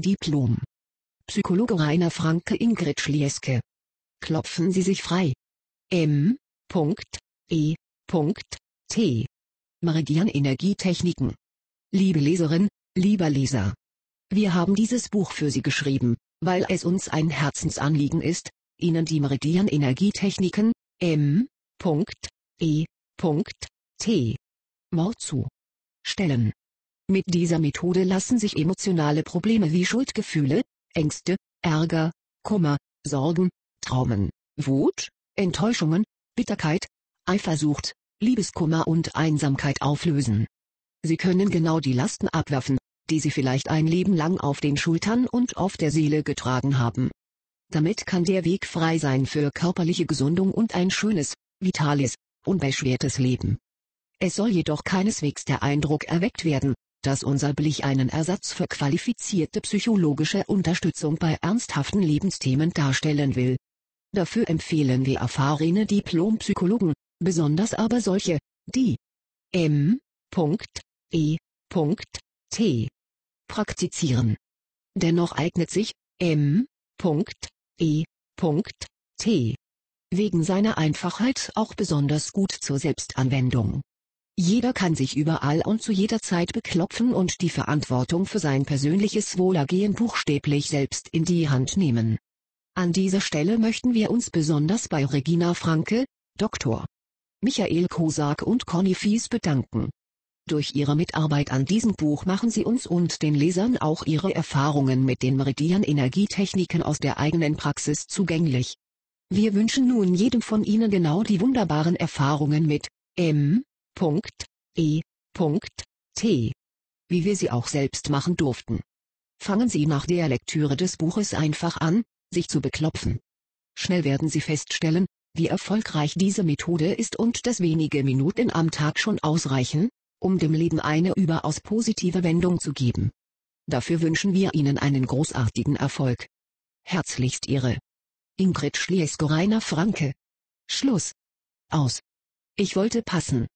Diplom. Psychologe Rainer Franke Ingrid Schlieske. Klopfen Sie sich frei. M. E. T. Meridian Energietechniken. Liebe Leserin, lieber Leser. Wir haben dieses Buch für Sie geschrieben, weil es uns ein Herzensanliegen ist, Ihnen die Meridian Energietechniken, M. E. T. Mord zu stellen. Mit dieser Methode lassen sich emotionale Probleme wie Schuldgefühle, Ängste, Ärger, Kummer, Sorgen, Traumen, Wut, Enttäuschungen, Bitterkeit, Eifersucht, Liebeskummer und Einsamkeit auflösen. Sie können genau die Lasten abwerfen, die Sie vielleicht ein Leben lang auf den Schultern und auf der Seele getragen haben. Damit kann der Weg frei sein für körperliche Gesundung und ein schönes, vitales, unbeschwertes Leben. Es soll jedoch keineswegs der Eindruck erweckt werden, dass unser Blich einen Ersatz für qualifizierte psychologische Unterstützung bei ernsthaften Lebensthemen darstellen will. Dafür empfehlen wir erfahrene Diplompsychologen, besonders aber solche, die M. E. T. praktizieren. Dennoch eignet sich M. E. T. wegen seiner Einfachheit auch besonders gut zur Selbstanwendung. Jeder kann sich überall und zu jeder Zeit beklopfen und die Verantwortung für sein persönliches Wohlergehen buchstäblich selbst in die Hand nehmen. An dieser Stelle möchten wir uns besonders bei Regina Franke, Dr. Michael Kosak und Conny Fies bedanken. Durch ihre Mitarbeit an diesem Buch machen sie uns und den Lesern auch ihre Erfahrungen mit den Meridian Energietechniken aus der eigenen Praxis zugänglich. Wir wünschen nun jedem von Ihnen genau die wunderbaren Erfahrungen mit M. E. T. Wie wir sie auch selbst machen durften. Fangen Sie nach der Lektüre des Buches einfach an, sich zu beklopfen. Schnell werden Sie feststellen, wie erfolgreich diese Methode ist und dass wenige Minuten am Tag schon ausreichen, um dem Leben eine überaus positive Wendung zu geben. Dafür wünschen wir Ihnen einen großartigen Erfolg. Herzlichst Ihre Ingrid Schliesko-Reiner Franke. Schluss. Aus. Ich wollte passen.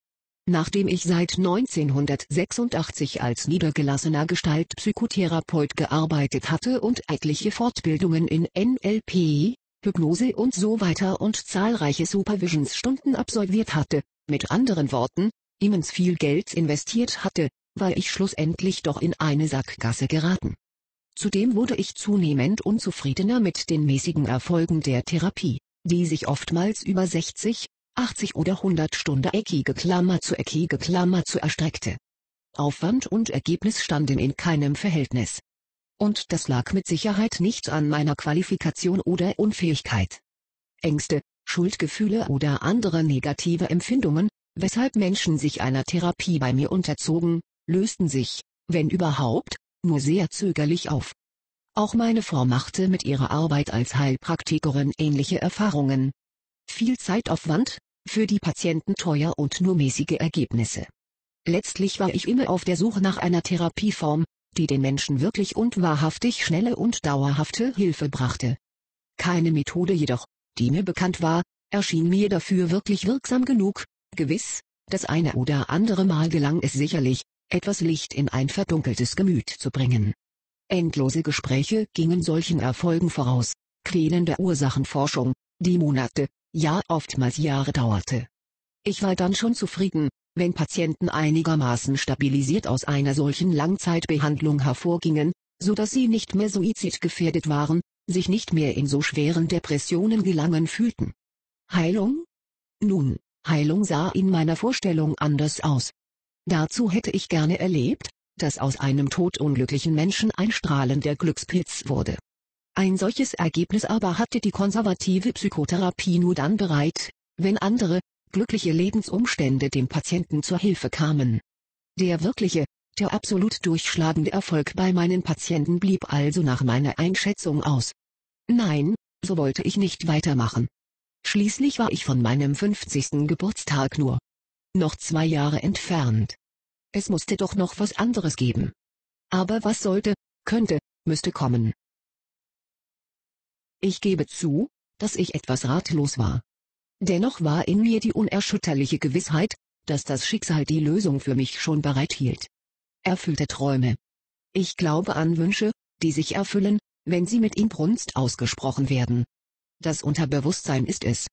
Nachdem ich seit 1986 als niedergelassener Gestaltpsychotherapeut gearbeitet hatte und etliche Fortbildungen in NLP, Hypnose und so weiter und zahlreiche Supervisionsstunden absolviert hatte, mit anderen Worten, immens viel Geld investiert hatte, war ich schlussendlich doch in eine Sackgasse geraten. Zudem wurde ich zunehmend unzufriedener mit den mäßigen Erfolgen der Therapie, die sich oftmals über 60, 80 oder 100 Stunden eckige Klammer zu eckige Klammer zu erstreckte. Aufwand und Ergebnis standen in keinem Verhältnis. Und das lag mit Sicherheit nicht an meiner Qualifikation oder Unfähigkeit. Ängste, Schuldgefühle oder andere negative Empfindungen, weshalb Menschen sich einer Therapie bei mir unterzogen, lösten sich, wenn überhaupt, nur sehr zögerlich auf. Auch meine Frau machte mit ihrer Arbeit als Heilpraktikerin ähnliche Erfahrungen. Viel Zeitaufwand, für die Patienten teuer und nur mäßige Ergebnisse. Letztlich war ich immer auf der Suche nach einer Therapieform, die den Menschen wirklich und wahrhaftig schnelle und dauerhafte Hilfe brachte. Keine Methode jedoch, die mir bekannt war, erschien mir dafür wirklich wirksam genug, gewiss, das eine oder andere Mal gelang es sicherlich, etwas Licht in ein verdunkeltes Gemüt zu bringen. Endlose Gespräche gingen solchen Erfolgen voraus, quälende Ursachenforschung, die Monate, ja oftmals Jahre dauerte. Ich war dann schon zufrieden, wenn Patienten einigermaßen stabilisiert aus einer solchen Langzeitbehandlung hervorgingen, so dass sie nicht mehr suizidgefährdet waren, sich nicht mehr in so schweren Depressionen gelangen fühlten. Heilung? Nun, Heilung sah in meiner Vorstellung anders aus. Dazu hätte ich gerne erlebt, dass aus einem todunglücklichen Menschen ein strahlender Glückspilz wurde. Ein solches Ergebnis aber hatte die konservative Psychotherapie nur dann bereit, wenn andere, glückliche Lebensumstände dem Patienten zur Hilfe kamen. Der wirkliche, der absolut durchschlagende Erfolg bei meinen Patienten blieb also nach meiner Einschätzung aus. Nein, so wollte ich nicht weitermachen. Schließlich war ich von meinem 50. Geburtstag nur noch zwei Jahre entfernt. Es musste doch noch was anderes geben. Aber was sollte, könnte, müsste kommen. Ich gebe zu, dass ich etwas ratlos war. Dennoch war in mir die unerschütterliche Gewissheit, dass das Schicksal die Lösung für mich schon bereithielt. Erfüllte Träume. Ich glaube an Wünsche, die sich erfüllen, wenn sie mit Inbrunst ausgesprochen werden. Das Unterbewusstsein ist es,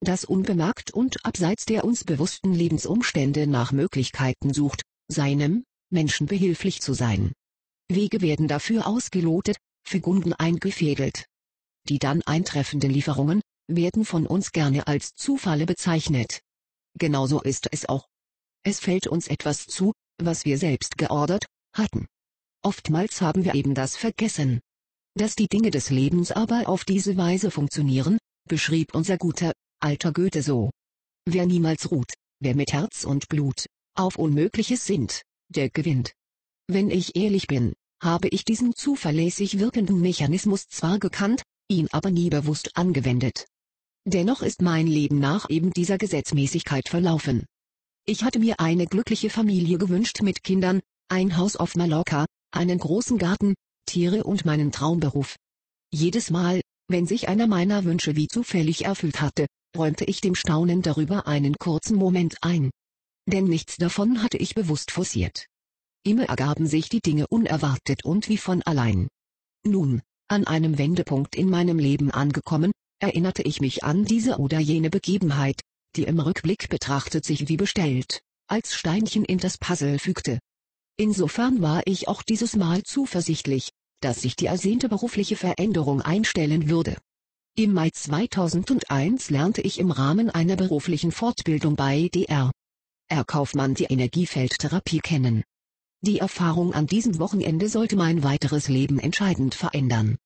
das unbemerkt und abseits der uns bewussten Lebensumstände nach Möglichkeiten sucht, seinem Menschen behilflich zu sein. Wege werden dafür ausgelotet, Figunden eingefädelt. Die dann eintreffenden Lieferungen werden von uns gerne als Zufalle bezeichnet. Genauso ist es auch. Es fällt uns etwas zu, was wir selbst geordert hatten. Oftmals haben wir eben das vergessen. Dass die Dinge des Lebens aber auf diese Weise funktionieren, beschrieb unser guter, alter Goethe so. Wer niemals ruht, wer mit Herz und Blut auf Unmögliches sinnt, der gewinnt. Wenn ich ehrlich bin, habe ich diesen zuverlässig wirkenden Mechanismus zwar gekannt, ihn aber nie bewusst angewendet. Dennoch ist mein Leben nach eben dieser Gesetzmäßigkeit verlaufen. Ich hatte mir eine glückliche Familie gewünscht mit Kindern, ein Haus auf Mallorca, einen großen Garten, Tiere und meinen Traumberuf. Jedes Mal, wenn sich einer meiner Wünsche wie zufällig erfüllt hatte, räumte ich dem Staunen darüber einen kurzen Moment ein. Denn nichts davon hatte ich bewusst forciert. Immer ergaben sich die Dinge unerwartet und wie von allein. Nun, an einem Wendepunkt in meinem Leben angekommen, erinnerte ich mich an diese oder jene Begebenheit, die im Rückblick betrachtet sich wie bestellt, als Steinchen in das Puzzle fügte. Insofern war ich auch dieses Mal zuversichtlich, dass sich die ersehnte berufliche Veränderung einstellen würde. Im Mai 2001 lernte ich im Rahmen einer beruflichen Fortbildung bei DR. R. Kaufmann die Energiefeldtherapie kennen. Die Erfahrung an diesem Wochenende sollte mein weiteres Leben entscheidend verändern.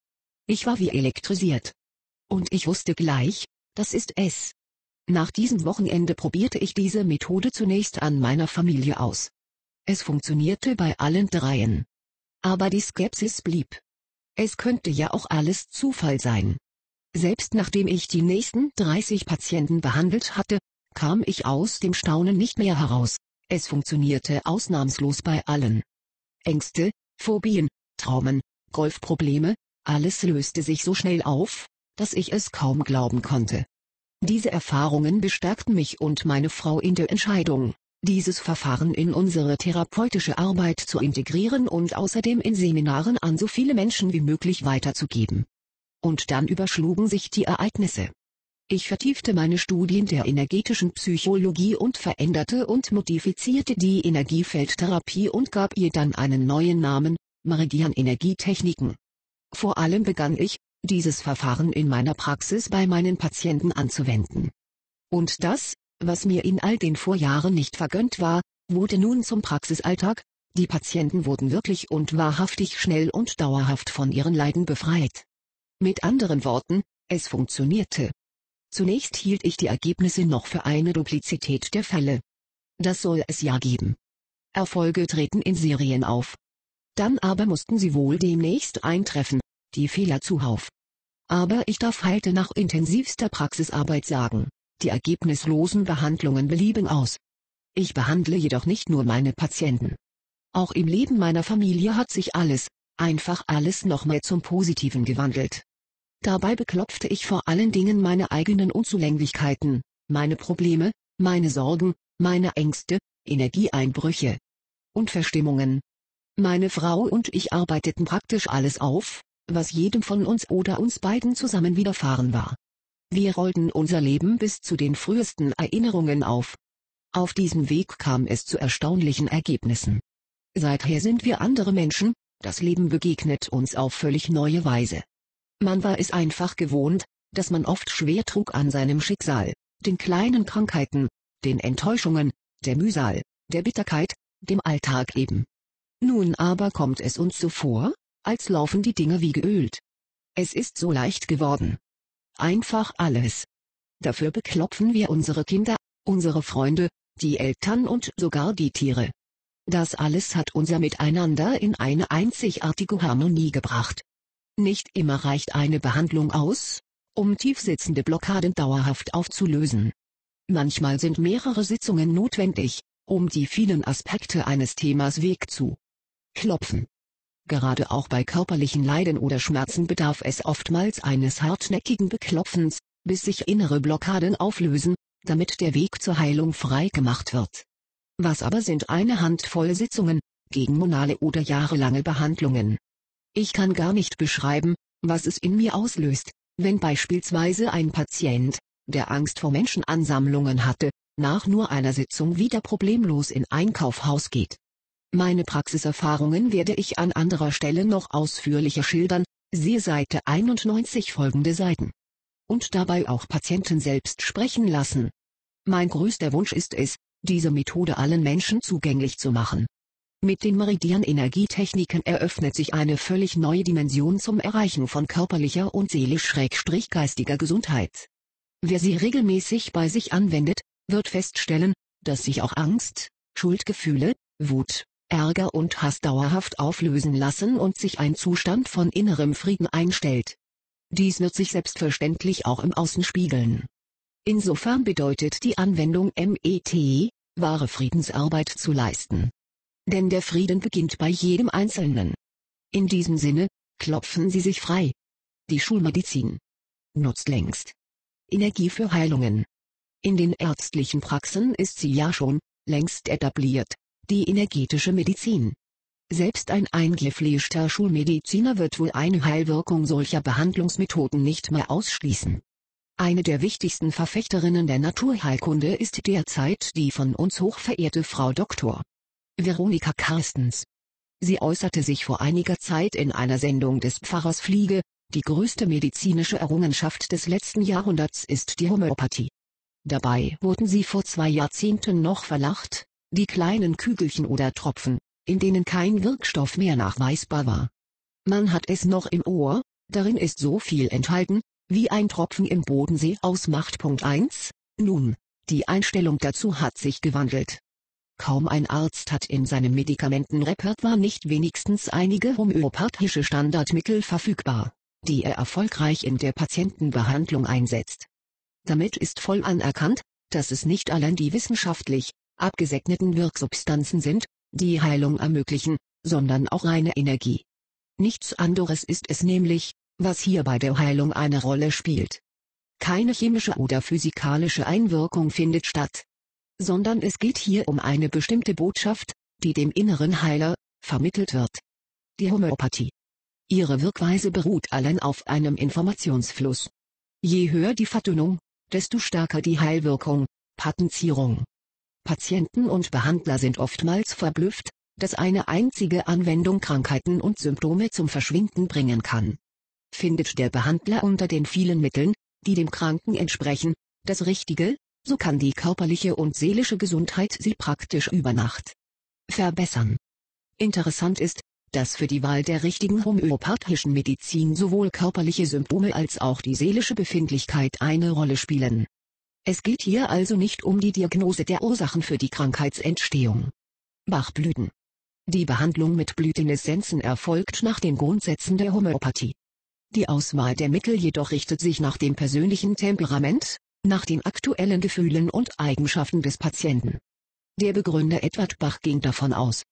Ich war wie elektrisiert. Und ich wusste gleich, das ist es. Nach diesem Wochenende probierte ich diese Methode zunächst an meiner Familie aus. Es funktionierte bei allen dreien. Aber die Skepsis blieb. Es könnte ja auch alles Zufall sein. Selbst nachdem ich die nächsten 30 Patienten behandelt hatte, kam ich aus dem Staunen nicht mehr heraus. Es funktionierte ausnahmslos bei allen. Ängste, Phobien, Traumen, Golfprobleme, alles löste sich so schnell auf, dass ich es kaum glauben konnte. Diese Erfahrungen bestärkten mich und meine Frau in der Entscheidung, dieses Verfahren in unsere therapeutische Arbeit zu integrieren und außerdem in Seminaren an so viele Menschen wie möglich weiterzugeben. Und dann überschlugen sich die Ereignisse. Ich vertiefte meine Studien der energetischen Psychologie und veränderte und modifizierte die Energiefeldtherapie und gab ihr dann einen neuen Namen, Meridian Energietechniken. Vor allem begann ich, dieses Verfahren in meiner Praxis bei meinen Patienten anzuwenden. Und das, was mir in all den Vorjahren nicht vergönnt war, wurde nun zum Praxisalltag, die Patienten wurden wirklich und wahrhaftig schnell und dauerhaft von ihren Leiden befreit. Mit anderen Worten, es funktionierte. Zunächst hielt ich die Ergebnisse noch für eine Duplizität der Fälle. Das soll es ja geben. Erfolge treten in Serien auf. Dann aber mussten sie wohl demnächst eintreffen, die Fehler zuhauf. Aber ich darf heute nach intensivster Praxisarbeit sagen, die ergebnislosen Behandlungen belieben aus. Ich behandle jedoch nicht nur meine Patienten. Auch im Leben meiner Familie hat sich alles, einfach alles nochmal zum Positiven gewandelt. Dabei beklopfte ich vor allen Dingen meine eigenen Unzulänglichkeiten, meine Probleme, meine Sorgen, meine Ängste, Energieeinbrüche und Verstimmungen. Meine Frau und ich arbeiteten praktisch alles auf, was jedem von uns oder uns beiden zusammen widerfahren war. Wir rollten unser Leben bis zu den frühesten Erinnerungen auf. Auf diesem Weg kam es zu erstaunlichen Ergebnissen. Seither sind wir andere Menschen, das Leben begegnet uns auf völlig neue Weise. Man war es einfach gewohnt, dass man oft schwer trug an seinem Schicksal, den kleinen Krankheiten, den Enttäuschungen, der Mühsal, der Bitterkeit, dem Alltag eben. Nun aber kommt es uns so vor, als laufen die Dinge wie geölt. Es ist so leicht geworden. Einfach alles. Dafür beklopfen wir unsere Kinder, unsere Freunde, die Eltern und sogar die Tiere. Das alles hat unser Miteinander in eine einzigartige Harmonie gebracht. Nicht immer reicht eine Behandlung aus, um tiefsitzende Blockaden dauerhaft aufzulösen. Manchmal sind mehrere Sitzungen notwendig, um die vielen Aspekte eines Themas Weg zu klopfen. Gerade auch bei körperlichen Leiden oder Schmerzen bedarf es oftmals eines hartnäckigen Beklopfens, bis sich innere Blockaden auflösen, damit der Weg zur Heilung frei gemacht wird. Was aber sind eine Handvoll Sitzungen, gegen monale oder jahrelange Behandlungen? Ich kann gar nicht beschreiben, was es in mir auslöst, wenn beispielsweise ein Patient, der Angst vor Menschenansammlungen hatte, nach nur einer Sitzung wieder problemlos in ein Kaufhaus geht. Meine Praxiserfahrungen werde ich an anderer Stelle noch ausführlicher schildern, siehe Seite 91 folgende Seiten. Und dabei auch Patienten selbst sprechen lassen. Mein größter Wunsch ist es, diese Methode allen Menschen zugänglich zu machen. Mit den Meridian-Energietechniken eröffnet sich eine völlig neue Dimension zum Erreichen von körperlicher und seelisch-geistiger Gesundheit. Wer sie regelmäßig bei sich anwendet, wird feststellen, dass sich auch Angst, Schuldgefühle, Wut, Ärger und Hass dauerhaft auflösen lassen und sich ein Zustand von innerem Frieden einstellt. Dies wird sich selbstverständlich auch im Außen spiegeln. Insofern bedeutet die Anwendung MET, wahre Friedensarbeit zu leisten. Denn der Frieden beginnt bei jedem Einzelnen. In diesem Sinne, klopfen Sie sich frei. Die Schulmedizin nutzt längst Energie für Heilungen. In den ärztlichen Praxen ist sie ja schon längst etabliert, die energetische Medizin. Selbst ein eingefleischter Schulmediziner wird wohl eine Heilwirkung solcher Behandlungsmethoden nicht mehr ausschließen. Eine der wichtigsten Verfechterinnen der Naturheilkunde ist derzeit die von uns hochverehrte Frau Dr. Veronika Carstens. Sie äußerte sich vor einiger Zeit in einer Sendung des Pfarrers Fliege, die größte medizinische Errungenschaft des letzten Jahrhunderts ist die Homöopathie. Dabei wurden sie vor zwei Jahrzehnten noch verlacht, die kleinen Kügelchen oder Tropfen, in denen kein Wirkstoff mehr nachweisbar war. Man hat es noch im Ohr, darin ist so viel enthalten, wie ein Tropfen im Bodensee ausmacht. Punkt 1. Nun, die Einstellung dazu hat sich gewandelt. Kaum ein Arzt hat in seinem Medikamentenrepertoire nicht wenigstens einige homöopathische Standardmittel verfügbar, die er erfolgreich in der Patientenbehandlung einsetzt. Damit ist voll anerkannt, dass es nicht allein die wissenschaftlich abgesegneten Wirksubstanzen sind, die Heilung ermöglichen, sondern auch reine Energie. Nichts anderes ist es nämlich, was hier bei der Heilung eine Rolle spielt. Keine chemische oder physikalische Einwirkung findet statt, sondern es geht hier um eine bestimmte Botschaft, die dem inneren Heiler vermittelt wird. Die Homöopathie. Ihre Wirkweise beruht allein auf einem Informationsfluss. Je höher die Verdünnung, desto stärker die Heilwirkung, Patenzierung. Patienten und Behandler sind oftmals verblüfft, dass eine einzige Anwendung Krankheiten und Symptome zum Verschwinden bringen kann. Findet der Behandler unter den vielen Mitteln, die dem Kranken entsprechen, das Richtige, so kann die körperliche und seelische Gesundheit sie praktisch über Nacht verbessern. Interessant ist, dass für die Wahl der richtigen homöopathischen Medizin sowohl körperliche Symptome als auch die seelische Befindlichkeit eine Rolle spielen. Es geht hier also nicht um die Diagnose der Ursachen für die Krankheitsentstehung. Bachblüten. Die Behandlung mit Blütenessenzen erfolgt nach den Grundsätzen der Homöopathie. Die Auswahl der Mittel jedoch richtet sich nach dem persönlichen Temperament, nach den aktuellen Gefühlen und Eigenschaften des Patienten. Der Begründer Edward Bach ging davon aus,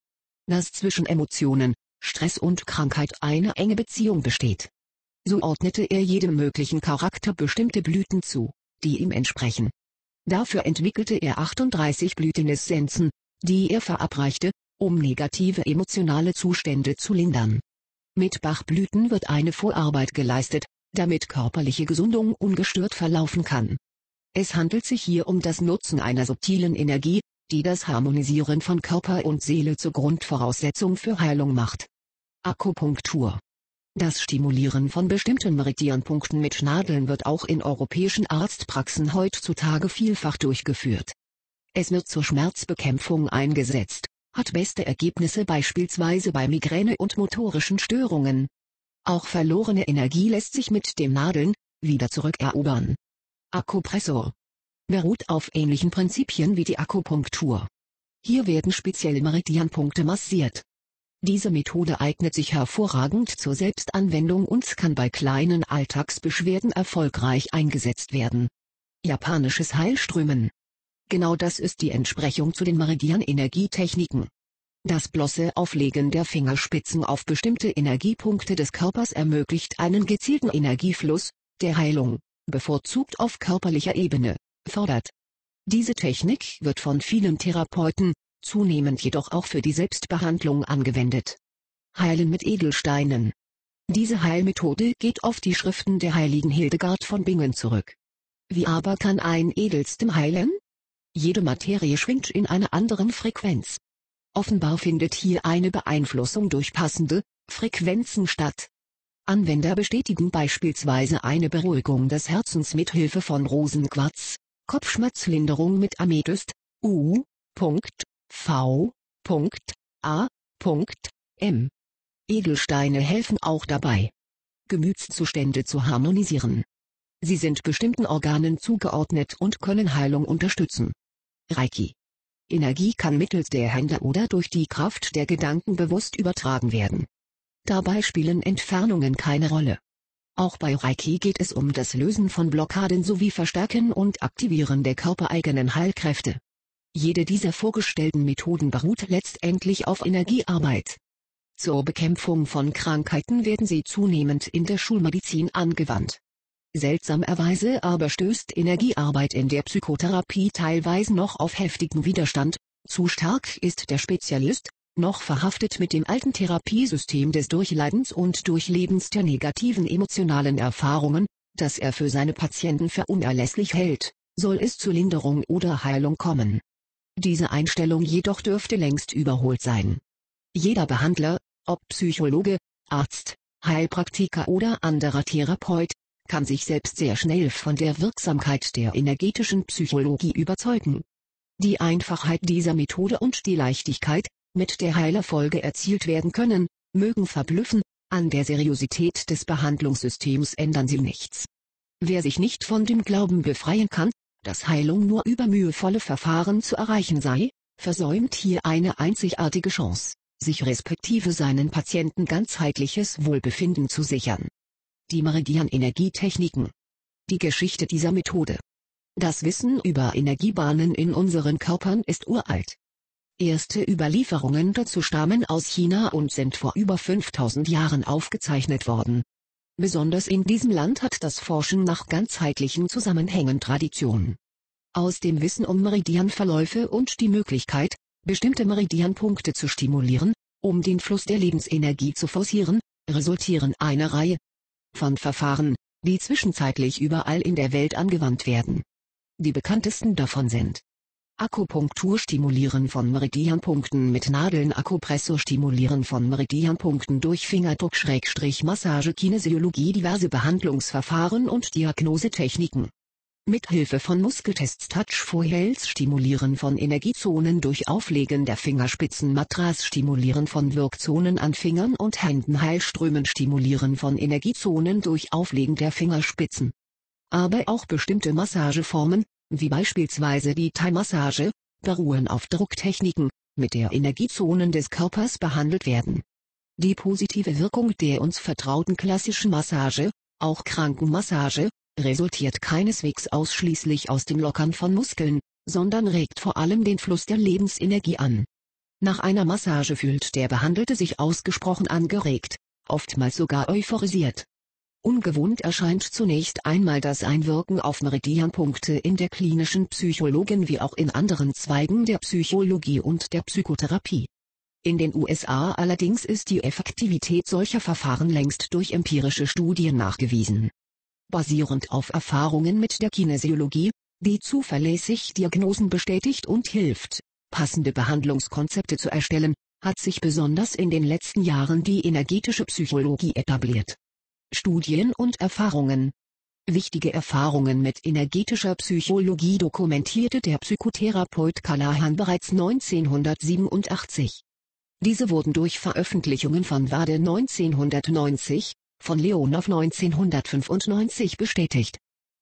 dass zwischen Emotionen, Stress und Krankheit eine enge Beziehung besteht. So ordnete er jedem möglichen Charakter bestimmte Blüten zu, die ihm entsprechen. Dafür entwickelte er 38 Blütenessenzen, die er verabreichte, um negative emotionale Zustände zu lindern. Mit Bachblüten wird eine Vorarbeit geleistet, damit körperliche Gesundung ungestört verlaufen kann. Es handelt sich hier um das Nutzen einer subtilen Energie, die das Harmonisieren von Körper und Seele zur Grundvoraussetzung für Heilung macht. Akupunktur Das Stimulieren von bestimmten Meridianpunkten mit Nadeln wird auch in europäischen Arztpraxen heutzutage vielfach durchgeführt. Es wird zur Schmerzbekämpfung eingesetzt, hat beste Ergebnisse beispielsweise bei Migräne und motorischen Störungen. Auch verlorene Energie lässt sich mit dem Nadeln wieder zurückerobern. Akupressor beruht auf ähnlichen Prinzipien wie die Akupunktur. Hier werden spezielle Meridianpunkte massiert. Diese Methode eignet sich hervorragend zur Selbstanwendung und kann bei kleinen Alltagsbeschwerden erfolgreich eingesetzt werden. Japanisches Heilströmen. Genau das ist die Entsprechung zu den Meridian-Energietechniken. Das bloße Auflegen der Fingerspitzen auf bestimmte Energiepunkte des Körpers ermöglicht einen gezielten Energiefluss, der Heilung, bevorzugt auf körperlicher Ebene, fordert. Diese Technik wird von vielen Therapeuten, zunehmend jedoch auch für die Selbstbehandlung angewendet. Heilen mit Edelsteinen. Diese Heilmethode geht auf die Schriften der heiligen Hildegard von Bingen zurück. Wie aber kann ein Edelstem heilen? Jede Materie schwingt in einer anderen Frequenz. Offenbar findet hier eine Beeinflussung durch passende Frequenzen statt. Anwender bestätigen beispielsweise eine Beruhigung des Herzens mit Hilfe von Rosenquarz, Kopfschmerzlinderung mit Amethyst, U. V. A. M. Edelsteine helfen auch dabei, Gemütszustände zu harmonisieren. Sie sind bestimmten Organen zugeordnet und können Heilung unterstützen. Reiki. Energie kann mittels der Hände oder durch die Kraft der Gedanken bewusst übertragen werden. Dabei spielen Entfernungen keine Rolle. Auch bei Reiki geht es um das Lösen von Blockaden sowie Verstärken und Aktivieren der körpereigenen Heilkräfte. Jede dieser vorgestellten Methoden beruht letztendlich auf Energiearbeit. Zur Bekämpfung von Krankheiten werden sie zunehmend in der Schulmedizin angewandt. Seltsamerweise aber stößt Energiearbeit in der Psychotherapie teilweise noch auf heftigen Widerstand, zu stark ist der Spezialist, noch verhaftet mit dem alten Therapiesystem des Durchleidens und Durchlebens der negativen emotionalen Erfahrungen, das er für seine Patienten für unerlässlich hält, soll es zur Linderung oder Heilung kommen. Diese Einstellung jedoch dürfte längst überholt sein. Jeder Behandler, ob Psychologe, Arzt, Heilpraktiker oder anderer Therapeut, kann sich selbst sehr schnell von der Wirksamkeit der energetischen Psychologie überzeugen. Die Einfachheit dieser Methode und die Leichtigkeit, mit der Heilerfolge erzielt werden können, mögen verblüffen, an der Seriosität des Behandlungssystems ändern sie nichts. Wer sich nicht von dem Glauben befreien kann, dass Heilung nur über mühevolle Verfahren zu erreichen sei, versäumt hier eine einzigartige Chance sich respektive seinen Patienten ganzheitliches Wohlbefinden zu sichern. Die Meridian-Energietechniken. Die Geschichte dieser Methode. Das Wissen über Energiebahnen in unseren Körpern ist uralt. Erste Überlieferungen dazu stammen aus China und sind vor über 5000 Jahren aufgezeichnet worden. Besonders in diesem Land hat das Forschen nach ganzheitlichen Zusammenhängen Tradition. Aus dem Wissen um Meridianverläufe und die Möglichkeit, bestimmte Meridianpunkte zu stimulieren, um den Fluss der Lebensenergie zu forcieren, resultieren eine Reihe von Verfahren, die zwischenzeitlich überall in der Welt angewandt werden. Die bekanntesten davon sind Akupunktur stimulieren von Meridianpunkten mit Nadeln Akupressor stimulieren von Meridianpunkten durch Fingerdruck-Massage Kinesiologie diverse Behandlungsverfahren und Diagnosetechniken Mithilfe von Muskeltests Touch Foils Stimulieren von Energiezonen durch Auflegen der Fingerspitzen Matras Stimulieren von Wirkzonen an Fingern und Händen Heilströmen Stimulieren von Energiezonen durch Auflegen der Fingerspitzen. Aber auch bestimmte Massageformen, wie beispielsweise die Thai-Massage, beruhen auf Drucktechniken, mit der Energiezonen des Körpers behandelt werden. Die positive Wirkung der uns vertrauten klassischen Massage, auch Krankenmassage, resultiert keineswegs ausschließlich aus dem Lockern von Muskeln, sondern regt vor allem den Fluss der Lebensenergie an. Nach einer Massage fühlt der Behandelte sich ausgesprochen angeregt, oftmals sogar euphorisiert. Ungewohnt erscheint zunächst einmal das Einwirken auf Meridianpunkte in der klinischen Psychologin wie auch in anderen Zweigen der Psychologie und der Psychotherapie. In den USA allerdings ist die Effektivität solcher Verfahren längst durch empirische Studien nachgewiesen basierend auf Erfahrungen mit der Kinesiologie, die zuverlässig Diagnosen bestätigt und hilft, passende Behandlungskonzepte zu erstellen, hat sich besonders in den letzten Jahren die energetische Psychologie etabliert. Studien und Erfahrungen Wichtige Erfahrungen mit energetischer Psychologie dokumentierte der Psychotherapeut Callahan bereits 1987. Diese wurden durch Veröffentlichungen von Wade 1990, von Leonov 1995 bestätigt.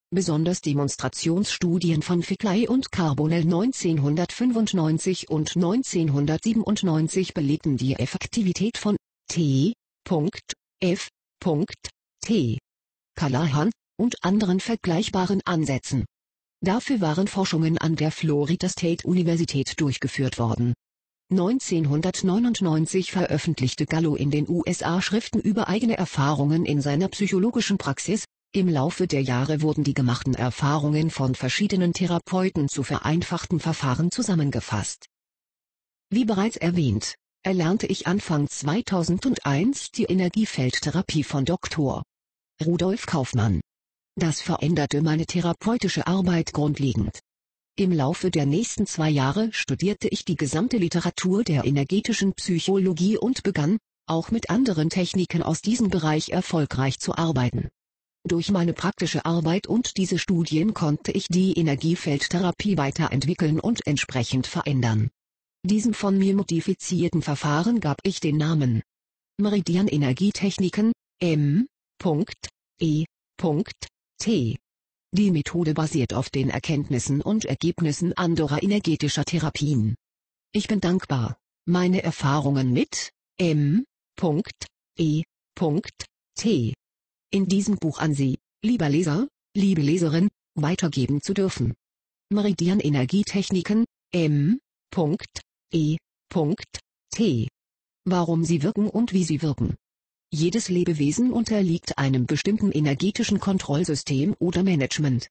Besonders Demonstrationsstudien von Fickley und Carbonell 1995 und 1997 belegten die Effektivität von T. F. T. Callahan und anderen vergleichbaren Ansätzen. Dafür waren Forschungen an der Florida State Universität durchgeführt worden 1999 veröffentlichte Gallo in den USA Schriften über eigene Erfahrungen in seiner psychologischen Praxis, im Laufe der Jahre wurden die gemachten Erfahrungen von verschiedenen Therapeuten zu vereinfachten Verfahren zusammengefasst. Wie bereits erwähnt, erlernte ich Anfang 2001 die Energiefeldtherapie von Dr. Rudolf Kaufmann. Das veränderte meine therapeutische Arbeit grundlegend. Im Laufe der nächsten zwei Jahre studierte ich die gesamte Literatur der energetischen Psychologie und begann, auch mit anderen Techniken aus diesem Bereich erfolgreich zu arbeiten. Durch meine praktische Arbeit und diese Studien konnte ich die Energiefeldtherapie weiterentwickeln und entsprechend verändern. Diesem von mir modifizierten Verfahren gab ich den Namen Meridian Energietechniken, M. E. T. Die Methode basiert auf den Erkenntnissen und Ergebnissen anderer energetischer Therapien. Ich bin dankbar, meine Erfahrungen mit M. E. In diesem Buch an Sie, lieber Leser, liebe Leserin, weitergeben zu dürfen. Meridian Energietechniken, M. E. T. Warum sie wirken und wie sie wirken. Jedes Lebewesen unterliegt einem bestimmten energetischen Kontrollsystem oder Management.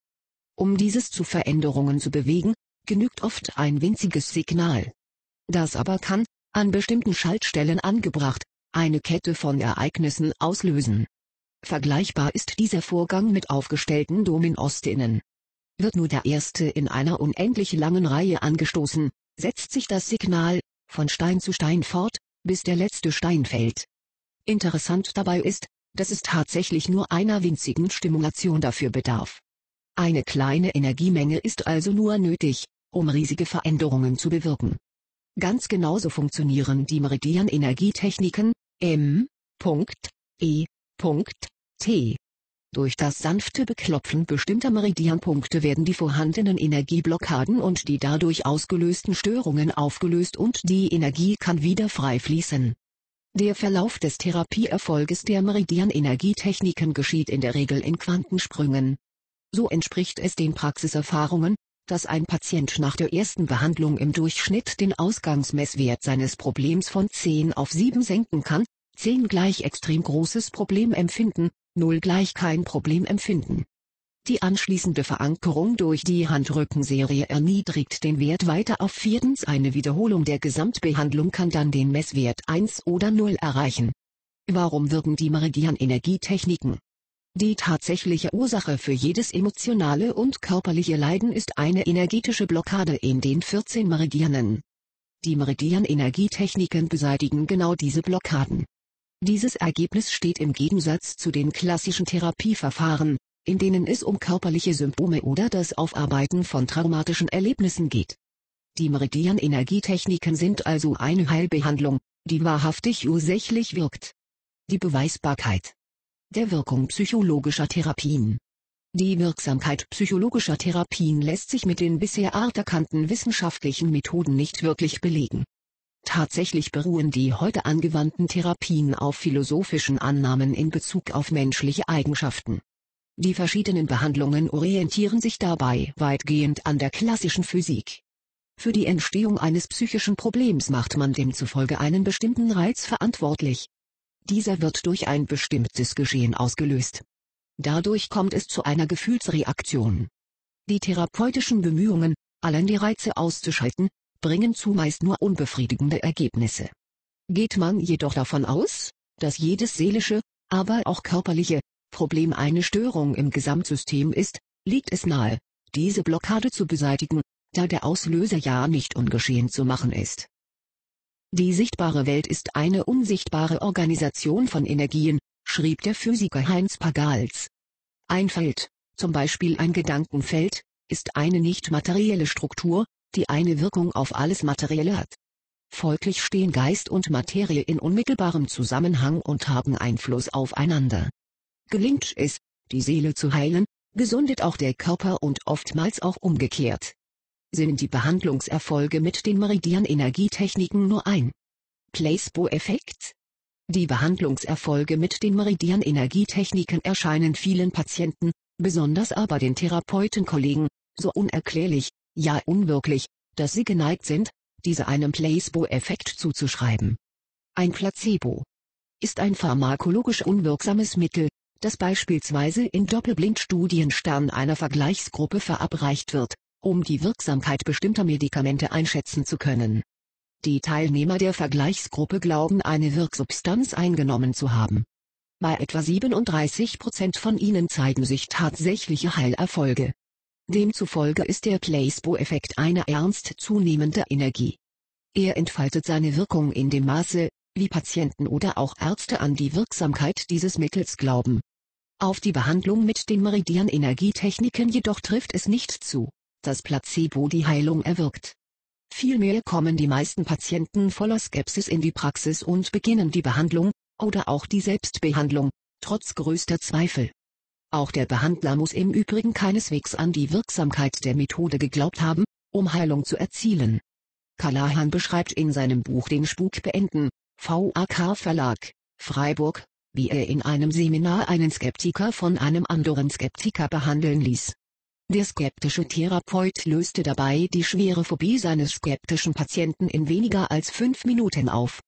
Um dieses zu Veränderungen zu bewegen, genügt oft ein winziges Signal. Das aber kann, an bestimmten Schaltstellen angebracht, eine Kette von Ereignissen auslösen. Vergleichbar ist dieser Vorgang mit aufgestellten Dominostinnen. Wird nur der erste in einer unendlich langen Reihe angestoßen, setzt sich das Signal, von Stein zu Stein fort, bis der letzte Stein fällt. Interessant dabei ist, dass es tatsächlich nur einer winzigen Stimulation dafür bedarf. Eine kleine Energiemenge ist also nur nötig, um riesige Veränderungen zu bewirken. Ganz genauso funktionieren die Meridian-Energietechniken, M. E. T. Durch das sanfte Beklopfen bestimmter Meridianpunkte werden die vorhandenen Energieblockaden und die dadurch ausgelösten Störungen aufgelöst und die Energie kann wieder frei fließen. Der Verlauf des Therapieerfolges der Meridian-Energietechniken geschieht in der Regel in Quantensprüngen. So entspricht es den Praxiserfahrungen, dass ein Patient nach der ersten Behandlung im Durchschnitt den Ausgangsmesswert seines Problems von 10 auf 7 senken kann, 10 gleich extrem großes Problem empfinden, 0 gleich kein Problem empfinden. Die anschließende Verankerung durch die Handrückenserie erniedrigt den Wert weiter auf viertens eine Wiederholung der Gesamtbehandlung kann dann den Messwert 1 oder 0 erreichen. Warum wirken die Meridian-Energietechniken? Die tatsächliche Ursache für jedes emotionale und körperliche Leiden ist eine energetische Blockade in den 14 Meridianen. Die Meridian-Energietechniken beseitigen genau diese Blockaden. Dieses Ergebnis steht im Gegensatz zu den klassischen Therapieverfahren, in denen es um körperliche Symptome oder das Aufarbeiten von traumatischen Erlebnissen geht. Die Meridian-Energietechniken sind also eine Heilbehandlung, die wahrhaftig ursächlich wirkt. Die Beweisbarkeit der Wirkung psychologischer Therapien. Die Wirksamkeit psychologischer Therapien lässt sich mit den bisher anerkannten wissenschaftlichen Methoden nicht wirklich belegen. Tatsächlich beruhen die heute angewandten Therapien auf philosophischen Annahmen in Bezug auf menschliche Eigenschaften. Die verschiedenen Behandlungen orientieren sich dabei weitgehend an der klassischen Physik. Für die Entstehung eines psychischen Problems macht man demzufolge einen bestimmten Reiz verantwortlich. Dieser wird durch ein bestimmtes Geschehen ausgelöst. Dadurch kommt es zu einer Gefühlsreaktion. Die therapeutischen Bemühungen, allen die Reize auszuschalten, bringen zumeist nur unbefriedigende Ergebnisse. Geht man jedoch davon aus, dass jedes seelische, aber auch körperliche, Problem eine Störung im Gesamtsystem ist, liegt es nahe, diese Blockade zu beseitigen, da der Auslöser ja nicht ungeschehen zu machen ist. Die sichtbare Welt ist eine unsichtbare Organisation von Energien, schrieb der Physiker Heinz Pagals. Ein Feld, zum Beispiel ein Gedankenfeld, ist eine nicht materielle Struktur, die eine Wirkung auf alles Materielle hat. Folglich stehen Geist und Materie in unmittelbarem Zusammenhang und haben Einfluss aufeinander. Gelingt es, die Seele zu heilen, gesundet auch der Körper und oftmals auch umgekehrt. Sind die Behandlungserfolge mit den Meridian-Energietechniken nur ein Placebo-Effekt? Die Behandlungserfolge mit den Meridian-Energietechniken erscheinen vielen Patienten, besonders aber den Therapeutenkollegen, so unerklärlich, ja unwirklich, dass sie geneigt sind, diese einem Placebo-Effekt zuzuschreiben. Ein Placebo ist ein pharmakologisch unwirksames Mittel, das beispielsweise in Doppelblindstudienstern einer Vergleichsgruppe verabreicht wird, um die Wirksamkeit bestimmter Medikamente einschätzen zu können. Die Teilnehmer der Vergleichsgruppe glauben eine Wirksubstanz eingenommen zu haben. Bei etwa 37% von ihnen zeigen sich tatsächliche Heilerfolge. Demzufolge ist der Placebo-Effekt eine ernst zunehmende Energie. Er entfaltet seine Wirkung in dem Maße, wie Patienten oder auch Ärzte an die Wirksamkeit dieses Mittels glauben. Auf die Behandlung mit den Meridian-Energietechniken jedoch trifft es nicht zu, dass Placebo die Heilung erwirkt. Vielmehr kommen die meisten Patienten voller Skepsis in die Praxis und beginnen die Behandlung, oder auch die Selbstbehandlung, trotz größter Zweifel. Auch der Behandler muss im Übrigen keineswegs an die Wirksamkeit der Methode geglaubt haben, um Heilung zu erzielen. Callahan beschreibt in seinem Buch Den Spuk beenden, VAK Verlag, Freiburg, wie er in einem Seminar einen Skeptiker von einem anderen Skeptiker behandeln ließ. Der skeptische Therapeut löste dabei die schwere Phobie seines skeptischen Patienten in weniger als fünf Minuten auf.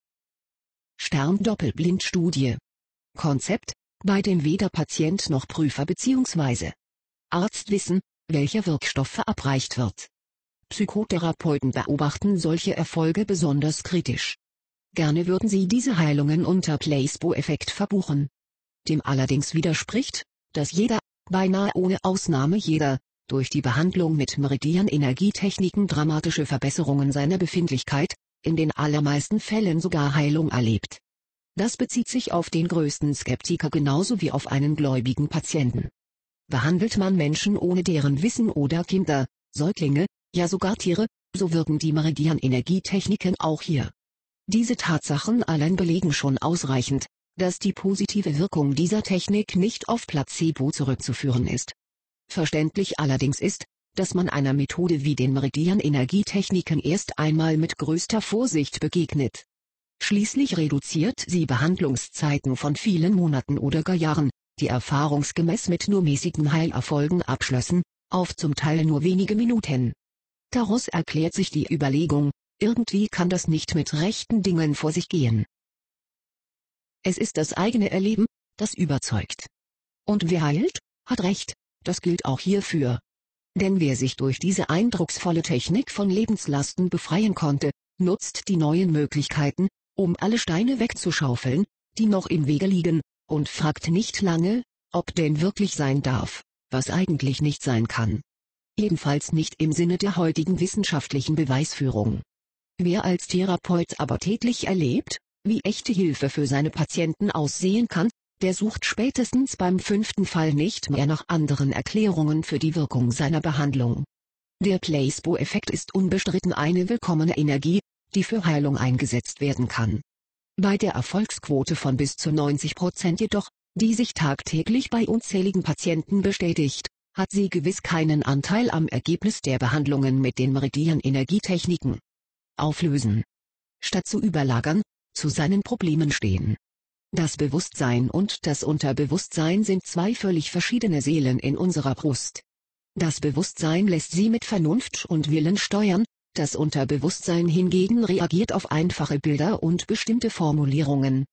Stern-Doppelblindstudie Konzept, bei dem weder Patient noch Prüfer bzw. Arzt wissen, welcher Wirkstoff verabreicht wird. Psychotherapeuten beobachten solche Erfolge besonders kritisch. Gerne würden sie diese Heilungen unter Placebo-Effekt verbuchen. Dem allerdings widerspricht, dass jeder, beinahe ohne Ausnahme jeder, durch die Behandlung mit Meridian-Energietechniken dramatische Verbesserungen seiner Befindlichkeit, in den allermeisten Fällen sogar Heilung erlebt. Das bezieht sich auf den größten Skeptiker genauso wie auf einen gläubigen Patienten. Behandelt man Menschen ohne deren Wissen oder Kinder, Säuglinge, ja sogar Tiere, so wirken die Meridian-Energietechniken auch hier. Diese Tatsachen allein belegen schon ausreichend, dass die positive Wirkung dieser Technik nicht auf Placebo zurückzuführen ist. Verständlich allerdings ist, dass man einer Methode wie den Meridian-Energietechniken erst einmal mit größter Vorsicht begegnet. Schließlich reduziert sie Behandlungszeiten von vielen Monaten oder gar Jahren, die erfahrungsgemäß mit nur mäßigen Heilerfolgen abschlössen, auf zum Teil nur wenige Minuten. Daraus erklärt sich die Überlegung, irgendwie kann das nicht mit rechten Dingen vor sich gehen. Es ist das eigene Erleben, das überzeugt. Und wer heilt, hat recht, das gilt auch hierfür. Denn wer sich durch diese eindrucksvolle Technik von Lebenslasten befreien konnte, nutzt die neuen Möglichkeiten, um alle Steine wegzuschaufeln, die noch im Wege liegen, und fragt nicht lange, ob denn wirklich sein darf, was eigentlich nicht sein kann. Jedenfalls nicht im Sinne der heutigen wissenschaftlichen Beweisführung. Wer als Therapeut aber täglich erlebt, wie echte Hilfe für seine Patienten aussehen kann, der sucht spätestens beim fünften Fall nicht mehr nach anderen Erklärungen für die Wirkung seiner Behandlung. Der Placebo-Effekt ist unbestritten eine willkommene Energie, die für Heilung eingesetzt werden kann. Bei der Erfolgsquote von bis zu 90 Prozent jedoch, die sich tagtäglich bei unzähligen Patienten bestätigt, hat sie gewiss keinen Anteil am Ergebnis der Behandlungen mit den Meridian-Energietechniken. Auflösen. Statt zu überlagern, zu seinen Problemen stehen. Das Bewusstsein und das Unterbewusstsein sind zwei völlig verschiedene Seelen in unserer Brust. Das Bewusstsein lässt sie mit Vernunft und Willen steuern, das Unterbewusstsein hingegen reagiert auf einfache Bilder und bestimmte Formulierungen.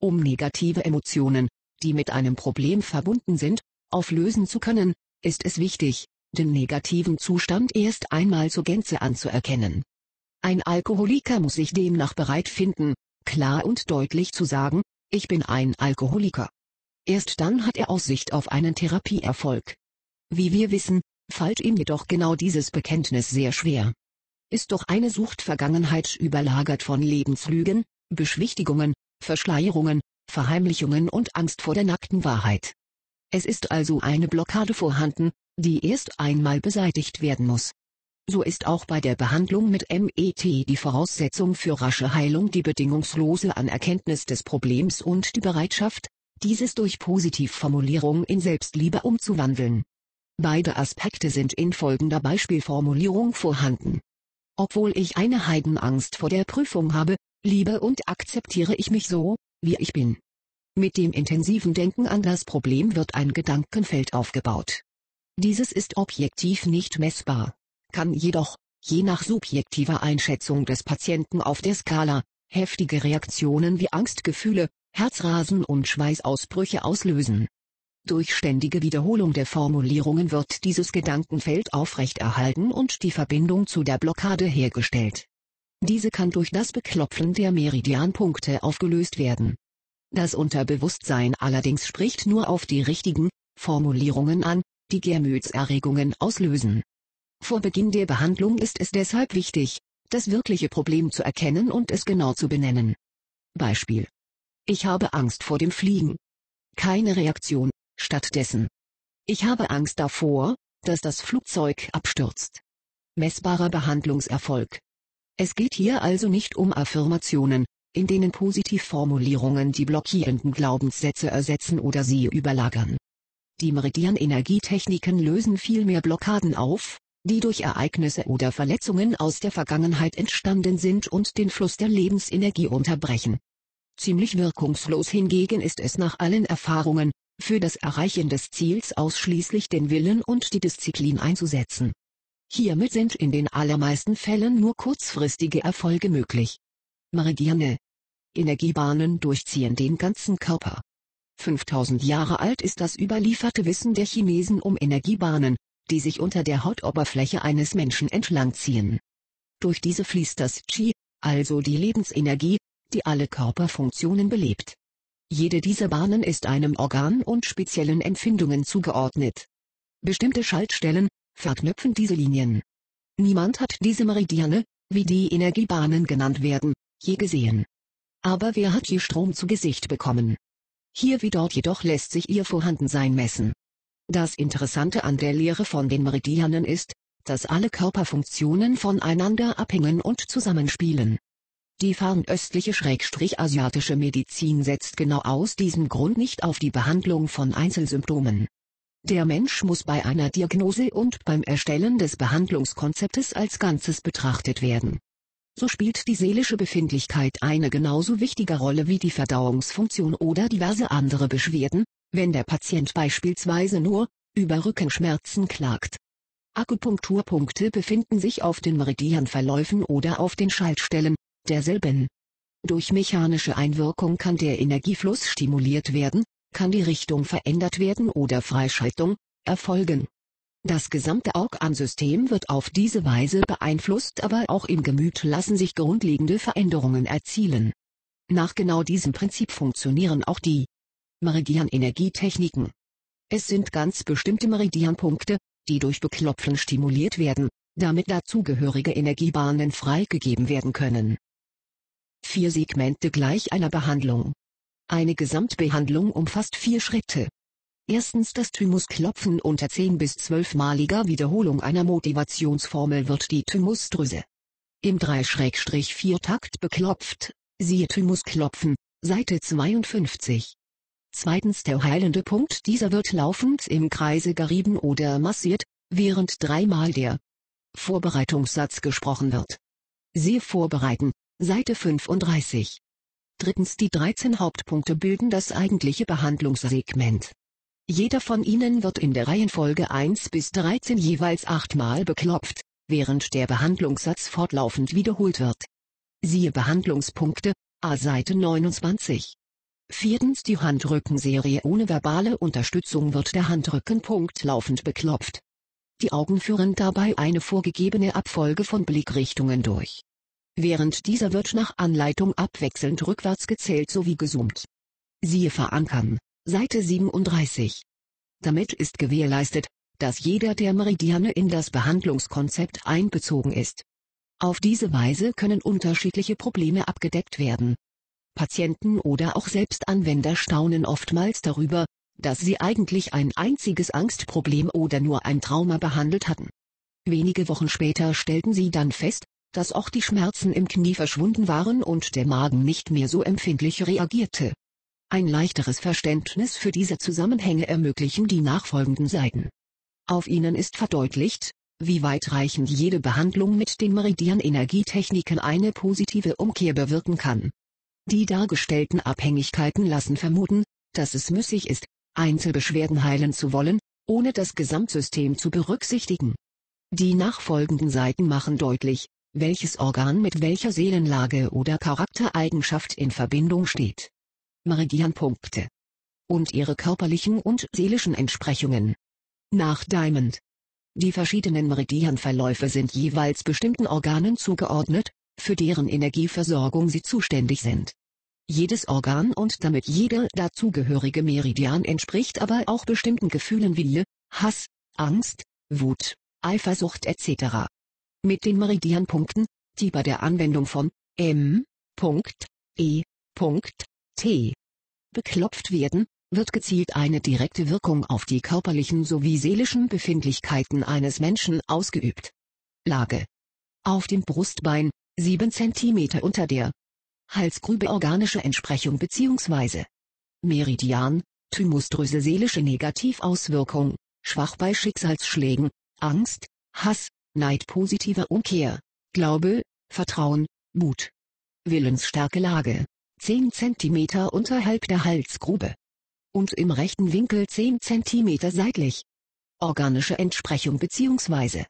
Um negative Emotionen, die mit einem Problem verbunden sind, auflösen zu können, ist es wichtig, den negativen Zustand erst einmal zur Gänze anzuerkennen. Ein Alkoholiker muss sich demnach bereit finden, klar und deutlich zu sagen, ich bin ein Alkoholiker. Erst dann hat er Aussicht auf einen Therapieerfolg. Wie wir wissen, fällt ihm jedoch genau dieses Bekenntnis sehr schwer. Ist doch eine Suchtvergangenheit überlagert von Lebenslügen, Beschwichtigungen, Verschleierungen, Verheimlichungen und Angst vor der nackten Wahrheit. Es ist also eine Blockade vorhanden, die erst einmal beseitigt werden muss. So ist auch bei der Behandlung mit MET die Voraussetzung für rasche Heilung die bedingungslose Anerkenntnis des Problems und die Bereitschaft, dieses durch Positivformulierung in Selbstliebe umzuwandeln. Beide Aspekte sind in folgender Beispielformulierung vorhanden. Obwohl ich eine Heidenangst vor der Prüfung habe, liebe und akzeptiere ich mich so, wie ich bin. Mit dem intensiven Denken an das Problem wird ein Gedankenfeld aufgebaut. Dieses ist objektiv nicht messbar kann jedoch, je nach subjektiver Einschätzung des Patienten auf der Skala, heftige Reaktionen wie Angstgefühle, Herzrasen und Schweißausbrüche auslösen. Durch ständige Wiederholung der Formulierungen wird dieses Gedankenfeld aufrechterhalten und die Verbindung zu der Blockade hergestellt. Diese kann durch das Beklopfen der Meridianpunkte aufgelöst werden. Das Unterbewusstsein allerdings spricht nur auf die richtigen Formulierungen an, die Gemütserregungen auslösen. Vor Beginn der Behandlung ist es deshalb wichtig, das wirkliche Problem zu erkennen und es genau zu benennen. Beispiel. Ich habe Angst vor dem Fliegen. Keine Reaktion, stattdessen. Ich habe Angst davor, dass das Flugzeug abstürzt. Messbarer Behandlungserfolg. Es geht hier also nicht um Affirmationen, in denen Positivformulierungen die blockierenden Glaubenssätze ersetzen oder sie überlagern. Die Meridian-Energietechniken lösen vielmehr Blockaden auf, die durch Ereignisse oder Verletzungen aus der Vergangenheit entstanden sind und den Fluss der Lebensenergie unterbrechen. Ziemlich wirkungslos hingegen ist es nach allen Erfahrungen, für das Erreichen des Ziels ausschließlich den Willen und die Disziplin einzusetzen. Hiermit sind in den allermeisten Fällen nur kurzfristige Erfolge möglich. Meridiane. Energiebahnen durchziehen den ganzen Körper. 5000 Jahre alt ist das überlieferte Wissen der Chinesen um Energiebahnen, die sich unter der Hautoberfläche eines Menschen entlangziehen. Durch diese fließt das Qi, also die Lebensenergie, die alle Körperfunktionen belebt. Jede dieser Bahnen ist einem Organ und speziellen Empfindungen zugeordnet. Bestimmte Schaltstellen verknüpfen diese Linien. Niemand hat diese Meridiane, wie die Energiebahnen genannt werden, je gesehen. Aber wer hat je Strom zu Gesicht bekommen? Hier wie dort jedoch lässt sich ihr Vorhandensein messen. Das Interessante an der Lehre von den Meridianen ist, dass alle Körperfunktionen voneinander abhängen und zusammenspielen. Die fernöstliche-asiatische Medizin setzt genau aus diesem Grund nicht auf die Behandlung von Einzelsymptomen. Der Mensch muss bei einer Diagnose und beim Erstellen des Behandlungskonzeptes als Ganzes betrachtet werden. So spielt die seelische Befindlichkeit eine genauso wichtige Rolle wie die Verdauungsfunktion oder diverse andere Beschwerden, wenn der Patient beispielsweise nur über Rückenschmerzen klagt. Akupunkturpunkte befinden sich auf den Meridianverläufen oder auf den Schaltstellen derselben. Durch mechanische Einwirkung kann der Energiefluss stimuliert werden, kann die Richtung verändert werden oder Freischaltung erfolgen. Das gesamte Organsystem wird auf diese Weise beeinflusst, aber auch im Gemüt lassen sich grundlegende Veränderungen erzielen. Nach genau diesem Prinzip funktionieren auch die Meridian-Energietechniken. Es sind ganz bestimmte Meridianpunkte, die durch Beklopfen stimuliert werden, damit dazugehörige Energiebahnen freigegeben werden können. Vier Segmente gleich einer Behandlung. Eine Gesamtbehandlung umfasst vier Schritte. Erstens das Thymusklopfen unter 10 bis 12-maliger Wiederholung einer Motivationsformel wird die Thymusdrüse im 3-4-Takt beklopft, siehe Thymusklopfen, Seite 52. Zweitens der heilende Punkt dieser wird laufend im Kreise gerieben oder massiert, während dreimal der Vorbereitungssatz gesprochen wird. Siehe Vorbereiten, Seite 35. Drittens die 13 Hauptpunkte bilden das eigentliche Behandlungssegment. Jeder von ihnen wird in der Reihenfolge 1 bis 13 jeweils achtmal beklopft, während der Behandlungssatz fortlaufend wiederholt wird. Siehe Behandlungspunkte, A Seite 29. Viertens die Handrückenserie ohne verbale Unterstützung wird der Handrückenpunkt laufend beklopft. Die Augen führen dabei eine vorgegebene Abfolge von Blickrichtungen durch. Während dieser wird nach Anleitung abwechselnd rückwärts gezählt sowie gesummt. Siehe Verankern, Seite 37. Damit ist gewährleistet, dass jeder der Meridiane in das Behandlungskonzept einbezogen ist. Auf diese Weise können unterschiedliche Probleme abgedeckt werden. Patienten oder auch Selbstanwender staunen oftmals darüber, dass sie eigentlich ein einziges Angstproblem oder nur ein Trauma behandelt hatten. Wenige Wochen später stellten sie dann fest, dass auch die Schmerzen im Knie verschwunden waren und der Magen nicht mehr so empfindlich reagierte. Ein leichteres Verständnis für diese Zusammenhänge ermöglichen die nachfolgenden Seiten. Auf ihnen ist verdeutlicht, wie weitreichend jede Behandlung mit den Meridian-Energietechniken eine positive Umkehr bewirken kann. Die dargestellten Abhängigkeiten lassen vermuten, dass es müßig ist, Einzelbeschwerden heilen zu wollen, ohne das Gesamtsystem zu berücksichtigen. Die nachfolgenden Seiten machen deutlich, welches Organ mit welcher Seelenlage oder Charaktereigenschaft in Verbindung steht. Meridianpunkte und ihre körperlichen und seelischen Entsprechungen. Nach Diamond. Die verschiedenen Meridianverläufe sind jeweils bestimmten Organen zugeordnet, für deren Energieversorgung sie zuständig sind. Jedes Organ und damit jeder dazugehörige Meridian entspricht aber auch bestimmten Gefühlen wie Hass, Angst, Wut, Eifersucht etc. Mit den Meridianpunkten, die bei der Anwendung von M. E. T. beklopft werden, wird gezielt eine direkte Wirkung auf die körperlichen sowie seelischen Befindlichkeiten eines Menschen ausgeübt. Lage. Auf dem Brustbein, 7 cm unter der Halsgrube organische Entsprechung bzw. Meridian, Thymusdrüse seelische Negativauswirkung, schwach bei Schicksalsschlägen, Angst, Hass, Neid positive Umkehr, Glaube, Vertrauen, Mut. Willensstärke Lage, 10 cm unterhalb der Halsgrube. Und im rechten Winkel 10 cm seitlich. Organische Entsprechung bzw.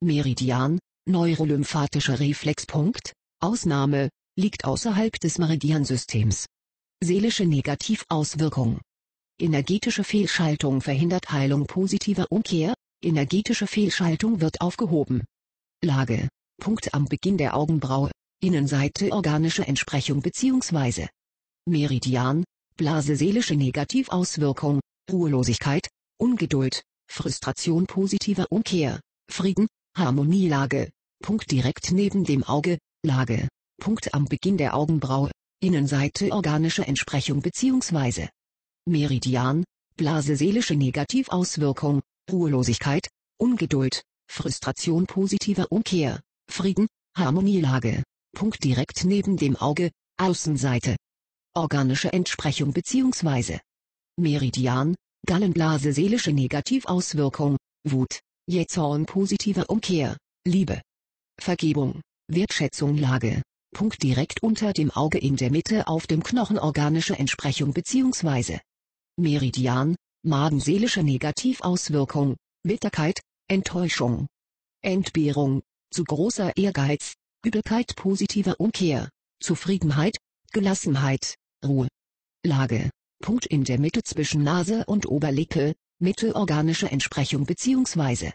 Meridian, neurolymphatischer Reflexpunkt, Ausnahme, liegt außerhalb des Meridiansystems. Seelische Negativauswirkung. Energetische Fehlschaltung verhindert Heilung positiver Umkehr, energetische Fehlschaltung wird aufgehoben. Lage. Punkt am Beginn der Augenbraue, Innenseite organische Entsprechung bzw. Meridian, Blase seelische Negativauswirkung, Ruhelosigkeit, Ungeduld, Frustration positiver Umkehr, Frieden, Harmonielage, Punkt direkt neben dem Auge, Lage, Punkt am Beginn der Augenbraue, Innenseite organische Entsprechung bzw. Meridian, Blase seelische Negativauswirkung, Ruhelosigkeit, Ungeduld, Frustration positiver Umkehr, Frieden, Harmonielage, Punkt direkt neben dem Auge, Außenseite. Organische Entsprechung bzw. Meridian, Gallenblase seelische Negativauswirkung, Wut, Jähzorn positive Umkehr, Liebe. Vergebung, Wertschätzung Lage, Punkt direkt unter dem Auge in der Mitte auf dem Knochen organische Entsprechung bzw. Meridian, Magen seelische Negativauswirkung, Bitterkeit, Enttäuschung. Entbehrung, zu großer Ehrgeiz, Übelkeit positiver Umkehr, Zufriedenheit, Gelassenheit, Ruhe. Lage, Punkt in der Mitte zwischen Nase und Oberlippe, Mitte organische Entsprechung bzw.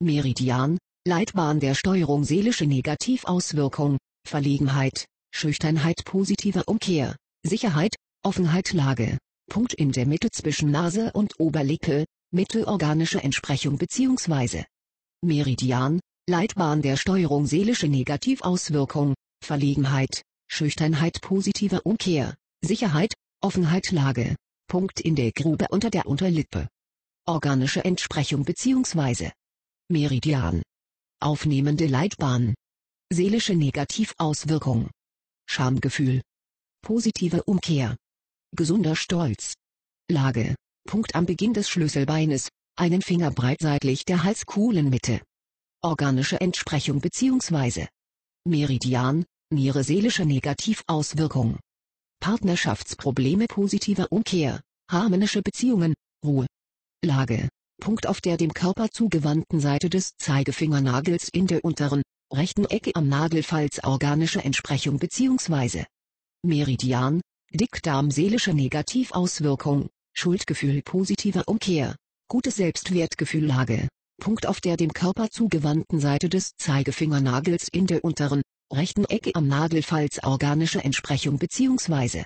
Meridian, Leitbahn der Steuerung seelische Negativauswirkung, Verlegenheit, Schüchternheit positive Umkehr, Sicherheit, Offenheit Lage, Punkt in der Mitte zwischen Nase und Oberlippe, Mitte organische Entsprechung bzw. Meridian, Leitbahn der Steuerung seelische Negativauswirkung, Verlegenheit, Schüchternheit positive Umkehr, Sicherheit, Offenheit Lage, Punkt in der Grube unter der Unterlippe. Organische Entsprechung bzw. Meridian. Aufnehmende Leitbahn. Seelische Negativauswirkung. Schamgefühl. Positive Umkehr. Gesunder Stolz. Lage. Punkt am Beginn des Schlüsselbeines, einen Finger breit seitlich der Halskuhlenmitte. Organische Entsprechung bzw. Meridian, Niere seelische Negativauswirkung. Partnerschaftsprobleme positiver Umkehr, harmonische Beziehungen, Ruhe. Lage. Punkt auf der dem Körper zugewandten Seite des Zeigefingernagels in der unteren, rechten Ecke am Nagelfalz organische Entsprechung bzw. Meridian, Dickdarm seelische Negativauswirkung, Schuldgefühl positiver Umkehr, gutes Selbstwertgefühl Lage. Punkt auf der dem Körper zugewandten Seite des Zeigefingernagels in der unteren, rechten Ecke am Nagelfalz organische Entsprechung bzw.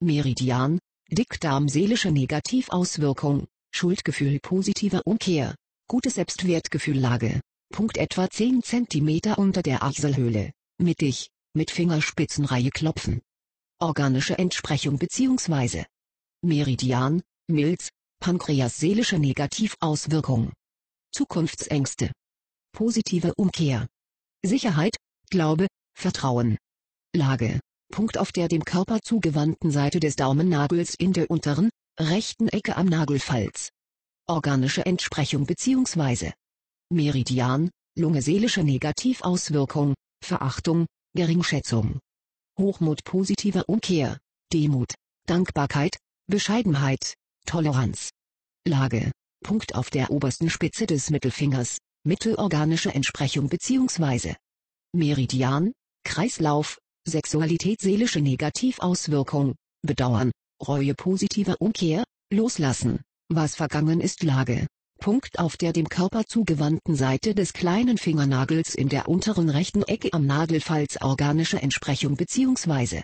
Meridian, Dickdarm seelische Negativauswirkung, Schuldgefühl positiver Umkehr, gutes Selbstwertgefühl Lage. Punkt etwa 10 cm unter der Achselhöhle, mittig, mit Fingerspitzenreihe klopfen. Organische Entsprechung bzw. Meridian, Milz, Pankreas seelische Negativauswirkung. Zukunftsängste. Positive Umkehr. Sicherheit, Glaube, Vertrauen. Lage. Punkt auf der dem Körper zugewandten Seite des Daumennagels in der unteren, rechten Ecke am Nagelfalz. Organische Entsprechung bzw. Meridian, Lunge seelische Negativauswirkung, Verachtung, Geringschätzung. Hochmut positiver Umkehr, Demut, Dankbarkeit, Bescheidenheit, Toleranz. Lage, Punkt auf der obersten Spitze des Mittelfingers, mittelorganische Entsprechung bzw. Meridian, Kreislauf, Sexualität seelische Negativauswirkung, Bedauern, Reue positiver Umkehr, Loslassen, was vergangen ist Lage, Punkt auf der dem Körper zugewandten Seite des kleinen Fingernagels in der unteren rechten Ecke am Nagelfalz organische Entsprechung bzw.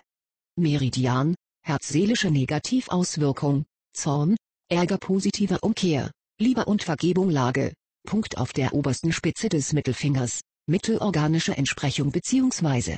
Meridian, herzseelische Negativauswirkung, Zorn, Ärger positive Umkehr, Liebe und Vergebung Lage, Punkt auf der obersten Spitze des Mittelfingers, mittelorganische Entsprechung bzw.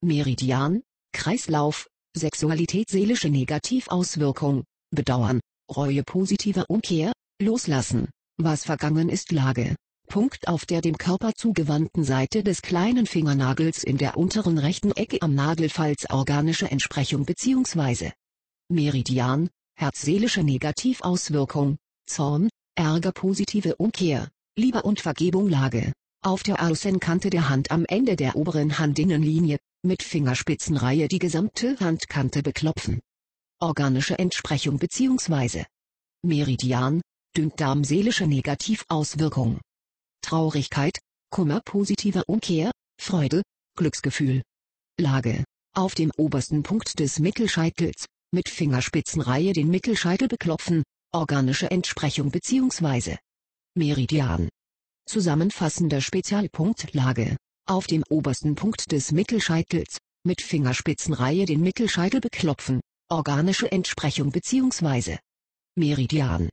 Meridian, Kreislauf, Sexualität seelische Negativauswirkung, Bedauern, Reue positive Umkehr, Loslassen, was vergangen ist Lage. Punkt auf der dem Körper zugewandten Seite des kleinen Fingernagels in der unteren rechten Ecke am Nagelfalz organische Entsprechung bzw. Meridian, herzseelische Negativauswirkung, Zorn, Ärger positive Umkehr, Liebe und Vergebung Lage. Auf der Außenkante der Hand am Ende der oberen Handinnenlinie, mit Fingerspitzenreihe die gesamte Handkante beklopfen. Organische Entsprechung bzw. Meridian, Dünndarm seelische Negativauswirkung. Traurigkeit, Kummer positive Umkehr, Freude, Glücksgefühl. Lage. Auf dem obersten Punkt des Mittelscheitels, mit Fingerspitzenreihe den Mittelscheitel beklopfen, organische Entsprechung bzw. Meridian. Zusammenfassender Spezialpunkt Lage. Auf dem obersten Punkt des Mittelscheitels, mit Fingerspitzenreihe den Mittelscheitel beklopfen, organische Entsprechung bzw. Meridian.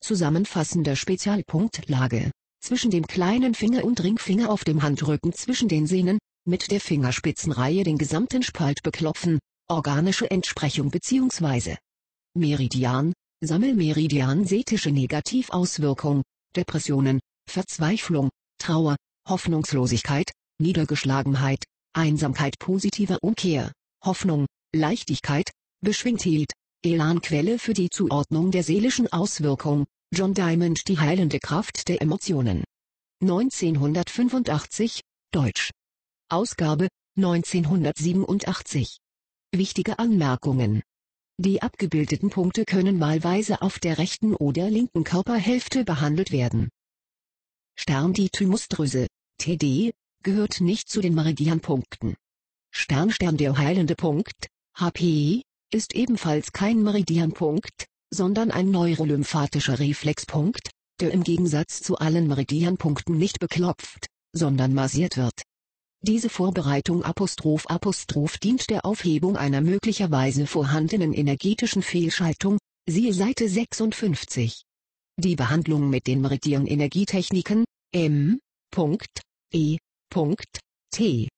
Zusammenfassender Spezialpunkt Lage. Zwischen dem kleinen Finger und Ringfinger auf dem Handrücken zwischen den Sehnen, mit der Fingerspitzenreihe den gesamten Spalt beklopfen, organische Entsprechung bzw. Meridian, Sammelmeridian setische Negativauswirkung, Depressionen, Verzweiflung, Trauer, Hoffnungslosigkeit, Niedergeschlagenheit, Einsamkeit positive Umkehr, Hoffnung, Leichtigkeit, Beschwingtheit, Elanquelle für die Zuordnung der seelischen Auswirkung, John Diamond Die heilende Kraft der Emotionen. 1985, Deutsch. Ausgabe, 1987. Wichtige Anmerkungen. Die abgebildeten Punkte können wahlweise auf der rechten oder linken Körperhälfte behandelt werden. Stern Die Thymusdrüse, TD, gehört nicht zu den Meridianpunkten. Sternstern der heilende Punkt, HP, ist ebenfalls kein Meridianpunkt, sondern ein neurolymphatischer Reflexpunkt, der im Gegensatz zu allen Meridianpunkten nicht beklopft, sondern massiert wird. Diese Vorbereitung Apostroph Apostroph dient der Aufhebung einer möglicherweise vorhandenen energetischen Fehlschaltung, siehe Seite 56. Die Behandlung mit den Meridian-Energietechniken, M. E. T.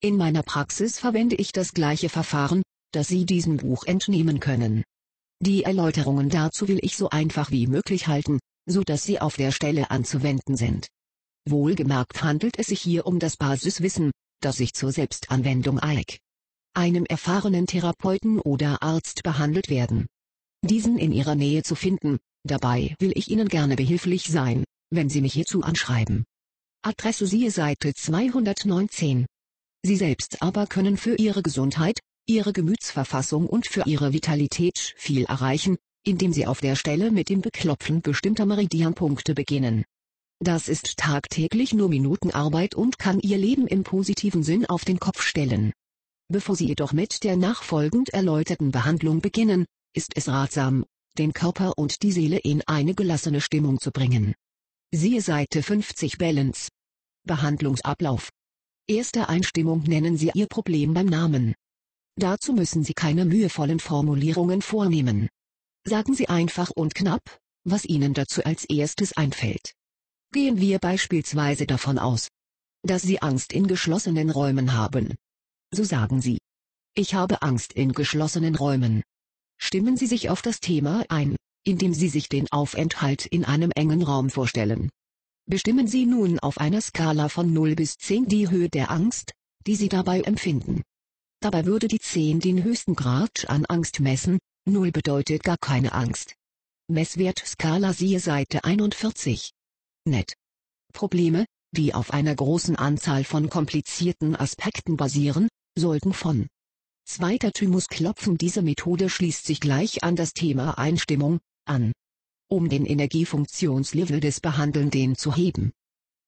In meiner Praxis verwende ich das gleiche Verfahren, das Sie diesem Buch entnehmen können. Die Erläuterungen dazu will ich so einfach wie möglich halten, so dass sie auf der Stelle anzuwenden sind. Wohlgemerkt handelt es sich hier um das Basiswissen, das sich zur Selbstanwendung eignet. Einem erfahrenen Therapeuten oder Arzt behandelt werden. Diesen in Ihrer Nähe zu finden, dabei will ich Ihnen gerne behilflich sein, wenn Sie mich hierzu anschreiben. Adresse siehe Seite 219. Sie selbst aber können für Ihre Gesundheit, ihre Gemütsverfassung und für ihre Vitalität viel erreichen, indem sie auf der Stelle mit dem Beklopfen bestimmter Meridianpunkte beginnen. Das ist tagtäglich nur Minutenarbeit und kann ihr Leben im positiven Sinn auf den Kopf stellen. Bevor Sie jedoch mit der nachfolgend erläuterten Behandlung beginnen, ist es ratsam, den Körper und die Seele in eine gelassene Stimmung zu bringen. Siehe Seite 50 Balance. Behandlungsablauf. Erste Einstimmung nennen Sie Ihr Problem beim Namen. Dazu müssen Sie keine mühevollen Formulierungen vornehmen. Sagen Sie einfach und knapp, was Ihnen dazu als erstes einfällt. Gehen wir beispielsweise davon aus, dass Sie Angst in geschlossenen Räumen haben. So sagen Sie. Ich habe Angst in geschlossenen Räumen. Stimmen Sie sich auf das Thema ein, indem Sie sich den Aufenthalt in einem engen Raum vorstellen. Bestimmen Sie nun auf einer Skala von 0 bis 10 die Höhe der Angst, die Sie dabei empfinden. Dabei würde die 10 den höchsten Grad an Angst messen, 0 bedeutet gar keine Angst. Messwert Skala siehe Seite 41. Nett. Probleme, die auf einer großen Anzahl von komplizierten Aspekten basieren, sollten von Zweiter Thymus klopfen Diese Methode schließt sich gleich an das Thema Einstimmung an. Um den Energiefunktionslevel des Behandelnden zu heben,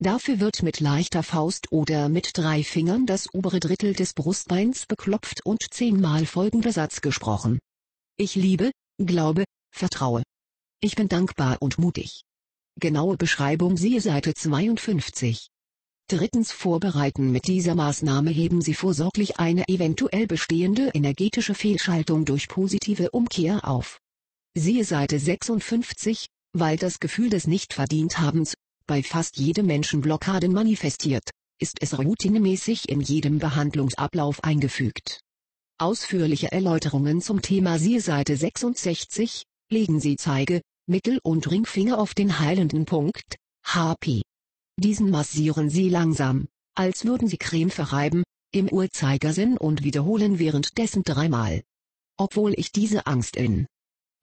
Dafür wird mit leichter Faust oder mit drei Fingern das obere Drittel des Brustbeins beklopft und zehnmal folgender Satz gesprochen. Ich liebe, glaube, vertraue. Ich bin dankbar und mutig. Genaue Beschreibung siehe Seite 52. Drittens Vorbereiten Mit dieser Maßnahme heben Sie vorsorglich eine eventuell bestehende energetische Fehlschaltung durch positive Umkehr auf. Siehe Seite 56, weil das Gefühl des Nichtverdient-Habens bei fast jedem Menschen Blockaden manifestiert, ist es routinemäßig in jedem Behandlungsablauf eingefügt. Ausführliche Erläuterungen zum Thema siehe Seite 66, legen Sie Zeige, Mittel- und Ringfinger auf den heilenden Punkt, HP. Diesen massieren Sie langsam, als würden Sie Creme verreiben, im Uhrzeigersinn und wiederholen währenddessen dreimal. Obwohl ich diese Angst in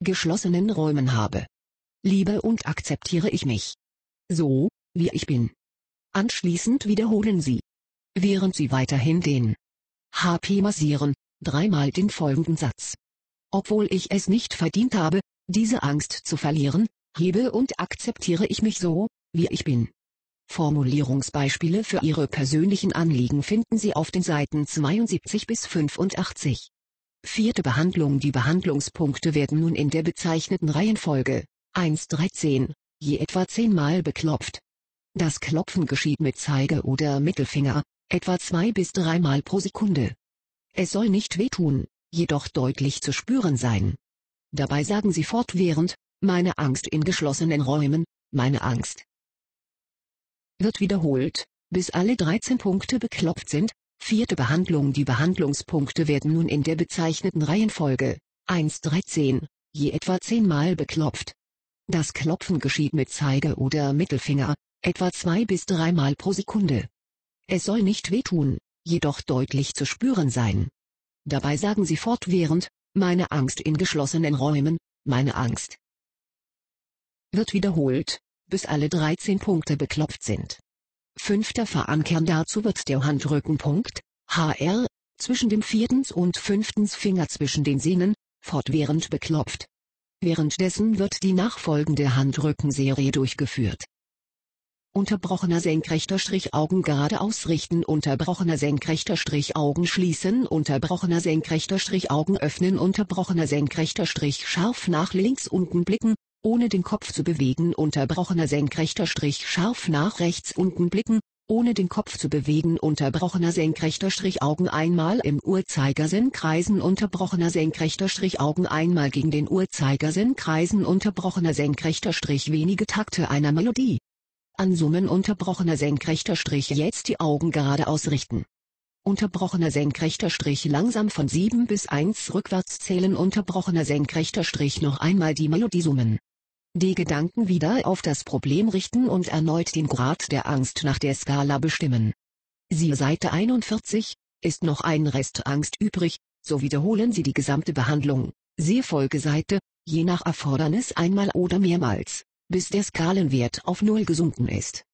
geschlossenen Räumen habe, liebe und akzeptiere ich mich. So, wie ich bin. Anschließend wiederholen Sie. Während Sie weiterhin den HP massieren, dreimal den folgenden Satz. Obwohl ich es nicht verdient habe, diese Angst zu verlieren, hebe und akzeptiere ich mich so, wie ich bin. Formulierungsbeispiele für Ihre persönlichen Anliegen finden Sie auf den Seiten 72 bis 85. Vierte Behandlung Die Behandlungspunkte werden nun in der bezeichneten Reihenfolge 1-13, je etwa zehnmal beklopft. Das Klopfen geschieht mit Zeige oder Mittelfinger, etwa zwei bis dreimal pro Sekunde. Es soll nicht wehtun, jedoch deutlich zu spüren sein. Dabei sagen Sie fortwährend, meine Angst in geschlossenen Räumen, meine Angst. Wird wiederholt, bis alle 13 Punkte beklopft sind, vierte Behandlung Die Behandlungspunkte werden nun in der bezeichneten Reihenfolge 1-13, je etwa zehnmal beklopft. Das Klopfen geschieht mit Zeige oder Mittelfinger, etwa zwei bis dreimal pro Sekunde. Es soll nicht wehtun, jedoch deutlich zu spüren sein. Dabei sagen Sie fortwährend, meine Angst in geschlossenen Räumen, meine Angst. Wird wiederholt, bis alle 13 Punkte beklopft sind. Fünfter Verankern dazu wird der Handrückenpunkt, HR, zwischen dem vierten und fünften Finger zwischen den Sehnen, fortwährend beklopft. Währenddessen wird die nachfolgende Handrückenserie durchgeführt. Unterbrochener senkrechter Strich Augen gerade ausrichten Unterbrochener senkrechter Strich Augen schließen Unterbrochener senkrechter Strich Augen öffnen Unterbrochener senkrechter Strich scharf nach links unten blicken, ohne den Kopf zu bewegen Unterbrochener senkrechter Strich scharf nach rechts unten blicken, ohne den Kopf zu bewegen unterbrochener senkrechter Strich Augen einmal im Uhrzeigersinn kreisen unterbrochener senkrechter Strich Augen einmal gegen den Uhrzeigersinn kreisen unterbrochener senkrechter Strich wenige Takte einer Melodie. Ansummen unterbrochener senkrechter Strich jetzt die Augen gerade ausrichten. Unterbrochener senkrechter Strich langsam von 7 bis 1 rückwärts zählen unterbrochener senkrechter Strich noch einmal die Melodie summen die Gedanken wieder auf das Problem richten und erneut den Grad der Angst nach der Skala bestimmen. Siehe Seite 41, ist noch ein Rest Angst übrig, so wiederholen Sie die gesamte Behandlung, siehe Folgeseite, je nach Erfordernis einmal oder mehrmals, bis der Skalenwert auf Null gesunken ist.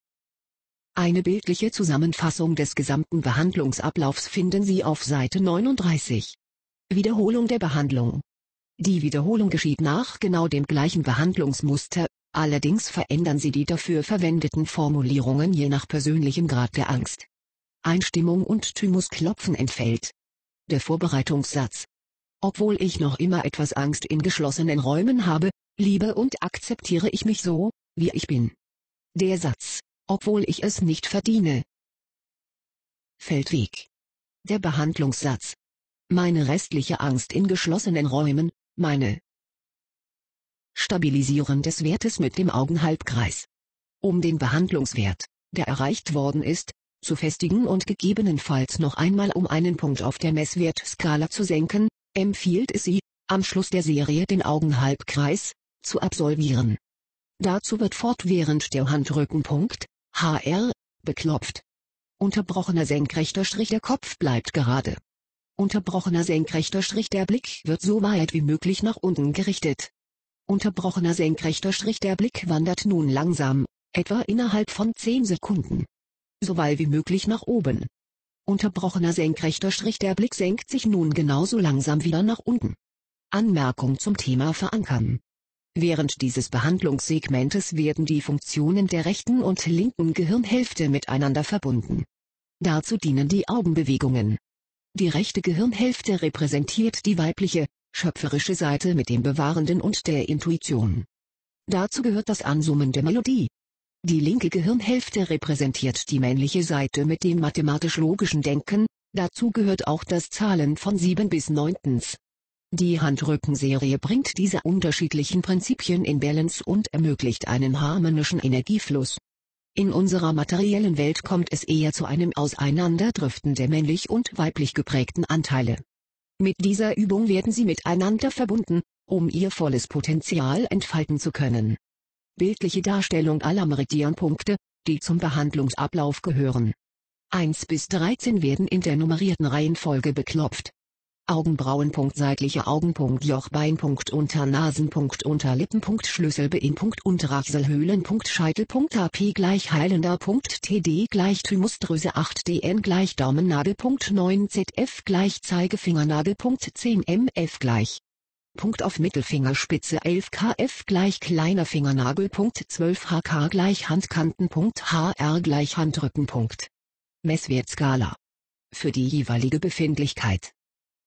Eine bildliche Zusammenfassung des gesamten Behandlungsablaufs finden Sie auf Seite 39. Wiederholung der Behandlung die Wiederholung geschieht nach genau dem gleichen Behandlungsmuster, allerdings verändern sie die dafür verwendeten Formulierungen je nach persönlichem Grad der Angst. Einstimmung und Thymusklopfen entfällt. Der Vorbereitungssatz. Obwohl ich noch immer etwas Angst in geschlossenen Räumen habe, liebe und akzeptiere ich mich so, wie ich bin. Der Satz, obwohl ich es nicht verdiene. Feldweg. Der Behandlungssatz. Meine restliche Angst in geschlossenen Räumen, meine Stabilisieren des Wertes mit dem Augenhalbkreis. Um den Behandlungswert, der erreicht worden ist, zu festigen und gegebenenfalls noch einmal um einen Punkt auf der Messwertskala zu senken, empfiehlt es sie, am Schluss der Serie den Augenhalbkreis, zu absolvieren. Dazu wird fortwährend der Handrückenpunkt, HR, beklopft. Unterbrochener senkrechter Strich der Kopf bleibt gerade. Unterbrochener senkrechter Strich Der Blick wird so weit wie möglich nach unten gerichtet. Unterbrochener senkrechter Strich Der Blick wandert nun langsam, etwa innerhalb von 10 Sekunden. So weit wie möglich nach oben. Unterbrochener senkrechter Strich Der Blick senkt sich nun genauso langsam wieder nach unten. Anmerkung zum Thema Verankern. Während dieses Behandlungssegmentes werden die Funktionen der rechten und linken Gehirnhälfte miteinander verbunden. Dazu dienen die Augenbewegungen. Die rechte Gehirnhälfte repräsentiert die weibliche, schöpferische Seite mit dem Bewahrenden und der Intuition. Dazu gehört das Ansummen der Melodie. Die linke Gehirnhälfte repräsentiert die männliche Seite mit dem mathematisch-logischen Denken, dazu gehört auch das Zahlen von 7 bis 9. Die Handrückenserie bringt diese unterschiedlichen Prinzipien in Balance und ermöglicht einen harmonischen Energiefluss. In unserer materiellen Welt kommt es eher zu einem Auseinanderdriften der männlich und weiblich geprägten Anteile. Mit dieser Übung werden sie miteinander verbunden, um ihr volles Potenzial entfalten zu können bildliche Darstellung aller Meridianpunkte, die zum Behandlungsablauf gehören. 1 bis 13 werden in der nummerierten Reihenfolge beklopft. Augenbrauenpunkt seitliche Augenpunkt Jochbeinpunkt Unternasenpunkt Unterlippenpunkt Schlüsselbeinpunkt Unterachselhöhlenpunkt Scheitelpunkt AP gleich heilender TD gleich Thymusdrüse 8 DN gleich Daumennagelpunkt 9 ZF gleich Zeigefingernagelpunkt 10 MF gleich Punkt auf Mittelfingerspitze 11 kf gleich kleiner Fingernagel Punkt 12 hk gleich Handkanten hr gleich Handrücken. Messwertskala. Für die jeweilige Befindlichkeit.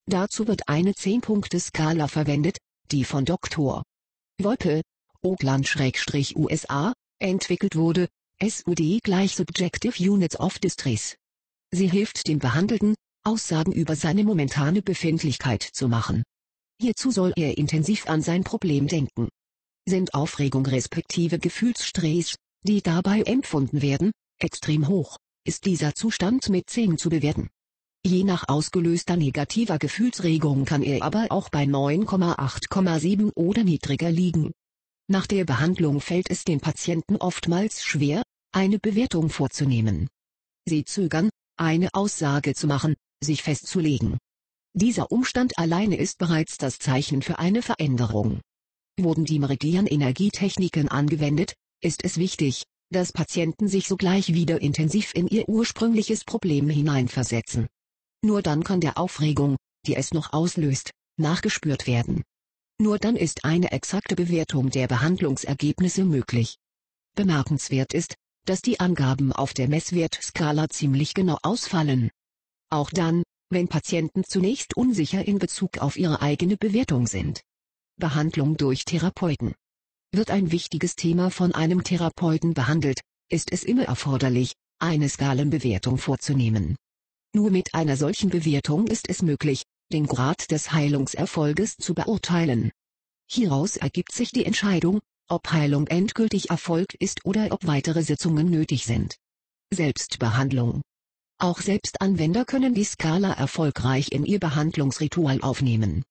Dazu wird eine 10-Punkte-Skala verwendet, die von Dr. Wolpe, Oakland-USA, entwickelt wurde, SUD gleich Subjective Units of Distress. Sie hilft dem Behandelten, Aussagen über seine momentane Befindlichkeit zu machen. Hierzu soll er intensiv an sein Problem denken. Sind Aufregung respektive Gefühlsstress, die dabei empfunden werden, extrem hoch, ist dieser Zustand mit 10 zu bewerten. Je nach ausgelöster negativer Gefühlsregung kann er aber auch bei 9,8,7 oder niedriger liegen. Nach der Behandlung fällt es den Patienten oftmals schwer, eine Bewertung vorzunehmen. Sie zögern, eine Aussage zu machen, sich festzulegen. Dieser Umstand alleine ist bereits das Zeichen für eine Veränderung. Wurden die Meridian-Energietechniken angewendet, ist es wichtig, dass Patienten sich sogleich wieder intensiv in ihr ursprüngliches Problem hineinversetzen. Nur dann kann der Aufregung, die es noch auslöst, nachgespürt werden. Nur dann ist eine exakte Bewertung der Behandlungsergebnisse möglich. Bemerkenswert ist, dass die Angaben auf der Messwertskala ziemlich genau ausfallen. Auch dann, wenn Patienten zunächst unsicher in Bezug auf ihre eigene Bewertung sind. Behandlung durch Therapeuten. Wird ein wichtiges Thema von einem Therapeuten behandelt, ist es immer erforderlich, eine Skalenbewertung vorzunehmen. Nur mit einer solchen Bewertung ist es möglich, den Grad des Heilungserfolges zu beurteilen. Hieraus ergibt sich die Entscheidung, ob Heilung endgültig erfolgt ist oder ob weitere Sitzungen nötig sind. Selbstbehandlung auch Selbstanwender können die Skala erfolgreich in ihr Behandlungsritual aufnehmen.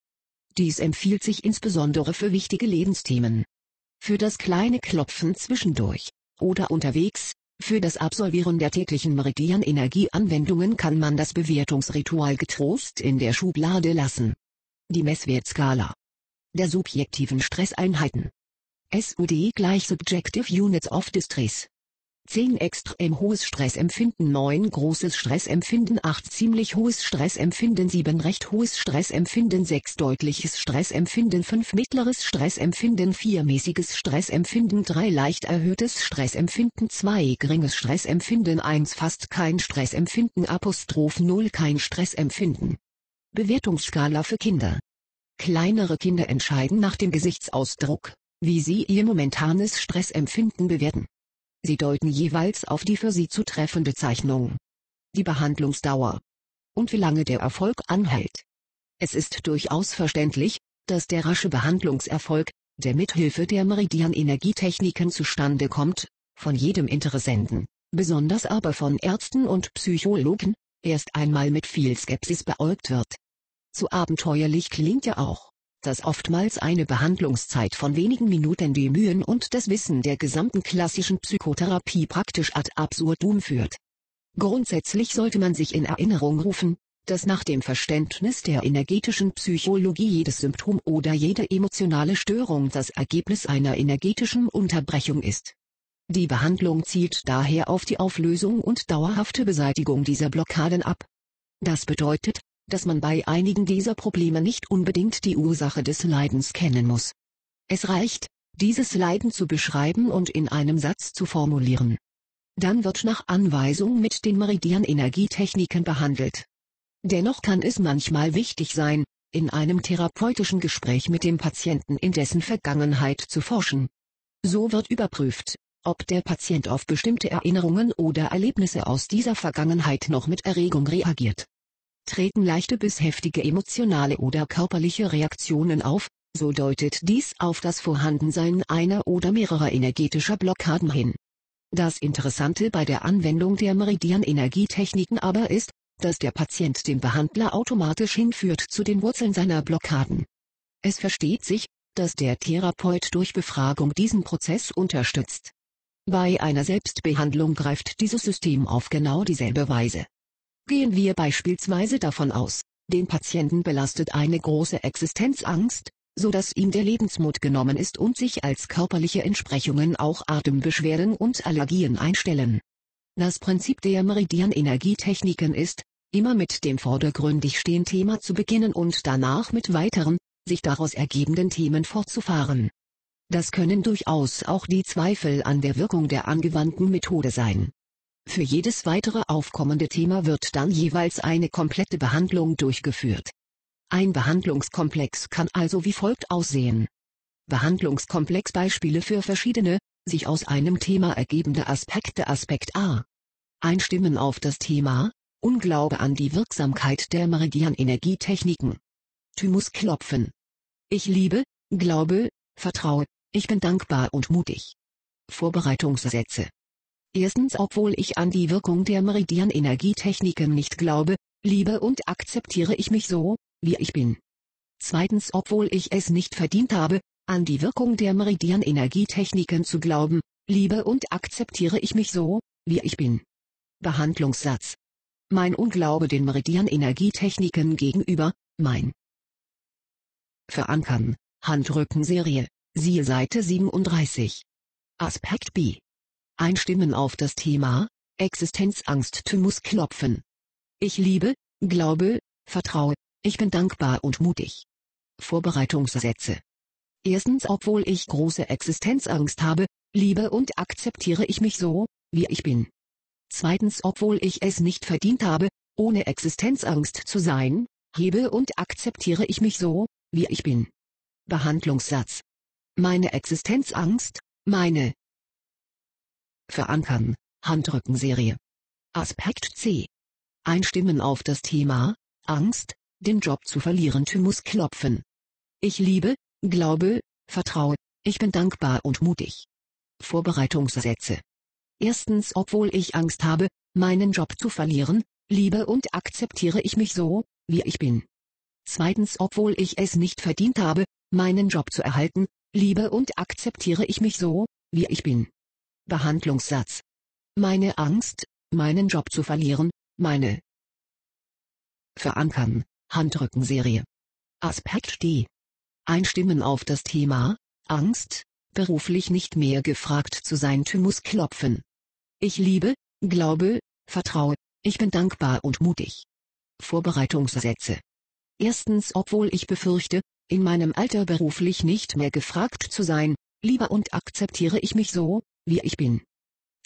Dies empfiehlt sich insbesondere für wichtige Lebensthemen. Für das kleine Klopfen zwischendurch oder unterwegs, für das Absolvieren der täglichen Meridian-Energieanwendungen kann man das Bewertungsritual getrost in der Schublade lassen. Die Messwertskala der subjektiven Stresseinheiten. SUD gleich Subjective Units of Distress 10 extrem hohes Stressempfinden 9 großes Stressempfinden 8 ziemlich hohes Stressempfinden 7 recht hohes Stressempfinden 6 deutliches Stressempfinden 5 mittleres Stressempfinden 4 mäßiges Stressempfinden 3 leicht erhöhtes Stressempfinden 2 geringes Stressempfinden 1 fast kein Stressempfinden Apostroph 0 kein Stressempfinden Bewertungsskala für Kinder Kleinere Kinder entscheiden nach dem Gesichtsausdruck, wie sie ihr momentanes Stressempfinden bewerten. Sie deuten jeweils auf die für sie zutreffende Zeichnung. Die Behandlungsdauer. Und wie lange der Erfolg anhält. Es ist durchaus verständlich, dass der rasche Behandlungserfolg, der mithilfe der Meridian-Energietechniken zustande kommt, von jedem Interessenten, besonders aber von Ärzten und Psychologen, erst einmal mit viel Skepsis beäugt wird. Zu abenteuerlich klingt ja auch dass oftmals eine Behandlungszeit von wenigen Minuten die Mühen und das Wissen der gesamten klassischen Psychotherapie praktisch ad absurdum führt. Grundsätzlich sollte man sich in Erinnerung rufen, dass nach dem Verständnis der energetischen Psychologie jedes Symptom oder jede emotionale Störung das Ergebnis einer energetischen Unterbrechung ist. Die Behandlung zielt daher auf die Auflösung und dauerhafte Beseitigung dieser Blockaden ab. Das bedeutet, dass man bei einigen dieser Probleme nicht unbedingt die Ursache des Leidens kennen muss. Es reicht, dieses Leiden zu beschreiben und in einem Satz zu formulieren. Dann wird nach Anweisung mit den Meridian-Energietechniken behandelt. Dennoch kann es manchmal wichtig sein, in einem therapeutischen Gespräch mit dem Patienten in dessen Vergangenheit zu forschen. So wird überprüft, ob der Patient auf bestimmte Erinnerungen oder Erlebnisse aus dieser Vergangenheit noch mit Erregung reagiert. Treten leichte bis heftige emotionale oder körperliche Reaktionen auf, so deutet dies auf das Vorhandensein einer oder mehrerer energetischer Blockaden hin. Das Interessante bei der Anwendung der Meridian-Energietechniken aber ist, dass der Patient den Behandler automatisch hinführt zu den Wurzeln seiner Blockaden. Es versteht sich, dass der Therapeut durch Befragung diesen Prozess unterstützt. Bei einer Selbstbehandlung greift dieses System auf genau dieselbe Weise. Gehen wir beispielsweise davon aus, den Patienten belastet eine große Existenzangst, so dass ihm der Lebensmut genommen ist und sich als körperliche Entsprechungen auch Atembeschwerden und Allergien einstellen. Das Prinzip der Meridian-Energietechniken ist, immer mit dem vordergründig stehen Thema zu beginnen und danach mit weiteren, sich daraus ergebenden Themen fortzufahren. Das können durchaus auch die Zweifel an der Wirkung der angewandten Methode sein. Für jedes weitere aufkommende Thema wird dann jeweils eine komplette Behandlung durchgeführt. Ein Behandlungskomplex kann also wie folgt aussehen. Behandlungskomplex-Beispiele für verschiedene, sich aus einem Thema ergebende Aspekte Aspekt A. Einstimmen auf das Thema, Unglaube an die Wirksamkeit der Meridian-Energietechniken. Thymus klopfen. Ich liebe, glaube, vertraue, ich bin dankbar und mutig. Vorbereitungssätze. Erstens obwohl ich an die Wirkung der Meridian-Energietechniken nicht glaube, liebe und akzeptiere ich mich so, wie ich bin. Zweitens obwohl ich es nicht verdient habe, an die Wirkung der Meridian-Energietechniken zu glauben, liebe und akzeptiere ich mich so, wie ich bin. Behandlungssatz. Mein Unglaube den Meridian-Energietechniken gegenüber, mein Verankern, Handrückenserie, siehe Seite 37. Aspekt B. Einstimmen auf das Thema, Existenzangst Thymus klopfen. Ich liebe, glaube, vertraue, ich bin dankbar und mutig. Vorbereitungssätze. Erstens obwohl ich große Existenzangst habe, liebe und akzeptiere ich mich so, wie ich bin. Zweitens obwohl ich es nicht verdient habe, ohne Existenzangst zu sein, hebe und akzeptiere ich mich so, wie ich bin. Behandlungssatz. Meine Existenzangst, meine Verankern, Handrückenserie. Aspekt C. Einstimmen auf das Thema, Angst, den Job zu verlieren Thymus klopfen. Ich liebe, glaube, vertraue, ich bin dankbar und mutig. Vorbereitungssätze. Erstens obwohl ich Angst habe, meinen Job zu verlieren, liebe und akzeptiere ich mich so, wie ich bin. Zweitens obwohl ich es nicht verdient habe, meinen Job zu erhalten, liebe und akzeptiere ich mich so, wie ich bin. Behandlungssatz. Meine Angst, meinen Job zu verlieren, meine Verankern, Handrückenserie. Aspekt D. Einstimmen auf das Thema, Angst, beruflich nicht mehr gefragt zu sein Thymus klopfen. Ich liebe, glaube, vertraue, ich bin dankbar und mutig. Vorbereitungssätze. Erstens obwohl ich befürchte, in meinem Alter beruflich nicht mehr gefragt zu sein, lieber und akzeptiere ich mich so, wie ich bin.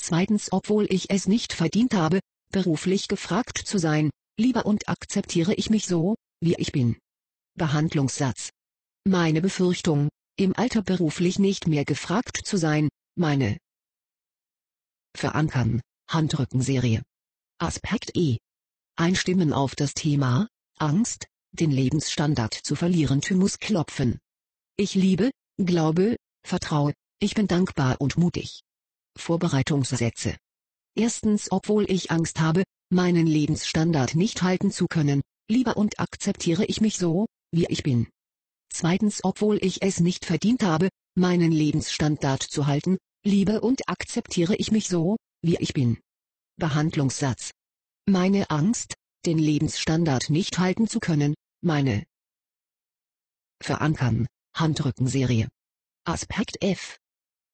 Zweitens obwohl ich es nicht verdient habe, beruflich gefragt zu sein, lieber und akzeptiere ich mich so, wie ich bin. Behandlungssatz. Meine Befürchtung, im Alter beruflich nicht mehr gefragt zu sein, meine Verankern, Handrückenserie. Aspekt E. Einstimmen auf das Thema, Angst, den Lebensstandard zu verlieren Thymus klopfen. Ich liebe, glaube, vertraue, ich bin dankbar und mutig. Vorbereitungssätze. Erstens obwohl ich Angst habe, meinen Lebensstandard nicht halten zu können, lieber und akzeptiere ich mich so, wie ich bin. Zweitens obwohl ich es nicht verdient habe, meinen Lebensstandard zu halten, liebe und akzeptiere ich mich so, wie ich bin. Behandlungssatz. Meine Angst, den Lebensstandard nicht halten zu können, meine Verankern, Handrückenserie. Aspekt F.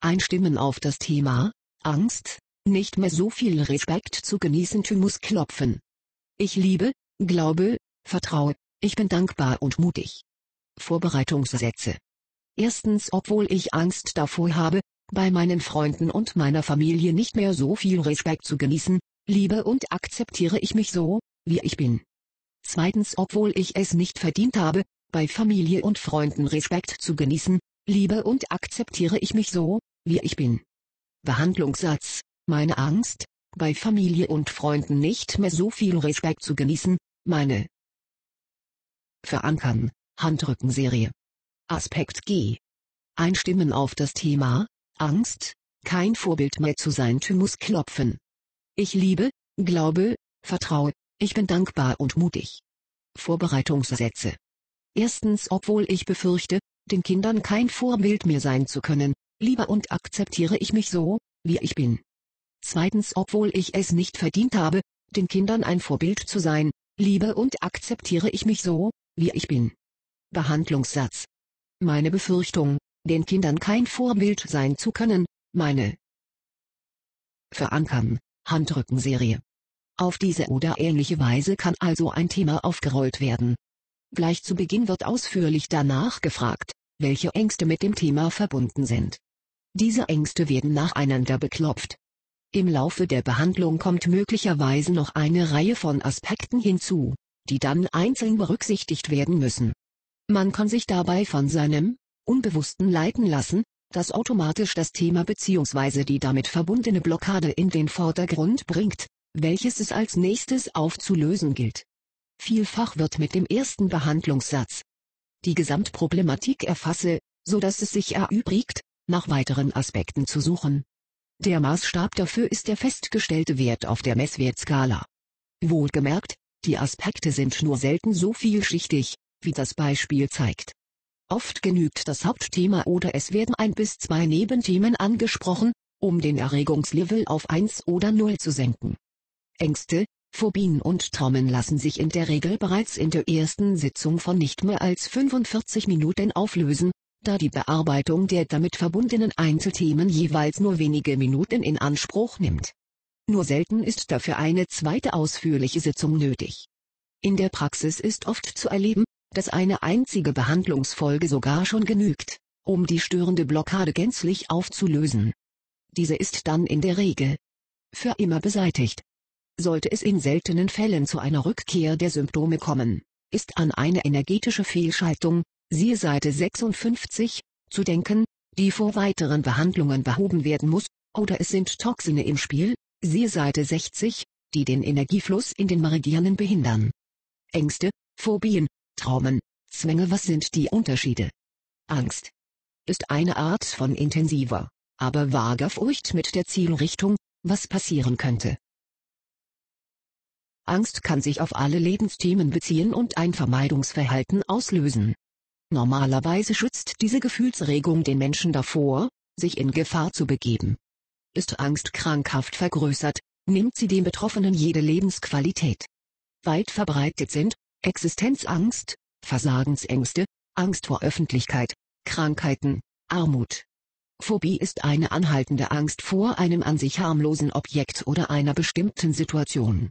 Einstimmen auf das Thema, Angst, nicht mehr so viel Respekt zu genießen Thymus klopfen. Ich liebe, glaube, vertraue, ich bin dankbar und mutig. Vorbereitungssätze. Erstens obwohl ich Angst davor habe, bei meinen Freunden und meiner Familie nicht mehr so viel Respekt zu genießen, liebe und akzeptiere ich mich so, wie ich bin. Zweitens obwohl ich es nicht verdient habe, bei Familie und Freunden Respekt zu genießen, liebe und akzeptiere ich mich so, wie ich bin. Behandlungssatz, meine Angst, bei Familie und Freunden nicht mehr so viel Respekt zu genießen, meine Verankern, Handrückenserie. Aspekt G. Einstimmen auf das Thema, Angst, kein Vorbild mehr zu sein muss klopfen. Ich liebe, glaube, vertraue, ich bin dankbar und mutig. Vorbereitungssätze. Erstens obwohl ich befürchte, den Kindern kein Vorbild mehr sein zu können, liebe und akzeptiere ich mich so, wie ich bin. Zweitens obwohl ich es nicht verdient habe, den Kindern ein Vorbild zu sein, liebe und akzeptiere ich mich so, wie ich bin. Behandlungssatz. Meine Befürchtung, den Kindern kein Vorbild sein zu können, meine Verankern, Handrückenserie. Auf diese oder ähnliche Weise kann also ein Thema aufgerollt werden. Gleich zu Beginn wird ausführlich danach gefragt, welche Ängste mit dem Thema verbunden sind. Diese Ängste werden nacheinander beklopft. Im Laufe der Behandlung kommt möglicherweise noch eine Reihe von Aspekten hinzu, die dann einzeln berücksichtigt werden müssen. Man kann sich dabei von seinem Unbewussten leiten lassen, das automatisch das Thema bzw. die damit verbundene Blockade in den Vordergrund bringt, welches es als nächstes aufzulösen gilt. Vielfach wird mit dem ersten Behandlungssatz die Gesamtproblematik erfasse, so dass es sich erübrigt, nach weiteren Aspekten zu suchen. Der Maßstab dafür ist der festgestellte Wert auf der Messwertskala. Wohlgemerkt, die Aspekte sind nur selten so vielschichtig, wie das Beispiel zeigt. Oft genügt das Hauptthema oder es werden ein bis zwei Nebenthemen angesprochen, um den Erregungslevel auf 1 oder 0 zu senken. Ängste, Phobien und Traumen lassen sich in der Regel bereits in der ersten Sitzung von nicht mehr als 45 Minuten auflösen, da die Bearbeitung der damit verbundenen Einzelthemen jeweils nur wenige Minuten in Anspruch nimmt. Nur selten ist dafür eine zweite ausführliche Sitzung nötig. In der Praxis ist oft zu erleben, dass eine einzige Behandlungsfolge sogar schon genügt, um die störende Blockade gänzlich aufzulösen. Diese ist dann in der Regel für immer beseitigt. Sollte es in seltenen Fällen zu einer Rückkehr der Symptome kommen, ist an eine energetische Fehlschaltung, siehe Seite 56, zu denken, die vor weiteren Behandlungen behoben werden muss, oder es sind Toxine im Spiel, siehe Seite 60, die den Energiefluss in den Meridianen behindern. Ängste, Phobien, Traumen, Zwänge Was sind die Unterschiede? Angst ist eine Art von intensiver, aber vager Furcht mit der Zielrichtung, was passieren könnte. Angst kann sich auf alle Lebensthemen beziehen und ein Vermeidungsverhalten auslösen. Normalerweise schützt diese Gefühlsregung den Menschen davor, sich in Gefahr zu begeben. Ist Angst krankhaft vergrößert, nimmt sie dem Betroffenen jede Lebensqualität. Weit verbreitet sind Existenzangst, Versagensängste, Angst vor Öffentlichkeit, Krankheiten, Armut. Phobie ist eine anhaltende Angst vor einem an sich harmlosen Objekt oder einer bestimmten Situation.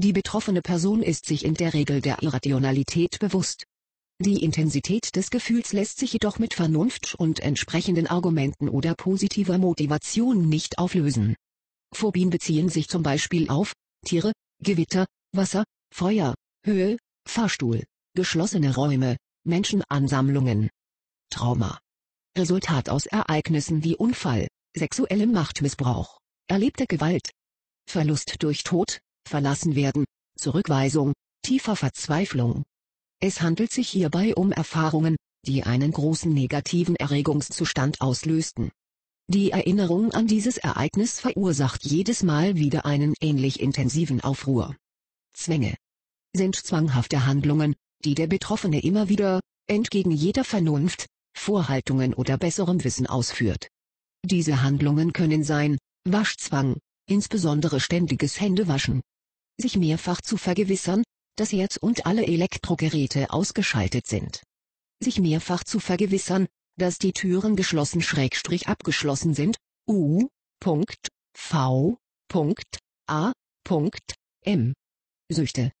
Die betroffene Person ist sich in der Regel der Irrationalität bewusst. Die Intensität des Gefühls lässt sich jedoch mit Vernunft und entsprechenden Argumenten oder positiver Motivation nicht auflösen. Phobien beziehen sich zum Beispiel auf Tiere, Gewitter, Wasser, Feuer, Höhe, Fahrstuhl, geschlossene Räume, Menschenansammlungen. Trauma. Resultat aus Ereignissen wie Unfall, sexuellem Machtmissbrauch, erlebte Gewalt, Verlust durch Tod, Verlassenwerden, Zurückweisung, tiefer Verzweiflung. Es handelt sich hierbei um Erfahrungen, die einen großen negativen Erregungszustand auslösten. Die Erinnerung an dieses Ereignis verursacht jedes Mal wieder einen ähnlich intensiven Aufruhr. Zwänge sind zwanghafte Handlungen, die der Betroffene immer wieder, entgegen jeder Vernunft, Vorhaltungen oder besserem Wissen ausführt. Diese Handlungen können sein, Waschzwang, insbesondere ständiges Händewaschen, sich mehrfach zu vergewissern, dass Herz und alle Elektrogeräte ausgeschaltet sind. Sich mehrfach zu vergewissern, dass die Türen geschlossen schrägstrich abgeschlossen sind, U. V. A. M. Süchte.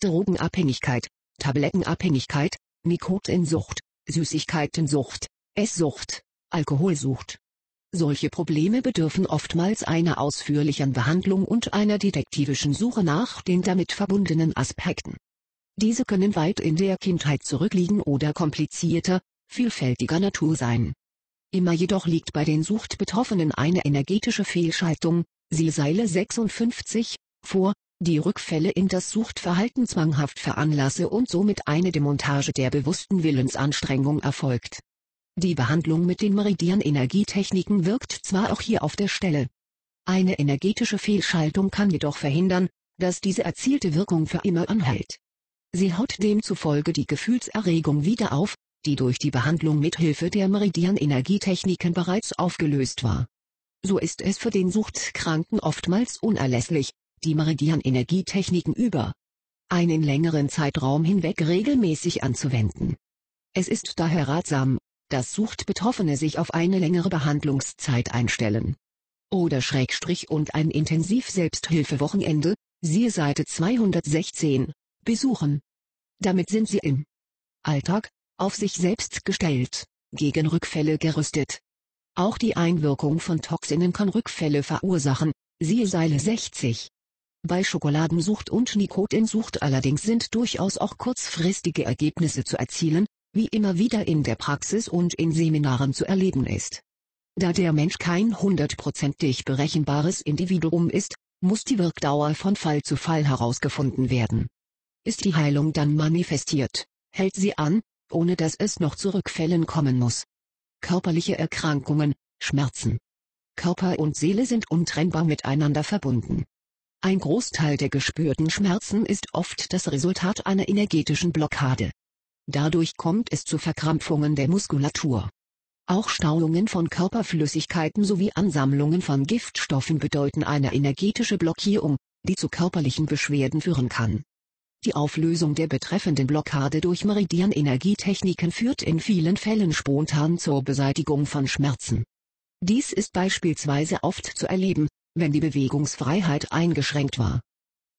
Drogenabhängigkeit, Tablettenabhängigkeit, Nikotinsucht, Süßigkeitensucht, Esssucht, Alkoholsucht. Solche Probleme bedürfen oftmals einer ausführlichen Behandlung und einer detektivischen Suche nach den damit verbundenen Aspekten. Diese können weit in der Kindheit zurückliegen oder komplizierter, vielfältiger Natur sein. Immer jedoch liegt bei den Suchtbetroffenen eine energetische Fehlschaltung, siehe Seile 56, vor, die Rückfälle in das Suchtverhalten zwanghaft veranlasse und somit eine Demontage der bewussten Willensanstrengung erfolgt. Die Behandlung mit den Meridian-Energietechniken wirkt zwar auch hier auf der Stelle. Eine energetische Fehlschaltung kann jedoch verhindern, dass diese erzielte Wirkung für immer anhält. Sie haut demzufolge die Gefühlserregung wieder auf, die durch die Behandlung mit Hilfe der Meridian-Energietechniken bereits aufgelöst war. So ist es für den Suchtkranken oftmals unerlässlich, die Meridian-Energietechniken über einen längeren Zeitraum hinweg regelmäßig anzuwenden. Es ist daher ratsam, dass Suchtbetroffene sich auf eine längere Behandlungszeit einstellen. Oder Schrägstrich und ein Intensiv-Selbsthilfewochenende, siehe Seite 216, besuchen. Damit sind sie im Alltag, auf sich selbst gestellt, gegen Rückfälle gerüstet. Auch die Einwirkung von Toxinen kann Rückfälle verursachen, siehe Seile 60. Bei Schokoladensucht und Nikotinsucht allerdings sind durchaus auch kurzfristige Ergebnisse zu erzielen, wie immer wieder in der Praxis und in Seminaren zu erleben ist. Da der Mensch kein hundertprozentig berechenbares Individuum ist, muss die Wirkdauer von Fall zu Fall herausgefunden werden. Ist die Heilung dann manifestiert, hält sie an, ohne dass es noch zu Rückfällen kommen muss. Körperliche Erkrankungen, Schmerzen. Körper und Seele sind untrennbar miteinander verbunden. Ein Großteil der gespürten Schmerzen ist oft das Resultat einer energetischen Blockade. Dadurch kommt es zu Verkrampfungen der Muskulatur. Auch Stauungen von Körperflüssigkeiten sowie Ansammlungen von Giftstoffen bedeuten eine energetische Blockierung, die zu körperlichen Beschwerden führen kann. Die Auflösung der betreffenden Blockade durch Meridian-Energietechniken führt in vielen Fällen spontan zur Beseitigung von Schmerzen. Dies ist beispielsweise oft zu erleben, wenn die Bewegungsfreiheit eingeschränkt war.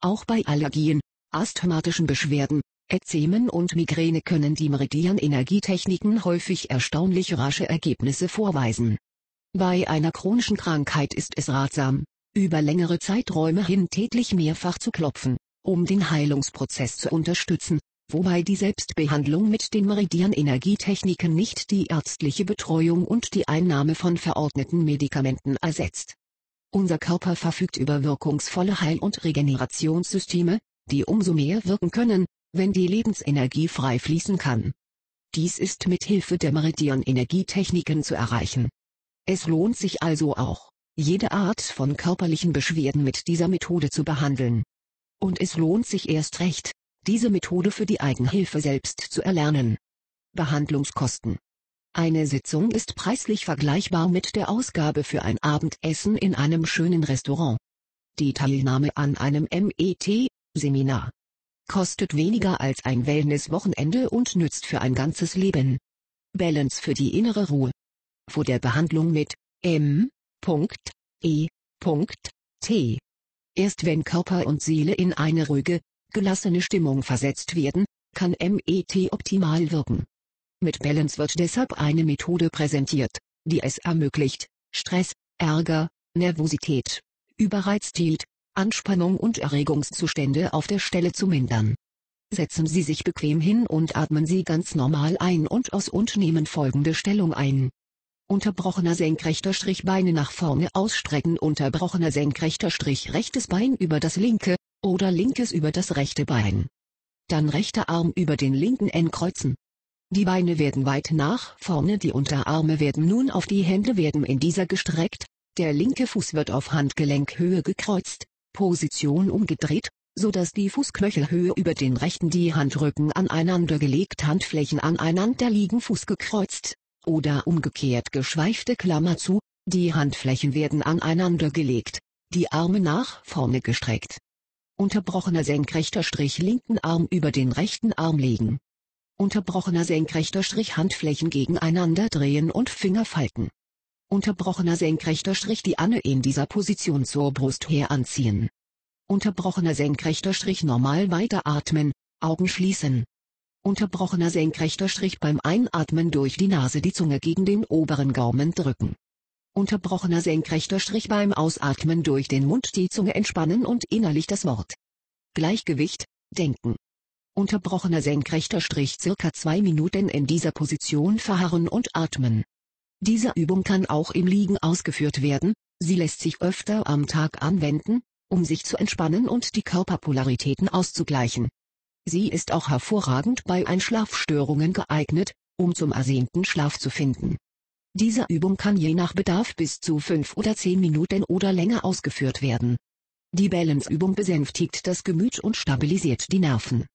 Auch bei Allergien, asthmatischen Beschwerden, Ekzemen und Migräne können die Meridian-Energietechniken häufig erstaunlich rasche Ergebnisse vorweisen. Bei einer chronischen Krankheit ist es ratsam, über längere Zeiträume hin täglich mehrfach zu klopfen um den Heilungsprozess zu unterstützen, wobei die Selbstbehandlung mit den Meridian-Energietechniken nicht die ärztliche Betreuung und die Einnahme von verordneten Medikamenten ersetzt. Unser Körper verfügt über wirkungsvolle Heil- und Regenerationssysteme, die umso mehr wirken können, wenn die Lebensenergie frei fließen kann. Dies ist mit Hilfe der Meridian-Energietechniken zu erreichen. Es lohnt sich also auch, jede Art von körperlichen Beschwerden mit dieser Methode zu behandeln. Und es lohnt sich erst recht, diese Methode für die Eigenhilfe selbst zu erlernen. Behandlungskosten Eine Sitzung ist preislich vergleichbar mit der Ausgabe für ein Abendessen in einem schönen Restaurant. Die Teilnahme an einem MET-Seminar kostet weniger als ein Wellness-Wochenende und nützt für ein ganzes Leben. Balance für die innere Ruhe. Vor der Behandlung mit M. E. T. Erst wenn Körper und Seele in eine ruhige, gelassene Stimmung versetzt werden, kann MET optimal wirken. Mit Balance wird deshalb eine Methode präsentiert, die es ermöglicht, Stress, Ärger, Nervosität, Überreiztheit, Anspannung und Erregungszustände auf der Stelle zu mindern. Setzen Sie sich bequem hin und atmen Sie ganz normal ein und aus und nehmen folgende Stellung ein. Unterbrochener senkrechter Strich Beine nach vorne ausstrecken Unterbrochener senkrechter Strich rechtes Bein über das linke, oder linkes über das rechte Bein. Dann rechter Arm über den linken N kreuzen. Die Beine werden weit nach vorne die Unterarme werden nun auf die Hände werden in dieser gestreckt, der linke Fuß wird auf Handgelenkhöhe gekreuzt, Position umgedreht, so dass die Fußknöchelhöhe über den rechten die Handrücken aneinander gelegt Handflächen aneinander liegen Fuß gekreuzt, oder umgekehrt geschweifte Klammer zu, die Handflächen werden aneinander gelegt, die Arme nach vorne gestreckt. Unterbrochener senkrechter Strich linken Arm über den rechten Arm legen. Unterbrochener senkrechter Strich Handflächen gegeneinander drehen und Finger falten. Unterbrochener senkrechter Strich die Anne in dieser Position zur Brust heranziehen. Unterbrochener senkrechter Strich normal weiteratmen, Augen schließen. Unterbrochener senkrechter Strich beim Einatmen durch die Nase die Zunge gegen den oberen Gaumen drücken. Unterbrochener senkrechter Strich beim Ausatmen durch den Mund die Zunge entspannen und innerlich das Wort. Gleichgewicht, denken. Unterbrochener senkrechter Strich circa zwei Minuten in dieser Position verharren und atmen. Diese Übung kann auch im Liegen ausgeführt werden, sie lässt sich öfter am Tag anwenden, um sich zu entspannen und die Körperpolaritäten auszugleichen. Sie ist auch hervorragend bei Einschlafstörungen geeignet, um zum ersehnten Schlaf zu finden. Diese Übung kann je nach Bedarf bis zu 5 oder 10 Minuten oder länger ausgeführt werden. Die Balance-Übung besänftigt das Gemüt und stabilisiert die Nerven.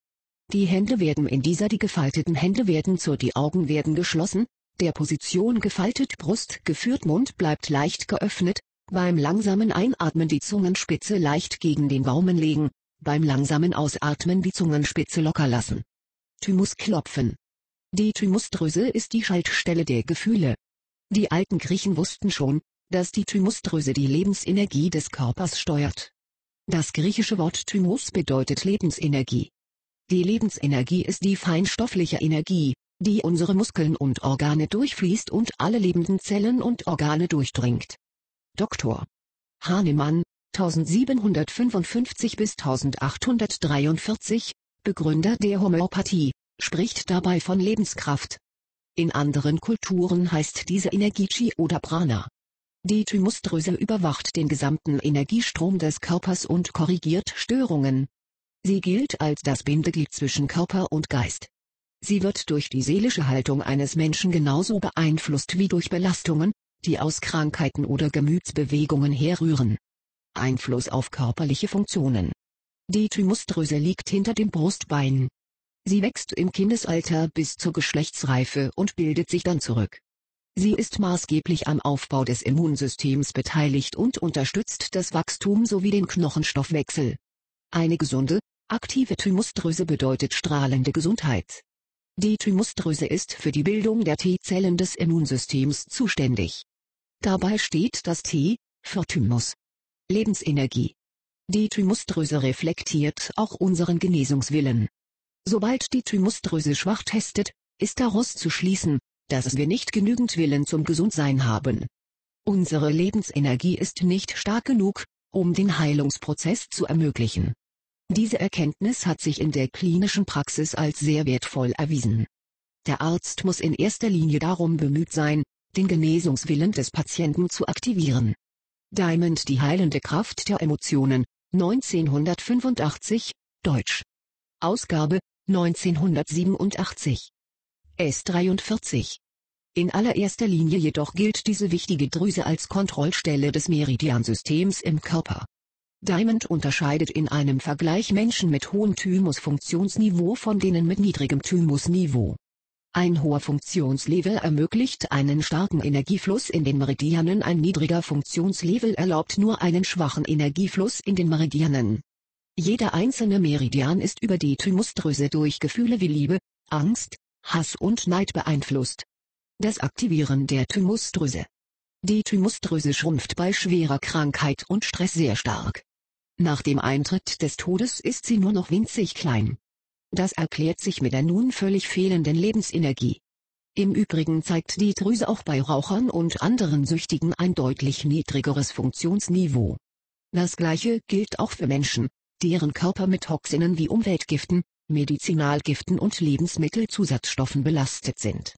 Die Hände werden in dieser die gefalteten Hände werden zur die Augen werden geschlossen, der Position gefaltet Brust geführt Mund bleibt leicht geöffnet, beim langsamen Einatmen die Zungenspitze leicht gegen den Gaumen legen, beim langsamen Ausatmen die Zungenspitze locker lassen. Thymus klopfen. Die Thymusdrüse ist die Schaltstelle der Gefühle. Die alten Griechen wussten schon, dass die Thymusdrüse die Lebensenergie des Körpers steuert. Das griechische Wort Thymos bedeutet Lebensenergie. Die Lebensenergie ist die feinstoffliche Energie, die unsere Muskeln und Organe durchfließt und alle lebenden Zellen und Organe durchdringt. Dr. Hahnemann, 1755 bis 1843, Begründer der Homöopathie, spricht dabei von Lebenskraft. In anderen Kulturen heißt diese Energie Chi oder Prana. Die Thymusdrüse überwacht den gesamten Energiestrom des Körpers und korrigiert Störungen. Sie gilt als das Bindeglied zwischen Körper und Geist. Sie wird durch die seelische Haltung eines Menschen genauso beeinflusst wie durch Belastungen, die aus Krankheiten oder Gemütsbewegungen herrühren. Einfluss auf körperliche Funktionen. Die Thymusdrüse liegt hinter dem Brustbein. Sie wächst im Kindesalter bis zur Geschlechtsreife und bildet sich dann zurück. Sie ist maßgeblich am Aufbau des Immunsystems beteiligt und unterstützt das Wachstum sowie den Knochenstoffwechsel. Eine gesunde, Aktive Thymusdrüse bedeutet strahlende Gesundheit. Die Thymusdrüse ist für die Bildung der T-Zellen des Immunsystems zuständig. Dabei steht das T für Thymus. Lebensenergie. Die Thymusdrüse reflektiert auch unseren Genesungswillen. Sobald die Thymusdrüse schwach testet, ist daraus zu schließen, dass wir nicht genügend Willen zum Gesundsein haben. Unsere Lebensenergie ist nicht stark genug, um den Heilungsprozess zu ermöglichen. Diese Erkenntnis hat sich in der klinischen Praxis als sehr wertvoll erwiesen. Der Arzt muss in erster Linie darum bemüht sein, den Genesungswillen des Patienten zu aktivieren. Diamond Die heilende Kraft der Emotionen, 1985, Deutsch. Ausgabe, 1987. S43. In allererster Linie jedoch gilt diese wichtige Drüse als Kontrollstelle des Meridiansystems im Körper. Diamond unterscheidet in einem Vergleich Menschen mit hohem Thymus-Funktionsniveau von denen mit niedrigem Thymusniveau. Ein hoher Funktionslevel ermöglicht einen starken Energiefluss in den Meridianen, ein niedriger Funktionslevel erlaubt nur einen schwachen Energiefluss in den Meridianen. Jeder einzelne Meridian ist über die Thymusdrüse durch Gefühle wie Liebe, Angst, Hass und Neid beeinflusst. Das Aktivieren der Thymusdrüse. Die Thymusdrüse schrumpft bei schwerer Krankheit und Stress sehr stark. Nach dem Eintritt des Todes ist sie nur noch winzig klein. Das erklärt sich mit der nun völlig fehlenden Lebensenergie. Im Übrigen zeigt die Drüse auch bei Rauchern und anderen Süchtigen ein deutlich niedrigeres Funktionsniveau. Das gleiche gilt auch für Menschen, deren Körper mit Toxinen wie Umweltgiften, Medizinalgiften und Lebensmittelzusatzstoffen belastet sind.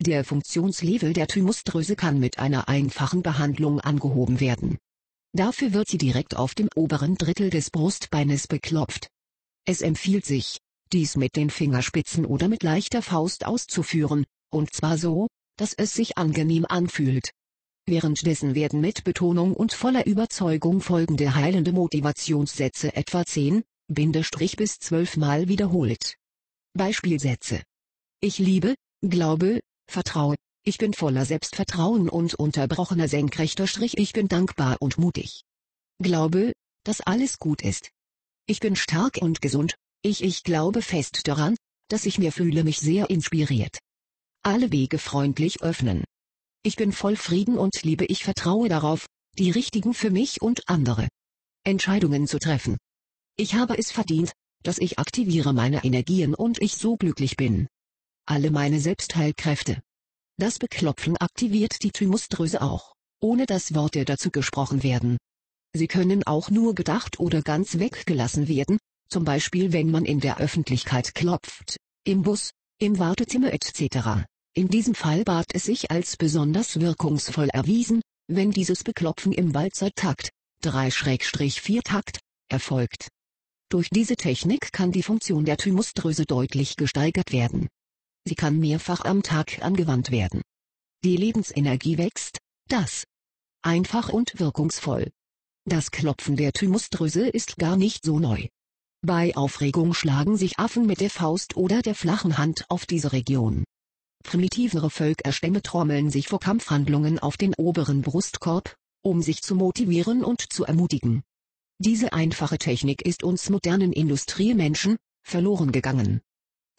Der Funktionslevel der Thymusdrüse kann mit einer einfachen Behandlung angehoben werden. Dafür wird sie direkt auf dem oberen Drittel des Brustbeines beklopft. Es empfiehlt sich, dies mit den Fingerspitzen oder mit leichter Faust auszuführen, und zwar so, dass es sich angenehm anfühlt. Währenddessen werden mit Betonung und voller Überzeugung folgende heilende Motivationssätze etwa 10, Bindestrich bis 12 Mal wiederholt. Beispielsätze. Ich liebe, glaube, vertraue, ich bin voller Selbstvertrauen und unterbrochener senkrechter Strich. Ich bin dankbar und mutig. Glaube, dass alles gut ist. Ich bin stark und gesund. Ich ich glaube fest daran, dass ich mir fühle mich sehr inspiriert. Alle Wege freundlich öffnen. Ich bin voll Frieden und Liebe. Ich vertraue darauf, die richtigen für mich und andere Entscheidungen zu treffen. Ich habe es verdient, dass ich aktiviere meine Energien und ich so glücklich bin. Alle meine Selbstheilkräfte. Das Beklopfen aktiviert die Thymusdrüse auch, ohne dass Worte dazu gesprochen werden. Sie können auch nur gedacht oder ganz weggelassen werden, zum Beispiel wenn man in der Öffentlichkeit klopft, im Bus, im Wartezimmer etc. In diesem Fall bat es sich als besonders wirkungsvoll erwiesen, wenn dieses Beklopfen im Walzertakt, 3-4-Takt, erfolgt. Durch diese Technik kann die Funktion der Thymusdrüse deutlich gesteigert werden. Sie kann mehrfach am Tag angewandt werden. Die Lebensenergie wächst, das einfach und wirkungsvoll. Das Klopfen der Thymusdrüse ist gar nicht so neu. Bei Aufregung schlagen sich Affen mit der Faust oder der flachen Hand auf diese Region. Primitivere Völkerstämme trommeln sich vor Kampfhandlungen auf den oberen Brustkorb, um sich zu motivieren und zu ermutigen. Diese einfache Technik ist uns modernen Industriemenschen verloren gegangen.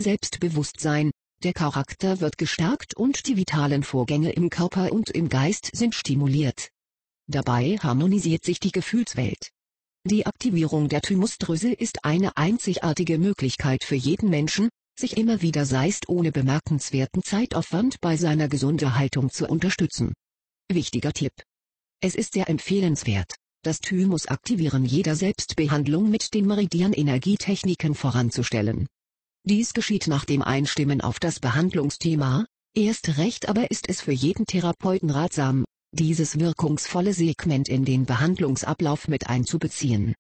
Selbstbewusstsein, der Charakter wird gestärkt und die vitalen Vorgänge im Körper und im Geist sind stimuliert. Dabei harmonisiert sich die Gefühlswelt. Die Aktivierung der Thymusdrüse ist eine einzigartige Möglichkeit für jeden Menschen, sich immer wieder seist ohne bemerkenswerten Zeitaufwand bei seiner gesunden Haltung zu unterstützen. Wichtiger Tipp. Es ist sehr empfehlenswert, das Thymus aktivieren jeder Selbstbehandlung mit den Meridian-Energietechniken voranzustellen. Dies geschieht nach dem Einstimmen auf das Behandlungsthema, erst recht aber ist es für jeden Therapeuten ratsam, dieses wirkungsvolle Segment in den Behandlungsablauf mit einzubeziehen.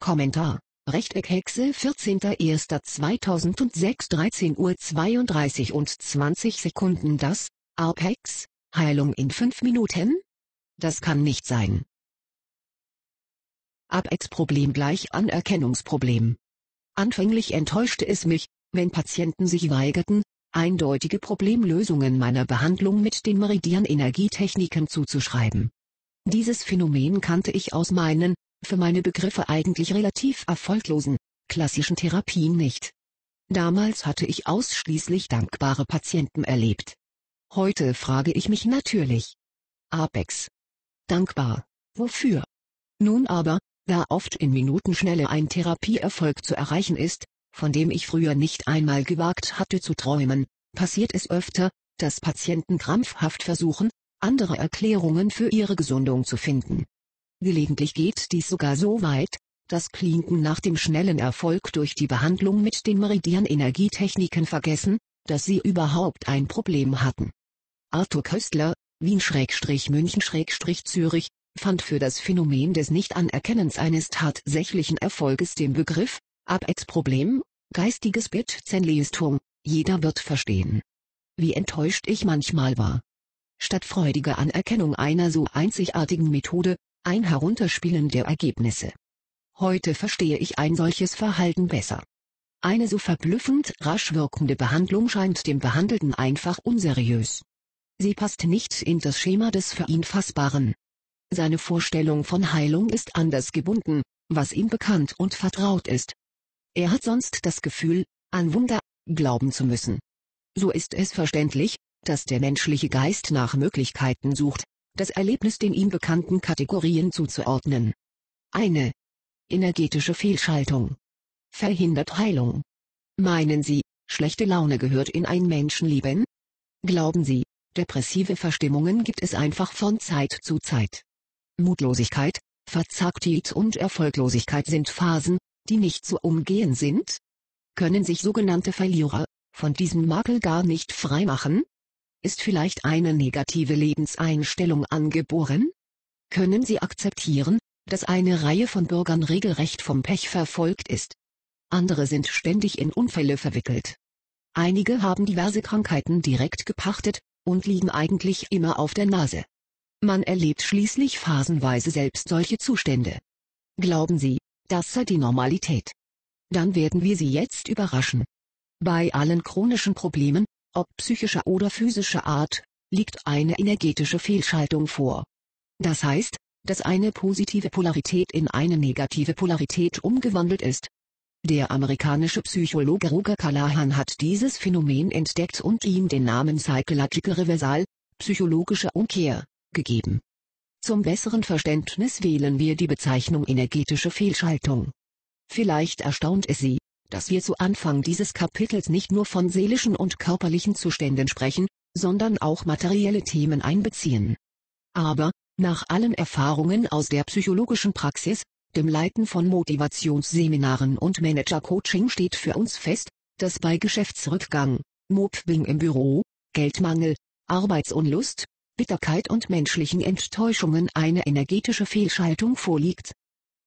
Kommentar Rechteckhexe 14.01.2006 13 Uhr 32 und 20 Sekunden Das, Apex, Heilung in 5 Minuten? Das kann nicht sein. Apex-Problem gleich Anerkennungsproblem. Anfänglich enttäuschte es mich, wenn Patienten sich weigerten, eindeutige Problemlösungen meiner Behandlung mit den Meridian-Energietechniken zuzuschreiben. Dieses Phänomen kannte ich aus meinen, für meine Begriffe eigentlich relativ erfolglosen, klassischen Therapien nicht. Damals hatte ich ausschließlich dankbare Patienten erlebt. Heute frage ich mich natürlich. Apex. Dankbar. Wofür? Nun aber, da oft in Minutenschnelle ein Therapieerfolg zu erreichen ist, von dem ich früher nicht einmal gewagt hatte zu träumen, passiert es öfter, dass Patienten krampfhaft versuchen, andere Erklärungen für ihre Gesundung zu finden. Gelegentlich geht dies sogar so weit, dass Klienten nach dem schnellen Erfolg durch die Behandlung mit den Meridian-Energietechniken vergessen, dass sie überhaupt ein Problem hatten. Arthur Köstler, Wien-München-Zürich, fand für das Phänomen des Nicht-Anerkennens eines tatsächlichen Erfolges den Begriff, Apex-Problem, geistiges Bit-Zenleistung, jeder wird verstehen. Wie enttäuscht ich manchmal war. Statt freudiger Anerkennung einer so einzigartigen Methode, ein Herunterspielen der Ergebnisse. Heute verstehe ich ein solches Verhalten besser. Eine so verblüffend rasch wirkende Behandlung scheint dem Behandelten einfach unseriös. Sie passt nicht in das Schema des für ihn Fassbaren. Seine Vorstellung von Heilung ist anders gebunden, was ihm bekannt und vertraut ist. Er hat sonst das Gefühl, an Wunder glauben zu müssen. So ist es verständlich, dass der menschliche Geist nach Möglichkeiten sucht, das Erlebnis den ihm bekannten Kategorien zuzuordnen. Eine energetische Fehlschaltung verhindert Heilung. Meinen Sie, schlechte Laune gehört in ein Menschenleben? Glauben Sie, depressive Verstimmungen gibt es einfach von Zeit zu Zeit. Mutlosigkeit, Verzagtheit und Erfolglosigkeit sind Phasen, die nicht zu umgehen sind? Können sich sogenannte Verlierer von diesem Makel gar nicht freimachen? Ist vielleicht eine negative Lebenseinstellung angeboren? Können Sie akzeptieren, dass eine Reihe von Bürgern regelrecht vom Pech verfolgt ist? Andere sind ständig in Unfälle verwickelt. Einige haben diverse Krankheiten direkt gepachtet und liegen eigentlich immer auf der Nase. Man erlebt schließlich phasenweise selbst solche Zustände. Glauben Sie, das sei die Normalität? Dann werden wir Sie jetzt überraschen. Bei allen chronischen Problemen, ob psychischer oder physischer Art, liegt eine energetische Fehlschaltung vor. Das heißt, dass eine positive Polarität in eine negative Polarität umgewandelt ist. Der amerikanische Psychologe Roger Callahan hat dieses Phänomen entdeckt und ihm den Namen Psychological Reversal, psychologische Umkehr, gegeben. Zum besseren Verständnis wählen wir die Bezeichnung energetische Fehlschaltung. Vielleicht erstaunt es Sie, dass wir zu Anfang dieses Kapitels nicht nur von seelischen und körperlichen Zuständen sprechen, sondern auch materielle Themen einbeziehen. Aber, nach allen Erfahrungen aus der psychologischen Praxis, dem Leiten von Motivationsseminaren und Managercoaching steht für uns fest, dass bei Geschäftsrückgang, Mobbing im Büro, Geldmangel, Arbeitsunlust, Bitterkeit und menschlichen Enttäuschungen eine energetische Fehlschaltung vorliegt.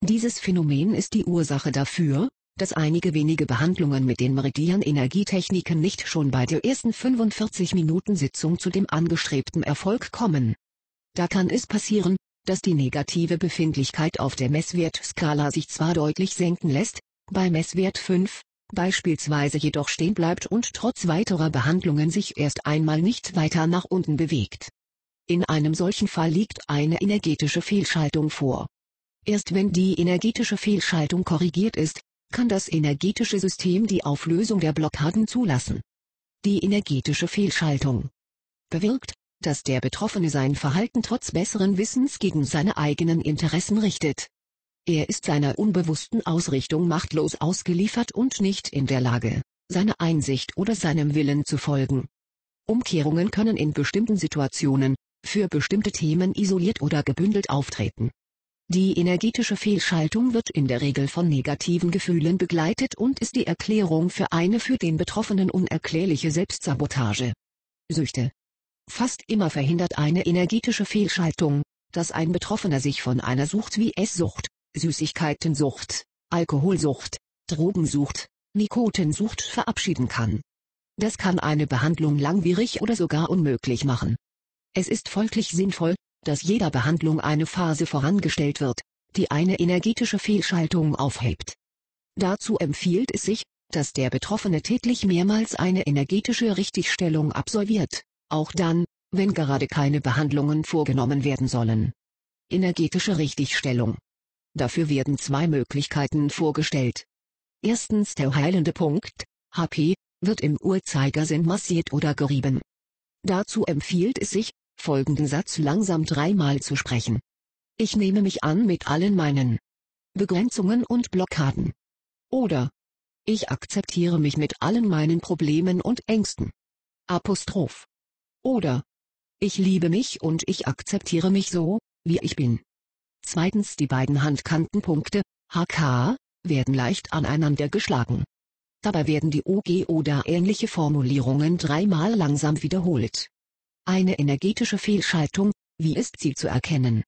Dieses Phänomen ist die Ursache dafür, dass einige wenige Behandlungen mit den Meridian-Energietechniken nicht schon bei der ersten 45 Minuten Sitzung zu dem angestrebten Erfolg kommen. Da kann es passieren, dass die negative Befindlichkeit auf der Messwertskala sich zwar deutlich senken lässt, bei Messwert 5, beispielsweise jedoch stehen bleibt und trotz weiterer Behandlungen sich erst einmal nicht weiter nach unten bewegt. In einem solchen Fall liegt eine energetische Fehlschaltung vor. Erst wenn die energetische Fehlschaltung korrigiert ist, kann das energetische System die Auflösung der Blockaden zulassen. Die energetische Fehlschaltung bewirkt, dass der Betroffene sein Verhalten trotz besseren Wissens gegen seine eigenen Interessen richtet. Er ist seiner unbewussten Ausrichtung machtlos ausgeliefert und nicht in der Lage, seiner Einsicht oder seinem Willen zu folgen. Umkehrungen können in bestimmten Situationen, für bestimmte Themen isoliert oder gebündelt auftreten. Die energetische Fehlschaltung wird in der Regel von negativen Gefühlen begleitet und ist die Erklärung für eine für den Betroffenen unerklärliche Selbstsabotage. Süchte. Fast immer verhindert eine energetische Fehlschaltung, dass ein Betroffener sich von einer Sucht wie Esssucht, Süßigkeitensucht, Alkoholsucht, Drogensucht, Nikotinsucht verabschieden kann. Das kann eine Behandlung langwierig oder sogar unmöglich machen. Es ist folglich sinnvoll, dass jeder Behandlung eine Phase vorangestellt wird, die eine energetische Fehlschaltung aufhebt. Dazu empfiehlt es sich, dass der Betroffene täglich mehrmals eine energetische Richtigstellung absolviert, auch dann, wenn gerade keine Behandlungen vorgenommen werden sollen. Energetische Richtigstellung. Dafür werden zwei Möglichkeiten vorgestellt. Erstens der heilende Punkt, HP, wird im Uhrzeigersinn massiert oder gerieben. Dazu empfiehlt es sich, folgenden Satz langsam dreimal zu sprechen. Ich nehme mich an mit allen meinen Begrenzungen und Blockaden. Oder ich akzeptiere mich mit allen meinen Problemen und Ängsten. Apostroph. Oder ich liebe mich und ich akzeptiere mich so, wie ich bin. Zweitens die beiden Handkantenpunkte, HK, werden leicht aneinander geschlagen. Dabei werden die OG oder ähnliche Formulierungen dreimal langsam wiederholt. Eine energetische Fehlschaltung, wie ist sie zu erkennen?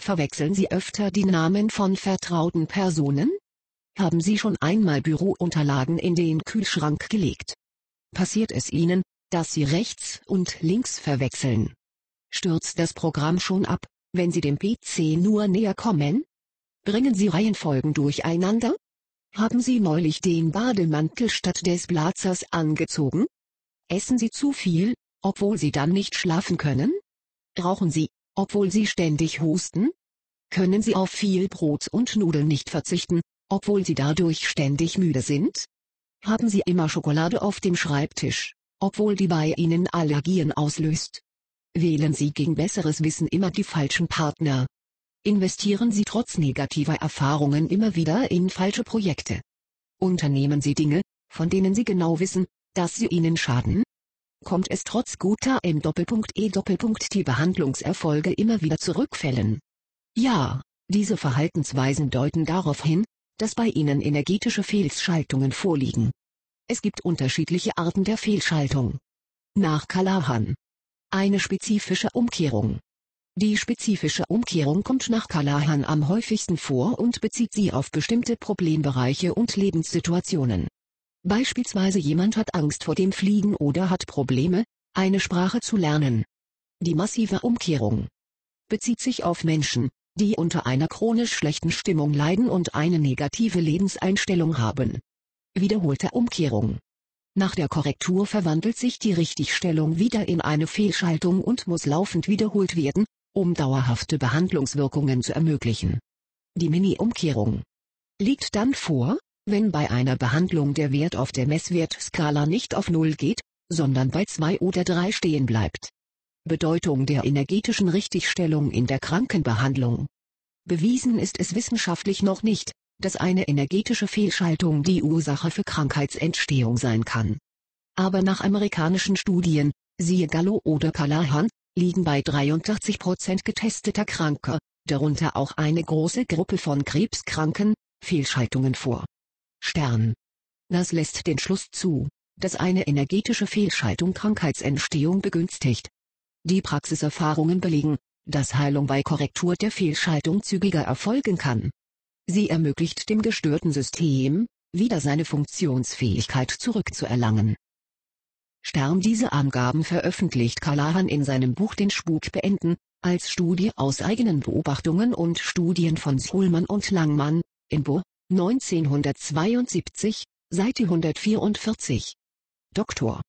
Verwechseln Sie öfter die Namen von vertrauten Personen? Haben Sie schon einmal Bürounterlagen in den Kühlschrank gelegt? Passiert es Ihnen, dass Sie rechts und links verwechseln? Stürzt das Programm schon ab, wenn Sie dem PC nur näher kommen? Bringen Sie Reihenfolgen durcheinander? Haben Sie neulich den Bademantel statt des Blazers angezogen? Essen Sie zu viel, obwohl Sie dann nicht schlafen können? Rauchen Sie, obwohl Sie ständig husten? Können Sie auf viel Brot und Nudeln nicht verzichten, obwohl Sie dadurch ständig müde sind? Haben Sie immer Schokolade auf dem Schreibtisch, obwohl die bei Ihnen Allergien auslöst? Wählen Sie gegen besseres Wissen immer die falschen Partner. Investieren Sie trotz negativer Erfahrungen immer wieder in falsche Projekte. Unternehmen Sie Dinge, von denen Sie genau wissen, dass sie Ihnen schaden? Kommt es trotz guter M E die Behandlungserfolge immer wieder zurückfällen. Ja, diese Verhaltensweisen deuten darauf hin, dass bei Ihnen energetische Fehlschaltungen vorliegen. Es gibt unterschiedliche Arten der Fehlschaltung. Nach Kalahan. Eine spezifische Umkehrung. Die spezifische Umkehrung kommt nach Kalahan am häufigsten vor und bezieht sie auf bestimmte Problembereiche und Lebenssituationen. Beispielsweise jemand hat Angst vor dem Fliegen oder hat Probleme, eine Sprache zu lernen. Die massive Umkehrung bezieht sich auf Menschen, die unter einer chronisch schlechten Stimmung leiden und eine negative Lebenseinstellung haben. Wiederholte Umkehrung. Nach der Korrektur verwandelt sich die Richtigstellung wieder in eine Fehlschaltung und muss laufend wiederholt werden, um dauerhafte Behandlungswirkungen zu ermöglichen. Die Mini-Umkehrung liegt dann vor, wenn bei einer Behandlung der Wert auf der Messwertskala nicht auf Null geht, sondern bei 2 oder 3 stehen bleibt. Bedeutung der energetischen Richtigstellung in der Krankenbehandlung. Bewiesen ist es wissenschaftlich noch nicht, dass eine energetische Fehlschaltung die Ursache für Krankheitsentstehung sein kann. Aber nach amerikanischen Studien, siehe Gallo oder Callahan, liegen bei 83% getesteter Kranker, darunter auch eine große Gruppe von Krebskranken, Fehlschaltungen vor. Stern. Das lässt den Schluss zu, dass eine energetische Fehlschaltung Krankheitsentstehung begünstigt. Die Praxiserfahrungen belegen, dass Heilung bei Korrektur der Fehlschaltung zügiger erfolgen kann. Sie ermöglicht dem gestörten System, wieder seine Funktionsfähigkeit zurückzuerlangen. Stern diese Angaben veröffentlicht Kalahan in seinem Buch Den Spuk beenden, als Studie aus eigenen Beobachtungen und Studien von Schulmann und Langmann, in Bo, 1972, Seite 144. Dr.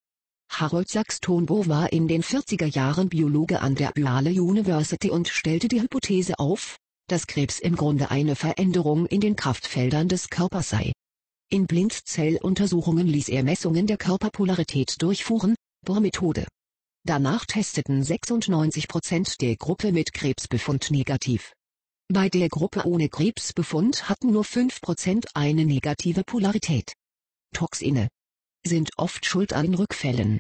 Harold Saxtonbo war in den 40er Jahren Biologe an der Yale University und stellte die Hypothese auf, dass Krebs im Grunde eine Veränderung in den Kraftfeldern des Körpers sei. In Blindzelluntersuchungen ließ er Messungen der Körperpolarität durchführen, Bohr-Methode. Danach testeten 96% der Gruppe mit Krebsbefund negativ. Bei der Gruppe ohne Krebsbefund hatten nur 5% eine negative Polarität. Toxine sind oft schuld an Rückfällen.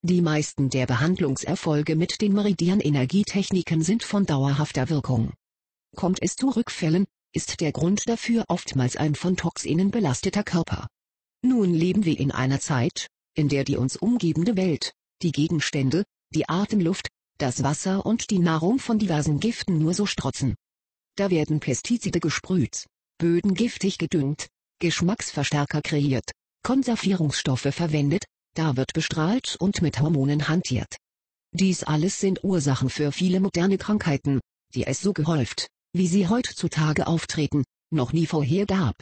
Die meisten der Behandlungserfolge mit den Meridian-Energietechniken sind von dauerhafter Wirkung. Kommt es zu Rückfällen, ist der Grund dafür oftmals ein von Toxinen belasteter Körper. Nun leben wir in einer Zeit, in der die uns umgebende Welt, die Gegenstände, die Atemluft, das Wasser und die Nahrung von diversen Giften nur so strotzen. Da werden Pestizide gesprüht, Böden giftig gedüngt, Geschmacksverstärker kreiert, Konservierungsstoffe verwendet, da wird bestrahlt und mit Hormonen hantiert. Dies alles sind Ursachen für viele moderne Krankheiten, die es so gehäuft, wie sie heutzutage auftreten, noch nie vorher gab.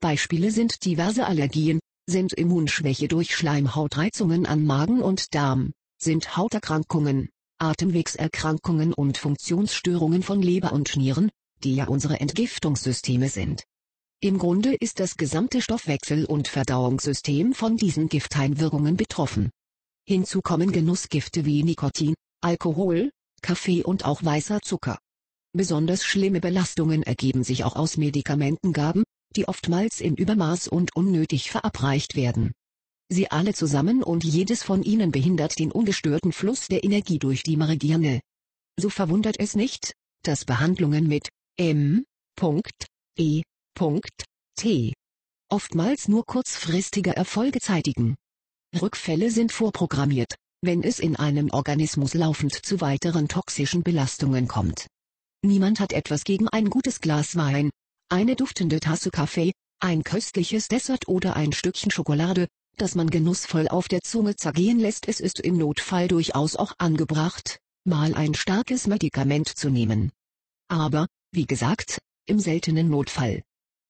Beispiele sind diverse Allergien, sind Immunschwäche durch Schleimhautreizungen an Magen und Darm, sind Hauterkrankungen, Atemwegserkrankungen und Funktionsstörungen von Leber und Nieren, die ja unsere Entgiftungssysteme sind. Im Grunde ist das gesamte Stoffwechsel- und Verdauungssystem von diesen Gifteinwirkungen betroffen. Hinzu kommen Genussgifte wie Nikotin, Alkohol, Kaffee und auch weißer Zucker. Besonders schlimme Belastungen ergeben sich auch aus Medikamentengaben, die oftmals in Übermaß und unnötig verabreicht werden. Sie alle zusammen und jedes von ihnen behindert den ungestörten Fluss der Energie durch die Meridiane. So verwundert es nicht, dass Behandlungen mit M. E. T. oftmals nur kurzfristige Erfolge zeitigen. Rückfälle sind vorprogrammiert, wenn es in einem Organismus laufend zu weiteren toxischen Belastungen kommt. Niemand hat etwas gegen ein gutes Glas Wein, eine duftende Tasse Kaffee, ein köstliches Dessert oder ein Stückchen Schokolade, das man genussvoll auf der Zunge zergehen lässt. Es ist im Notfall durchaus auch angebracht, mal ein starkes Medikament zu nehmen. Aber, wie gesagt, im seltenen Notfall.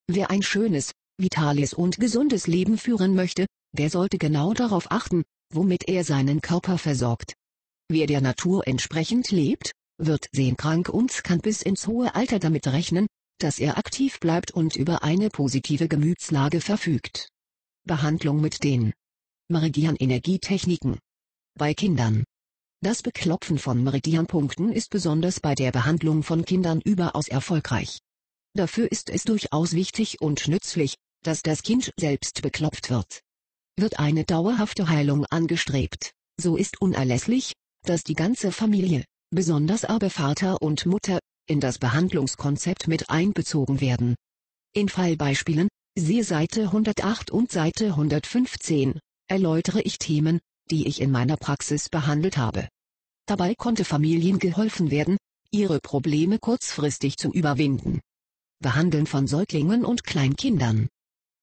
Wer ein schönes, vitales und gesundes Leben führen möchte, der sollte genau darauf achten, womit er seinen Körper versorgt. Wer der Natur entsprechend lebt, wird seenkrank und kann bis ins hohe Alter damit rechnen, dass er aktiv bleibt und über eine positive Gemütslage verfügt. Behandlung mit den Meridian-Energietechniken bei Kindern. Das Beklopfen von Meridianpunkten ist besonders bei der Behandlung von Kindern überaus erfolgreich. Dafür ist es durchaus wichtig und nützlich, dass das Kind selbst beklopft wird. Wird eine dauerhafte Heilung angestrebt, so ist unerlässlich, dass die ganze Familie, besonders aber Vater und Mutter, in das Behandlungskonzept mit einbezogen werden. In Fallbeispielen, siehe Seite 108 und Seite 115, erläutere ich Themen, die ich in meiner Praxis behandelt habe. Dabei konnte Familien geholfen werden, ihre Probleme kurzfristig zu überwinden. Behandeln von Säuglingen und Kleinkindern.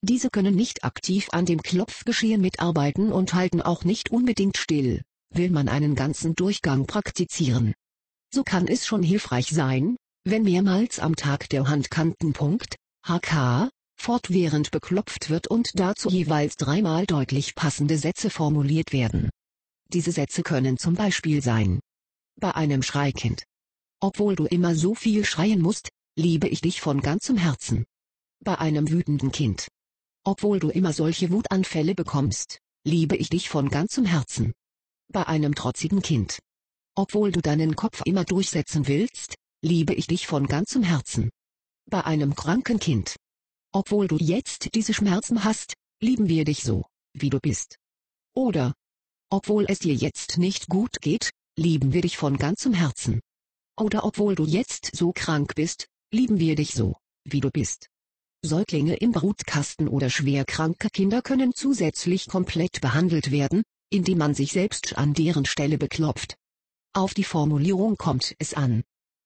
Diese können nicht aktiv an dem Klopfgeschehen mitarbeiten und halten auch nicht unbedingt still, will man einen ganzen Durchgang praktizieren. So kann es schon hilfreich sein, wenn mehrmals am Tag der Handkantenpunkt, HK, fortwährend beklopft wird und dazu jeweils dreimal deutlich passende Sätze formuliert werden. Diese Sätze können zum Beispiel sein. Bei einem Schreikind. Obwohl du immer so viel schreien musst, liebe ich dich von ganzem Herzen. Bei einem wütenden Kind. Obwohl du immer solche Wutanfälle bekommst, liebe ich dich von ganzem Herzen. Bei einem trotzigen Kind. Obwohl du deinen Kopf immer durchsetzen willst, liebe ich dich von ganzem Herzen. Bei einem kranken Kind. Obwohl du jetzt diese Schmerzen hast, lieben wir dich so, wie du bist. Oder, obwohl es dir jetzt nicht gut geht, lieben wir dich von ganzem Herzen. Oder obwohl du jetzt so krank bist, lieben wir dich so, wie du bist. Säuglinge im Brutkasten oder schwerkranke Kinder können zusätzlich komplett behandelt werden, indem man sich selbst an deren Stelle beklopft. Auf die Formulierung kommt es an.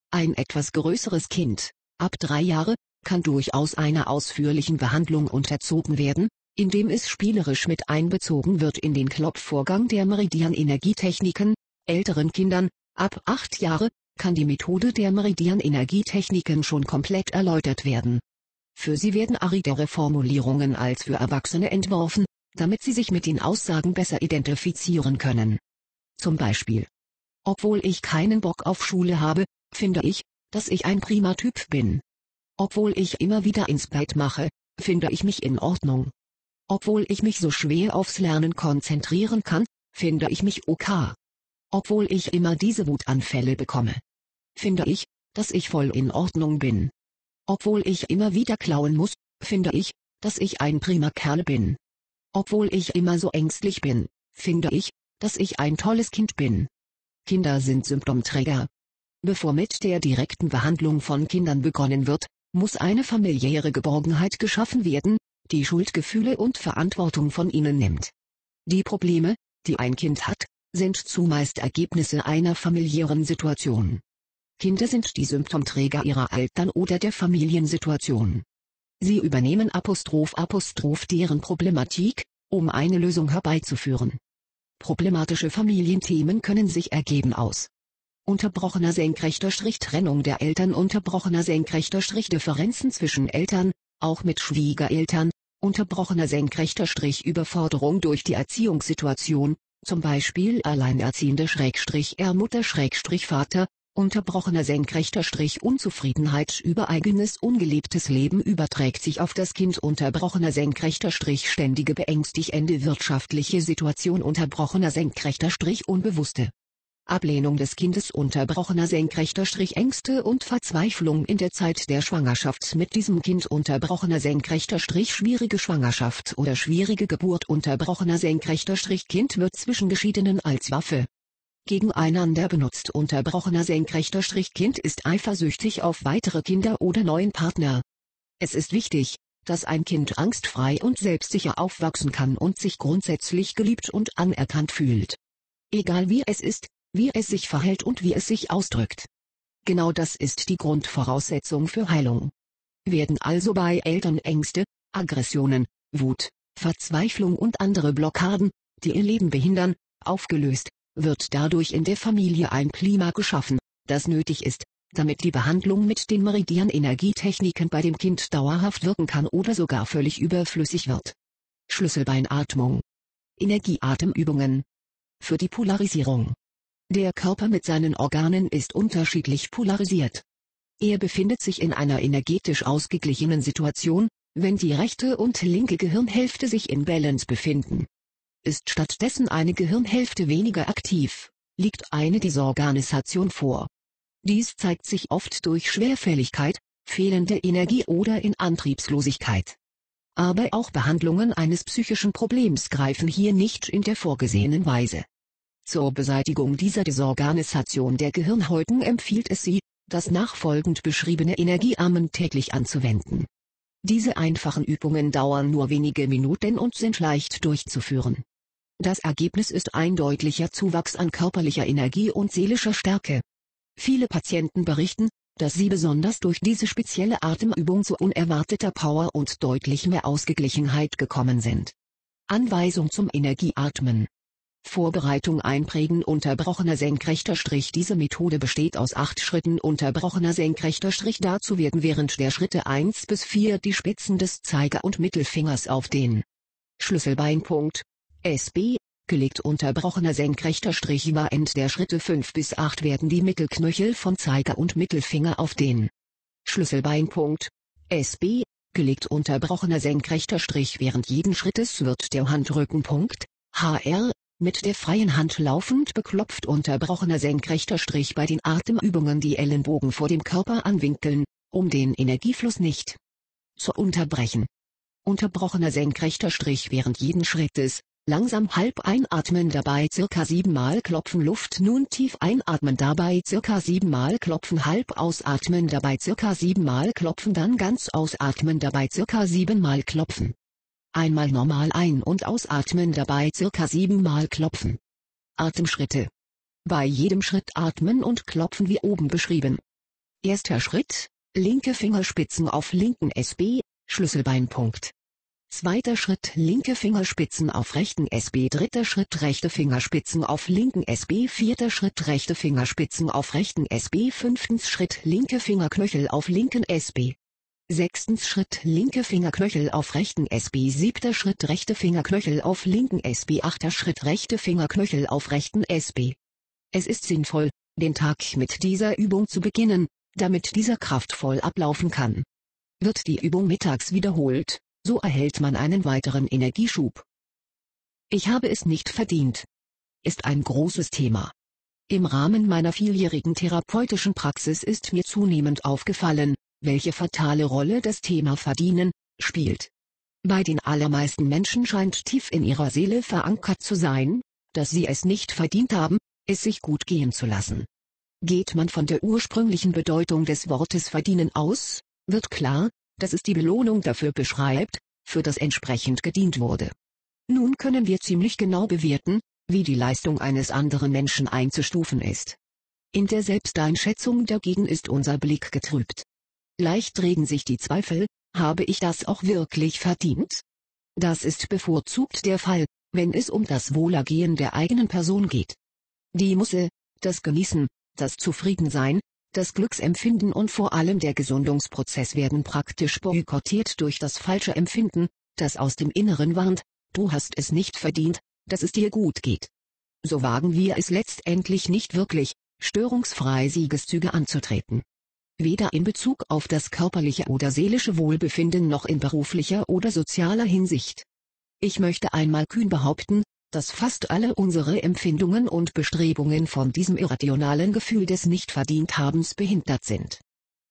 Ein etwas größeres Kind, ab drei Jahre, kann durchaus einer ausführlichen Behandlung unterzogen werden, indem es spielerisch mit einbezogen wird in den Klopfvorgang der Meridian-Energietechniken, älteren Kindern, ab acht Jahre, kann die Methode der Meridian-Energietechniken schon komplett erläutert werden. Für sie werden aridere Formulierungen als für Erwachsene entworfen, damit sie sich mit den Aussagen besser identifizieren können. Zum Beispiel. Obwohl ich keinen Bock auf Schule habe, finde ich, dass ich ein prima Typ bin. Obwohl ich immer wieder ins Bett mache, finde ich mich in Ordnung. Obwohl ich mich so schwer aufs Lernen konzentrieren kann, finde ich mich ok. Obwohl ich immer diese Wutanfälle bekomme, finde ich, dass ich voll in Ordnung bin. Obwohl ich immer wieder klauen muss, finde ich, dass ich ein prima Kerl bin. Obwohl ich immer so ängstlich bin, finde ich, dass ich ein tolles Kind bin. Kinder sind Symptomträger. Bevor mit der direkten Behandlung von Kindern begonnen wird, muss eine familiäre Geborgenheit geschaffen werden, die Schuldgefühle und Verantwortung von ihnen nimmt. Die Probleme, die ein Kind hat, sind zumeist Ergebnisse einer familiären Situation. Kinder sind die Symptomträger ihrer Eltern oder der Familiensituation. Sie übernehmen Apostroph Apostroph deren Problematik, um eine Lösung herbeizuführen. Problematische Familienthemen können sich ergeben aus unterbrochener senkrechter Strich Trennung der Eltern unterbrochener senkrechter Strich Differenzen zwischen Eltern, auch mit Schwiegereltern, unterbrochener senkrechter Strich Überforderung durch die Erziehungssituation, zum Beispiel Alleinerziehende Schrägstrich Ermutter Schrägstrich Vater, unterbrochener senkrechter Strich Unzufriedenheit über eigenes ungelebtes Leben überträgt sich auf das Kind unterbrochener senkrechter Strich ständige beängstigende wirtschaftliche Situation unterbrochener senkrechter Strich unbewusste Ablehnung des Kindes unterbrochener senkrechter Strich Ängste und Verzweiflung in der Zeit der Schwangerschaft mit diesem Kind unterbrochener senkrechter Strich schwierige Schwangerschaft oder schwierige Geburt unterbrochener senkrechter Strich Kind wird zwischen Geschiedenen als Waffe gegeneinander benutzt unterbrochener senkrechter Strich Kind ist eifersüchtig auf weitere Kinder oder neuen Partner. Es ist wichtig, dass ein Kind angstfrei und selbstsicher aufwachsen kann und sich grundsätzlich geliebt und anerkannt fühlt. Egal wie es ist, wie es sich verhält und wie es sich ausdrückt. Genau das ist die Grundvoraussetzung für Heilung. Werden also bei Eltern Ängste, Aggressionen, Wut, Verzweiflung und andere Blockaden, die ihr Leben behindern, aufgelöst, wird dadurch in der Familie ein Klima geschaffen, das nötig ist, damit die Behandlung mit den Meridian-Energietechniken bei dem Kind dauerhaft wirken kann oder sogar völlig überflüssig wird. Schlüsselbeinatmung. Energieatemübungen. Für die Polarisierung. Der Körper mit seinen Organen ist unterschiedlich polarisiert. Er befindet sich in einer energetisch ausgeglichenen Situation, wenn die rechte und linke Gehirnhälfte sich in Balance befinden. Ist stattdessen eine Gehirnhälfte weniger aktiv, liegt eine Desorganisation vor. Dies zeigt sich oft durch Schwerfälligkeit, fehlende Energie oder in Antriebslosigkeit. Aber auch Behandlungen eines psychischen Problems greifen hier nicht in der vorgesehenen Weise. Zur Beseitigung dieser Desorganisation der Gehirnhäuten empfiehlt es sie, das nachfolgend beschriebene Energiearmen täglich anzuwenden. Diese einfachen Übungen dauern nur wenige Minuten und sind leicht durchzuführen. Das Ergebnis ist ein deutlicher Zuwachs an körperlicher Energie und seelischer Stärke. Viele Patienten berichten, dass sie besonders durch diese spezielle Atemübung zu unerwarteter Power und deutlich mehr Ausgeglichenheit gekommen sind. Anweisung zum Energieatmen Vorbereitung einprägen unterbrochener senkrechter Strich. Diese Methode besteht aus acht Schritten. Unterbrochener senkrechter Strich. Dazu werden während der Schritte 1 bis 4 die Spitzen des Zeiger- und Mittelfingers auf den Schlüsselbeinpunkt SB gelegt. Unterbrochener senkrechter Strich. War End der Schritte 5 bis 8 werden die Mittelknöchel von Zeiger und Mittelfinger auf den Schlüsselbeinpunkt SB gelegt. Unterbrochener senkrechter Strich. Während jeden Schrittes wird der Handrückenpunkt HR mit der freien Hand laufend beklopft unterbrochener senkrechter Strich bei den Atemübungen die Ellenbogen vor dem Körper anwinkeln, um den Energiefluss nicht zu unterbrechen. Unterbrochener senkrechter Strich während jeden Schrittes, Langsam halb einatmen dabei circa siebenmal klopfen Luft nun tief einatmen dabei circa siebenmal klopfen halb ausatmen dabei circa siebenmal klopfen dann ganz ausatmen dabei circa siebenmal klopfen. Einmal normal ein- und ausatmen dabei circa siebenmal klopfen. Atemschritte. Bei jedem Schritt atmen und klopfen wie oben beschrieben. Erster Schritt, linke Fingerspitzen auf linken SB, Schlüsselbeinpunkt. Zweiter Schritt. Linke Fingerspitzen auf rechten SB Dritter Schritt. Rechte Fingerspitzen auf linken SB Vierter Schritt. Rechte Fingerspitzen auf rechten SB Fünftens Schritt. Linke Fingerknöchel auf linken SB Sechstens Schritt linke Fingerknöchel auf rechten SB Siebter Schritt rechte Fingerknöchel auf linken SB Achter Schritt rechte Fingerknöchel auf rechten SB Es ist sinnvoll, den Tag mit dieser Übung zu beginnen, damit dieser kraftvoll ablaufen kann. Wird die Übung mittags wiederholt, so erhält man einen weiteren Energieschub. Ich habe es nicht verdient. Ist ein großes Thema. Im Rahmen meiner vieljährigen therapeutischen Praxis ist mir zunehmend aufgefallen, welche fatale Rolle das Thema Verdienen spielt. Bei den allermeisten Menschen scheint tief in ihrer Seele verankert zu sein, dass sie es nicht verdient haben, es sich gut gehen zu lassen. Geht man von der ursprünglichen Bedeutung des Wortes verdienen aus, wird klar, dass es die Belohnung dafür beschreibt, für das entsprechend gedient wurde. Nun können wir ziemlich genau bewerten, wie die Leistung eines anderen Menschen einzustufen ist. In der Selbsteinschätzung dagegen ist unser Blick getrübt. Leicht regen sich die Zweifel, habe ich das auch wirklich verdient? Das ist bevorzugt der Fall, wenn es um das Wohlergehen der eigenen Person geht. Die Musse, das Genießen, das Zufriedensein, das Glücksempfinden und vor allem der Gesundungsprozess werden praktisch boykottiert durch das falsche Empfinden, das aus dem Inneren warnt, du hast es nicht verdient, dass es dir gut geht. So wagen wir es letztendlich nicht wirklich, störungsfrei Siegeszüge anzutreten. Weder in Bezug auf das körperliche oder seelische Wohlbefinden noch in beruflicher oder sozialer Hinsicht. Ich möchte einmal kühn behaupten, dass fast alle unsere Empfindungen und Bestrebungen von diesem irrationalen Gefühl des Nichtverdient-Habens behindert sind.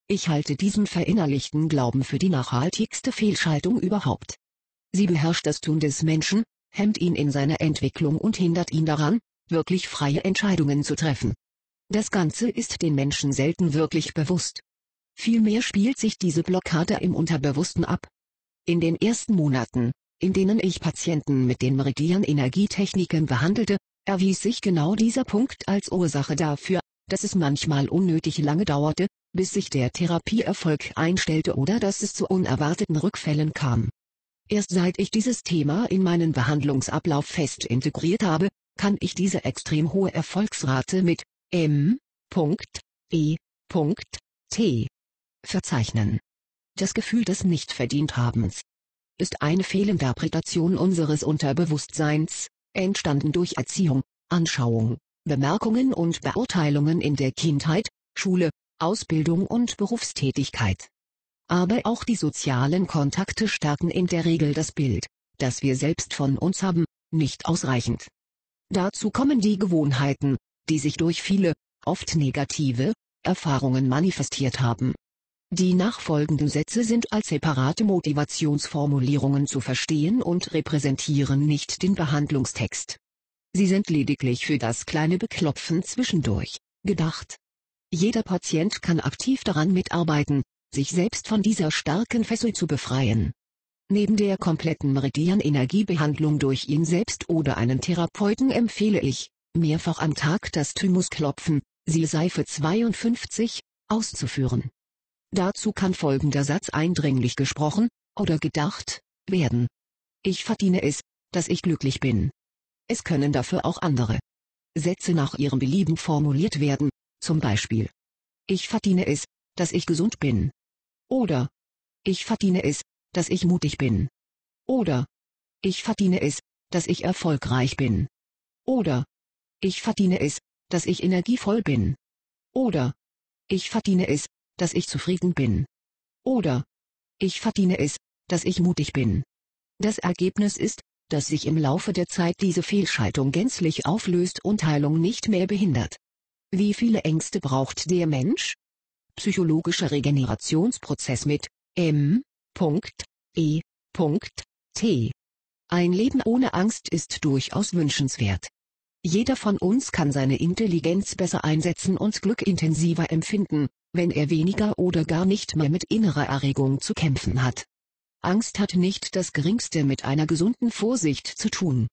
Ich halte diesen verinnerlichten Glauben für die nachhaltigste Fehlschaltung überhaupt. Sie beherrscht das Tun des Menschen, hemmt ihn in seiner Entwicklung und hindert ihn daran, wirklich freie Entscheidungen zu treffen. Das Ganze ist den Menschen selten wirklich bewusst. Vielmehr spielt sich diese Blockade im Unterbewussten ab. In den ersten Monaten, in denen ich Patienten mit den Meridian-Energietechniken behandelte, erwies sich genau dieser Punkt als Ursache dafür, dass es manchmal unnötig lange dauerte, bis sich der Therapieerfolg einstellte oder dass es zu unerwarteten Rückfällen kam. Erst seit ich dieses Thema in meinen Behandlungsablauf fest integriert habe, kann ich diese extrem hohe Erfolgsrate mit M. Verzeichnen. Das Gefühl des Nichtverdient-Habens, ist eine Fehlinterpretation unseres Unterbewusstseins, entstanden durch Erziehung, Anschauung, Bemerkungen und Beurteilungen in der Kindheit, Schule, Ausbildung und Berufstätigkeit. Aber auch die sozialen Kontakte stärken in der Regel das Bild, das wir selbst von uns haben, nicht ausreichend. Dazu kommen die Gewohnheiten, die sich durch viele, oft negative, Erfahrungen manifestiert haben. Die nachfolgenden Sätze sind als separate Motivationsformulierungen zu verstehen und repräsentieren nicht den Behandlungstext. Sie sind lediglich für das kleine Beklopfen zwischendurch gedacht. Jeder Patient kann aktiv daran mitarbeiten, sich selbst von dieser starken Fessel zu befreien. Neben der kompletten Meridian-Energiebehandlung durch ihn selbst oder einen Therapeuten empfehle ich, mehrfach am Tag das Thymusklopfen, Seife 52, auszuführen. Dazu kann folgender Satz eindringlich gesprochen, oder gedacht, werden. Ich verdiene es, dass ich glücklich bin. Es können dafür auch andere Sätze nach ihrem Belieben formuliert werden, zum Beispiel. Ich verdiene es, dass ich gesund bin. Oder. Ich verdiene es, dass ich mutig bin. Oder. Ich verdiene es, dass ich erfolgreich bin. Oder. Ich verdiene es, dass ich energievoll bin. Oder. Ich verdiene es, dass ich zufrieden bin. Oder ich verdiene es, dass ich mutig bin. Das Ergebnis ist, dass sich im Laufe der Zeit diese Fehlschaltung gänzlich auflöst und Heilung nicht mehr behindert. Wie viele Ängste braucht der Mensch? Psychologischer Regenerationsprozess mit M. E. T. Ein Leben ohne Angst ist durchaus wünschenswert. Jeder von uns kann seine Intelligenz besser einsetzen und Glück intensiver empfinden, wenn er weniger oder gar nicht mehr mit innerer Erregung zu kämpfen hat. Angst hat nicht das geringste mit einer gesunden Vorsicht zu tun.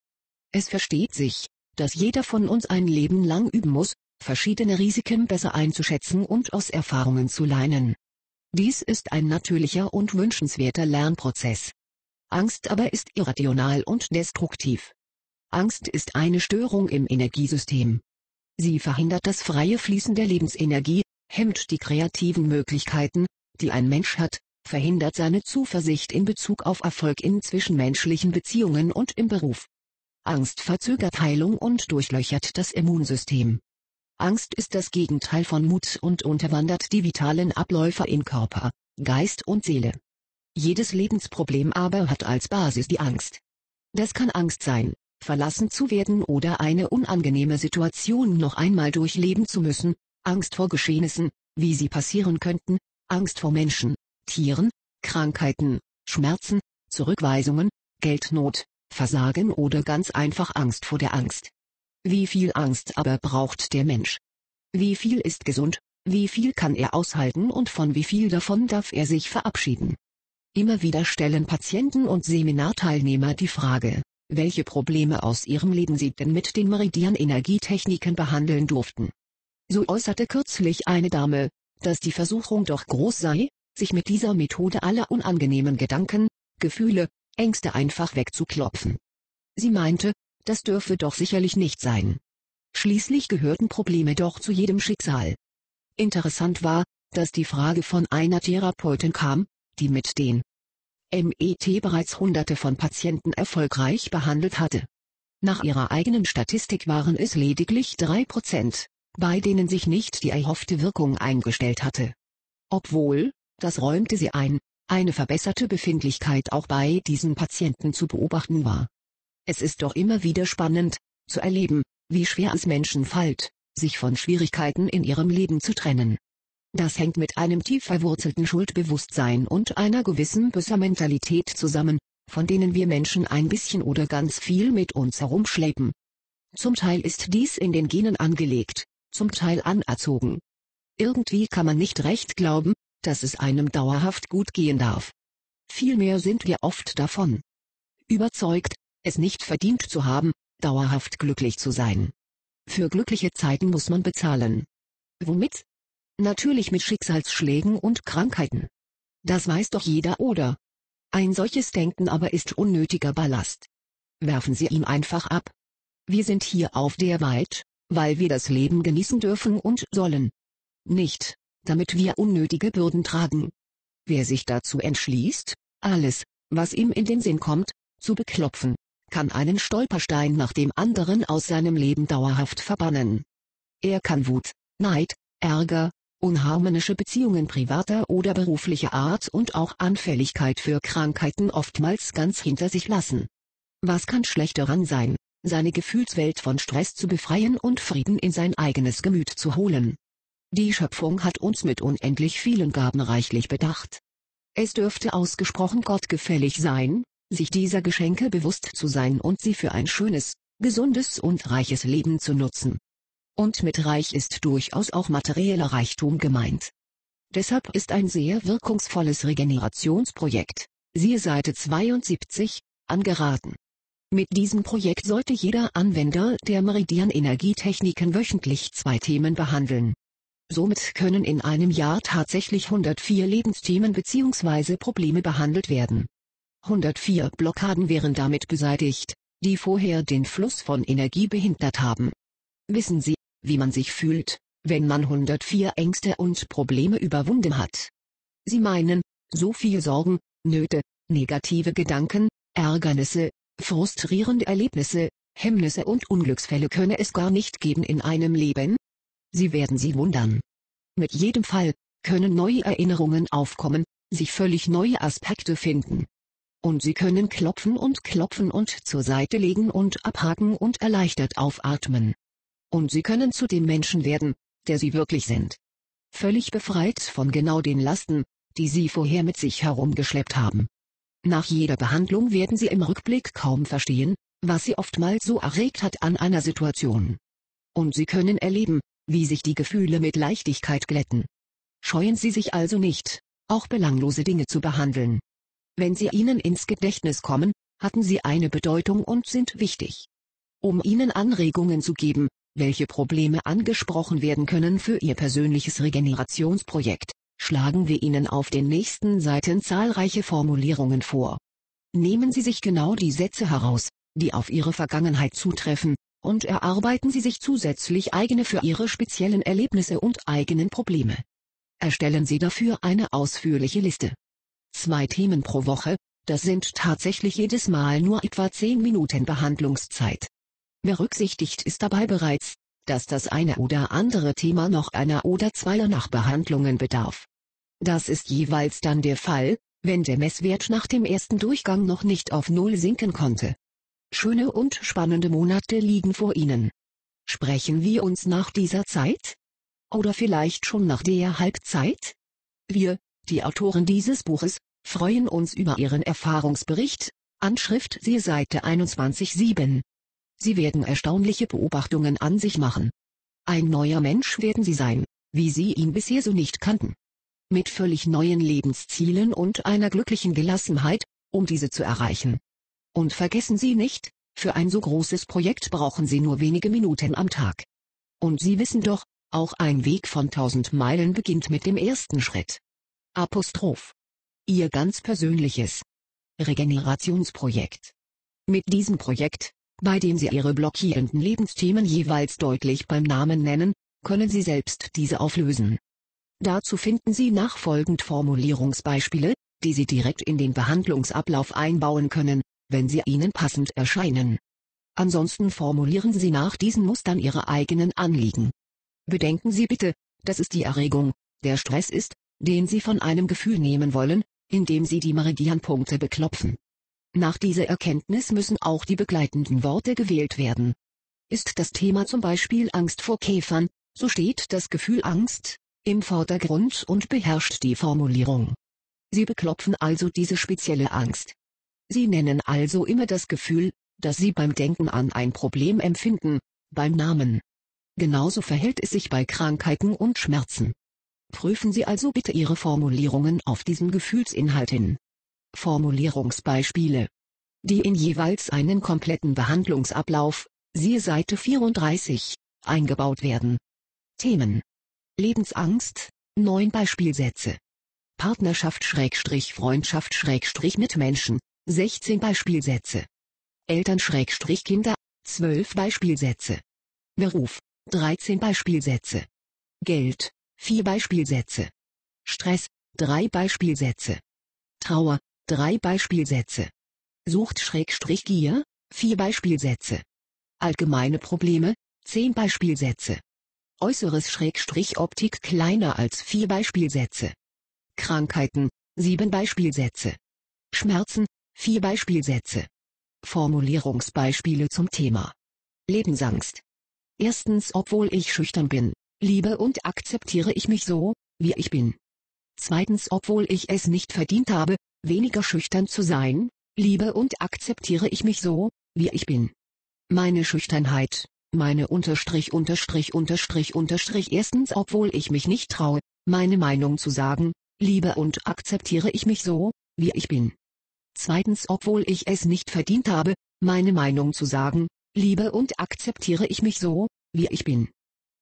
Es versteht sich, dass jeder von uns ein Leben lang üben muss, verschiedene Risiken besser einzuschätzen und aus Erfahrungen zu lernen. Dies ist ein natürlicher und wünschenswerter Lernprozess. Angst aber ist irrational und destruktiv. Angst ist eine Störung im Energiesystem. Sie verhindert das freie Fließen der Lebensenergie, hemmt die kreativen Möglichkeiten, die ein Mensch hat, verhindert seine Zuversicht in Bezug auf Erfolg in zwischenmenschlichen Beziehungen und im Beruf. Angst verzögert Heilung und durchlöchert das Immunsystem. Angst ist das Gegenteil von Mut und unterwandert die vitalen Abläufe in Körper, Geist und Seele. Jedes Lebensproblem aber hat als Basis die Angst. Das kann Angst sein, verlassen zu werden oder eine unangenehme Situation noch einmal durchleben zu müssen, Angst vor Geschehnissen, wie sie passieren könnten, Angst vor Menschen, Tieren, Krankheiten, Schmerzen, Zurückweisungen, Geldnot, Versagen oder ganz einfach Angst vor der Angst. Wie viel Angst aber braucht der Mensch? Wie viel ist gesund, wie viel kann er aushalten und von wie viel davon darf er sich verabschieden? Immer wieder stellen Patienten und Seminarteilnehmer die Frage, welche Probleme aus ihrem Leben sie denn mit den Meridian-Energietechniken behandeln durften. So äußerte kürzlich eine Dame, dass die Versuchung doch groß sei, sich mit dieser Methode aller unangenehmen Gedanken, Gefühle, Ängste einfach wegzuklopfen. Sie meinte, das dürfe doch sicherlich nicht sein. Schließlich gehörten Probleme doch zu jedem Schicksal. Interessant war, dass die Frage von einer Therapeutin kam, die mit den MET bereits hunderte von Patienten erfolgreich behandelt hatte. Nach ihrer eigenen Statistik waren es lediglich drei Prozent, bei denen sich nicht die erhoffte Wirkung eingestellt hatte. Obwohl, das räumte sie ein, eine verbesserte Befindlichkeit auch bei diesen Patienten zu beobachten war. Es ist doch immer wieder spannend, zu erleben, wie schwer es Menschen fällt, sich von Schwierigkeiten in ihrem Leben zu trennen. Das hängt mit einem tief verwurzelten Schuldbewusstsein und einer gewissen Böser-Mentalität zusammen, von denen wir Menschen ein bisschen oder ganz viel mit uns herumschleppen. Zum Teil ist dies in den Genen angelegt, zum Teil anerzogen. Irgendwie kann man nicht recht glauben, dass es einem dauerhaft gut gehen darf. Vielmehr sind wir oft davon überzeugt, es nicht verdient zu haben, dauerhaft glücklich zu sein. Für glückliche Zeiten muss man bezahlen. Womit? Natürlich mit Schicksalsschlägen und Krankheiten. Das weiß doch jeder oder? Ein solches Denken aber ist unnötiger Ballast. Werfen Sie ihn einfach ab. Wir sind hier auf der Welt, weil wir das Leben genießen dürfen und sollen. Nicht, damit wir unnötige Bürden tragen. Wer sich dazu entschließt, alles, was ihm in den Sinn kommt, zu beklopfen, kann einen Stolperstein nach dem anderen aus seinem Leben dauerhaft verbannen. Er kann Wut, Neid, Ärger, unharmonische Beziehungen privater oder beruflicher Art und auch Anfälligkeit für Krankheiten oftmals ganz hinter sich lassen. Was kann schlecht daran sein, seine Gefühlswelt von Stress zu befreien und Frieden in sein eigenes Gemüt zu holen? Die Schöpfung hat uns mit unendlich vielen Gaben reichlich bedacht. Es dürfte ausgesprochen gottgefällig sein, sich dieser Geschenke bewusst zu sein und sie für ein schönes, gesundes und reiches Leben zu nutzen. Und mit reich ist durchaus auch materieller Reichtum gemeint. Deshalb ist ein sehr wirkungsvolles Regenerationsprojekt, siehe Seite 72, angeraten. Mit diesem Projekt sollte jeder Anwender der Meridian-Energietechniken wöchentlich zwei Themen behandeln. Somit können in einem Jahr tatsächlich 104 Lebensthemen bzw. Probleme behandelt werden. 104 Blockaden wären damit beseitigt, die vorher den Fluss von Energie behindert haben. Wissen Sie, wie man sich fühlt, wenn man 104 Ängste und Probleme überwunden hat. Sie meinen, so viel Sorgen, Nöte, negative Gedanken, Ärgernisse, frustrierende Erlebnisse, Hemmnisse und Unglücksfälle könne es gar nicht geben in einem Leben? Sie werden Sie wundern. Mit jedem Fall können neue Erinnerungen aufkommen, sich völlig neue Aspekte finden. Und Sie können klopfen und klopfen und zur Seite legen und abhaken und erleichtert aufatmen und sie können zu dem Menschen werden, der sie wirklich sind. Völlig befreit von genau den Lasten, die sie vorher mit sich herumgeschleppt haben. Nach jeder Behandlung werden Sie im Rückblick kaum verstehen, was Sie oftmals so erregt hat an einer Situation. Und Sie können erleben, wie sich die Gefühle mit Leichtigkeit glätten. Scheuen Sie sich also nicht, auch belanglose Dinge zu behandeln. Wenn sie Ihnen ins Gedächtnis kommen, hatten sie eine Bedeutung und sind wichtig. Um Ihnen Anregungen zu geben, welche Probleme angesprochen werden können für Ihr persönliches Regenerationsprojekt, schlagen wir Ihnen auf den nächsten Seiten zahlreiche Formulierungen vor. Nehmen Sie sich genau die Sätze heraus, die auf Ihre Vergangenheit zutreffen, und erarbeiten Sie sich zusätzlich eigene für Ihre speziellen Erlebnisse und eigenen Probleme. Erstellen Sie dafür eine ausführliche Liste. Zwei Themen pro Woche, das sind tatsächlich jedes Mal nur etwa 10 Minuten Behandlungszeit. Berücksichtigt ist dabei bereits, dass das eine oder andere Thema noch einer oder zweier Nachbehandlungen bedarf. Das ist jeweils dann der Fall, wenn der Messwert nach dem ersten Durchgang noch nicht auf Null sinken konnte. Schöne und spannende Monate liegen vor Ihnen. Sprechen wir uns nach dieser Zeit? Oder vielleicht schon nach der Halbzeit? Wir, die Autoren dieses Buches, freuen uns über Ihren Erfahrungsbericht, Anschrift Sie Seite 21.7. Sie werden erstaunliche Beobachtungen an sich machen. Ein neuer Mensch werden Sie sein, wie Sie ihn bisher so nicht kannten. Mit völlig neuen Lebenszielen und einer glücklichen Gelassenheit, um diese zu erreichen. Und vergessen Sie nicht, für ein so großes Projekt brauchen Sie nur wenige Minuten am Tag. Und Sie wissen doch, auch ein Weg von tausend Meilen beginnt mit dem ersten Schritt. Apostroph. Ihr ganz persönliches Regenerationsprojekt. Mit diesem Projekt, bei dem Sie Ihre blockierenden Lebensthemen jeweils deutlich beim Namen nennen, können Sie selbst diese auflösen. Dazu finden Sie nachfolgend Formulierungsbeispiele, die Sie direkt in den Behandlungsablauf einbauen können, wenn sie Ihnen passend erscheinen. Ansonsten formulieren Sie nach diesen Mustern Ihre eigenen Anliegen. Bedenken Sie bitte, dass es die Erregung, der Stress ist, den Sie von einem Gefühl nehmen wollen, indem Sie die Meridianpunkte beklopfen. Nach dieser Erkenntnis müssen auch die begleitenden Worte gewählt werden. Ist das Thema zum Beispiel Angst vor Käfern, so steht das Gefühl Angst im Vordergrund und beherrscht die Formulierung. Sie beklopfen also diese spezielle Angst. Sie nennen also immer das Gefühl, das Sie beim Denken an ein Problem empfinden, beim Namen. Genauso verhält es sich bei Krankheiten und Schmerzen. Prüfen Sie also bitte Ihre Formulierungen auf diesen Gefühlsinhalt hin. Formulierungsbeispiele. Die in jeweils einen kompletten Behandlungsablauf, siehe Seite 34, eingebaut werden. Themen. Lebensangst, 9 Beispielsätze. Partnerschaft-Freundschaft- mit Menschen, 16 Beispielsätze. Eltern-Kinder, 12 Beispielsätze. Beruf, 13 Beispielsätze. Geld, 4 Beispielsätze. Stress, 3 Beispielsätze. Trauer, 3 Beispielsätze. Sucht-Gier, 4 Beispielsätze. Allgemeine Probleme, 10 Beispielsätze. Äußeres-Optik kleiner als 4 Beispielsätze. Krankheiten, 7 Beispielsätze. Schmerzen, 4 Beispielsätze. Formulierungsbeispiele zum Thema. Lebensangst. Erstens, obwohl ich schüchtern bin, liebe und akzeptiere ich mich so, wie ich bin. Zweitens, obwohl ich es nicht verdient habe, weniger schüchtern zu sein, liebe und akzeptiere ich mich so, wie ich bin. Meine Schüchternheit, meine Unterstrich Unterstrich Unterstrich Unterstrich erstens, obwohl ich mich nicht traue, meine Meinung zu sagen, liebe und akzeptiere ich mich so, wie ich bin. Zweitens, obwohl ich es nicht verdient habe, meine Meinung zu sagen, liebe und akzeptiere ich mich so, wie ich bin.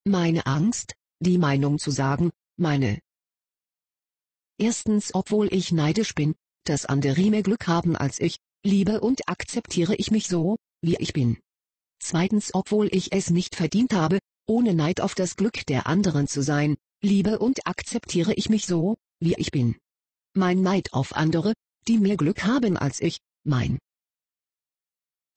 Meine Angst, die Meinung zu sagen, meine. Erstens, obwohl ich neidisch bin, dass andere mehr Glück haben als ich, liebe und akzeptiere ich mich so, wie ich bin. Zweitens, obwohl ich es nicht verdient habe, ohne Neid auf das Glück der anderen zu sein, liebe und akzeptiere ich mich so, wie ich bin. Mein Neid auf andere, die mehr Glück haben als ich, mein.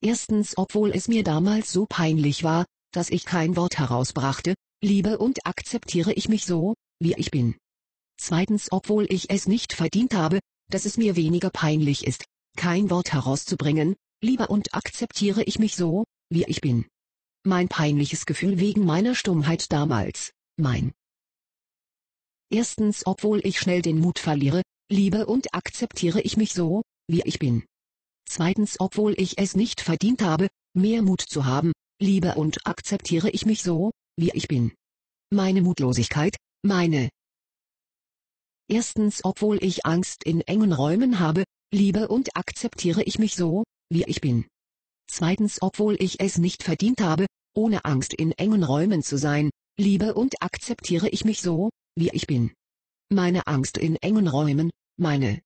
Erstens, obwohl es mir damals so peinlich war, dass ich kein Wort herausbrachte, liebe und akzeptiere ich mich so, wie ich bin. Zweitens, obwohl ich es nicht verdient habe, dass es mir weniger peinlich ist, kein Wort herauszubringen, liebe und akzeptiere ich mich so, wie ich bin. Mein peinliches Gefühl wegen meiner Stummheit damals, mein. Erstens, obwohl ich schnell den Mut verliere, liebe und akzeptiere ich mich so, wie ich bin. Zweitens, obwohl ich es nicht verdient habe, mehr Mut zu haben, liebe und akzeptiere ich mich so, wie ich bin. Meine Mutlosigkeit, meine. Erstens, obwohl ich Angst in engen Räumen habe, liebe und akzeptiere ich mich so, wie ich bin. Zweitens, obwohl ich es nicht verdient habe, ohne Angst in engen Räumen zu sein, liebe und akzeptiere ich mich so, wie ich bin. Meine Angst in engen Räumen, meine.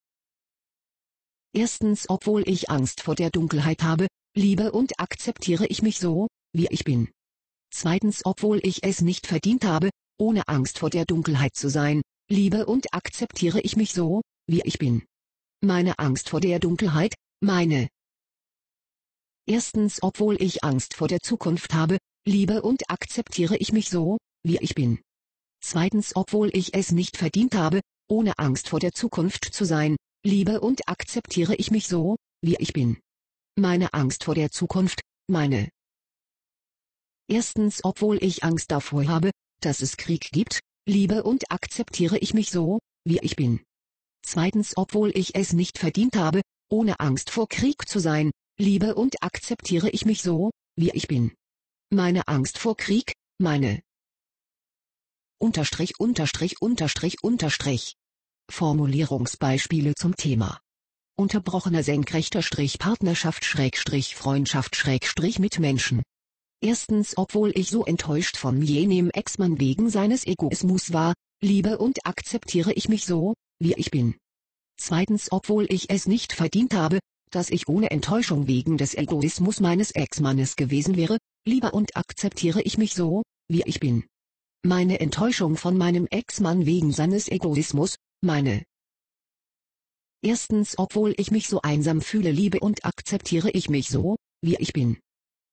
Erstens, obwohl ich Angst vor der Dunkelheit habe, liebe und akzeptiere ich mich so, wie ich bin. Zweitens, obwohl ich es nicht verdient habe, ohne Angst vor der Dunkelheit zu sein, liebe und akzeptiere ich mich so, wie ich bin. Meine Angst vor der Dunkelheit, meine. Erstens, obwohl ich Angst vor der Zukunft habe, liebe und akzeptiere ich mich so, wie ich bin. Zweitens, obwohl ich es nicht verdient habe, ohne Angst vor der Zukunft zu sein, liebe und akzeptiere ich mich so, wie ich bin. Meine Angst vor der Zukunft, meine. Erstens, obwohl ich Angst davor habe, dass es Krieg gibt, liebe und akzeptiere ich mich so, wie ich bin. Zweitens, obwohl ich es nicht verdient habe, ohne Angst vor Krieg zu sein, liebe und akzeptiere ich mich so, wie ich bin. Meine Angst vor Krieg, meine. Unterstrich Unterstrich Unterstrich Unterstrich. Formulierungsbeispiele zum Thema. Unterbrochener senkrechter Strich Partnerschaft Schrägstrich Freundschaft Schrägstrich mit Menschen. Erstens, obwohl ich so enttäuscht von jenem Ex-Mann wegen seines Egoismus war, liebe und akzeptiere ich mich so, wie ich bin. Zweitens, obwohl ich es nicht verdient habe, dass ich ohne Enttäuschung wegen des Egoismus meines Ex-Mannes gewesen wäre, liebe und akzeptiere ich mich so, wie ich bin. Meine Enttäuschung von meinem Ex-Mann wegen seines Egoismus, meine. Erstens, obwohl ich mich so einsam fühle, liebe und akzeptiere ich mich so, wie ich bin.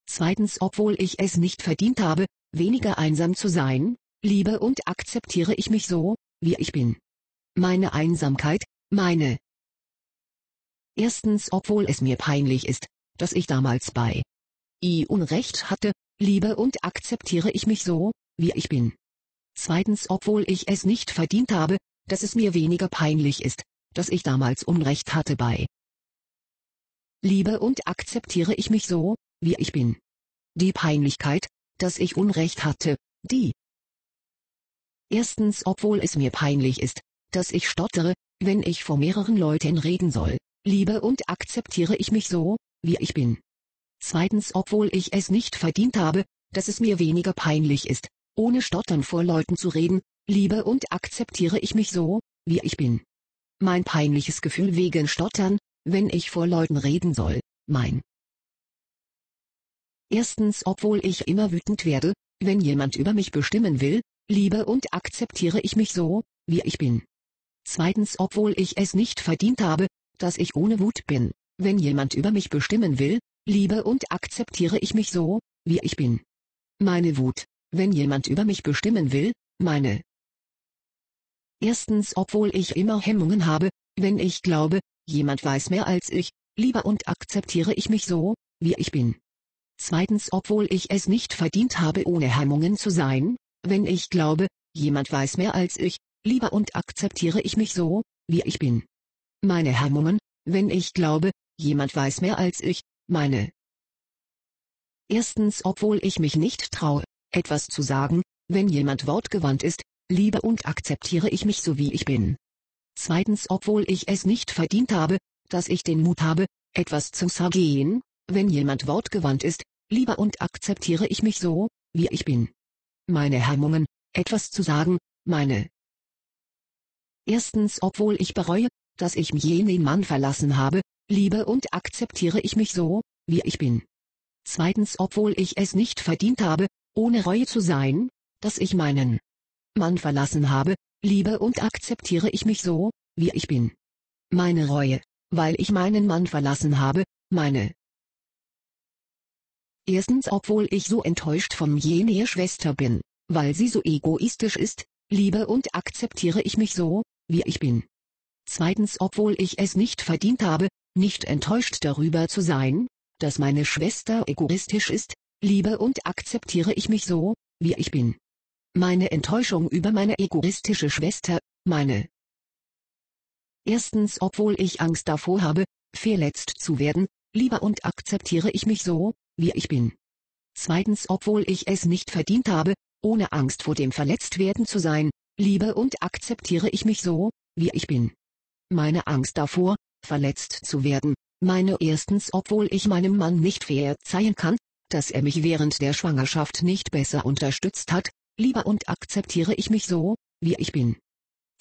Zweitens, obwohl ich es nicht verdient habe, weniger einsam zu sein, liebe und akzeptiere ich mich so, wie ich bin. Meine Einsamkeit, meine. Erstens, obwohl es mir peinlich ist, dass ich damals bei I Unrecht hatte, liebe und akzeptiere ich mich so, wie ich bin. Zweitens, obwohl ich es nicht verdient habe, dass es mir weniger peinlich ist, dass ich damals Unrecht hatte bei. Liebe und akzeptiere ich mich so, wie ich bin. Die Peinlichkeit, dass ich Unrecht hatte, die. Erstens, obwohl es mir peinlich ist, dass ich stottere, wenn ich vor mehreren Leuten reden soll, liebe und akzeptiere ich mich so, wie ich bin. Zweitens, obwohl ich es nicht verdient habe, dass es mir weniger peinlich ist, ohne Stottern vor Leuten zu reden, liebe und akzeptiere ich mich so, wie ich bin. Mein peinliches Gefühl wegen Stottern, wenn ich vor Leuten reden soll, mein. Erstens, obwohl ich immer wütend werde, wenn jemand über mich bestimmen will, liebe und akzeptiere ich mich so, wie ich bin. Zweitens, obwohl ich es nicht verdient habe, dass ich ohne Wut bin, wenn jemand über mich bestimmen will, liebe und akzeptiere ich mich so, wie ich bin. Meine Wut, wenn jemand über mich bestimmen will, meine. Erstens, obwohl ich immer Hemmungen habe, wenn ich glaube, jemand weiß mehr als ich, liebe und akzeptiere ich mich so, wie ich bin. Zweitens, obwohl ich es nicht verdient habe, ohne Hemmungen zu sein, wenn ich glaube, jemand weiß mehr als ich, liebe und akzeptiere ich mich so, wie ich bin. Meine Hemmungen, wenn ich glaube, jemand weiß mehr als ich, meine. Erstens, obwohl ich mich nicht traue, etwas zu sagen, wenn jemand wortgewandt ist, liebe und akzeptiere ich mich so wie ich bin. Zweitens, obwohl ich es nicht verdient habe, dass ich den Mut habe, etwas zu sagen, wenn jemand wortgewandt ist, liebe und akzeptiere ich mich so, wie ich bin. Meine Hemmungen, etwas zu sagen, meine. Erstens, obwohl ich bereue, dass ich jenen Mann verlassen habe, liebe und akzeptiere ich mich so, wie ich bin. Zweitens, obwohl ich es nicht verdient habe, ohne Reue zu sein, dass ich meinen Mann verlassen habe, liebe und akzeptiere ich mich so, wie ich bin. Meine Reue, weil ich meinen Mann verlassen habe, meine. Erstens, obwohl ich so enttäuscht von jener Schwester bin, weil sie so egoistisch ist, liebe und akzeptiere ich mich so, wie ich bin. Zweitens, obwohl ich es nicht verdient habe, nicht enttäuscht darüber zu sein, dass meine Schwester egoistisch ist, liebe und akzeptiere ich mich so, wie ich bin. Meine Enttäuschung über meine egoistische Schwester, meine. Erstens, obwohl ich Angst davor habe, verletzt zu werden, liebe und akzeptiere ich mich so, wie ich bin. Zweitens, obwohl ich es nicht verdient habe, ohne Angst vor dem Verletztwerden zu sein, liebe und akzeptiere ich mich so, wie ich bin. Meine Angst davor, verletzt zu werden, meine erstens, obwohl ich meinem Mann nicht verzeihen kann, dass er mich während der Schwangerschaft nicht besser unterstützt hat, liebe und akzeptiere ich mich so, wie ich bin.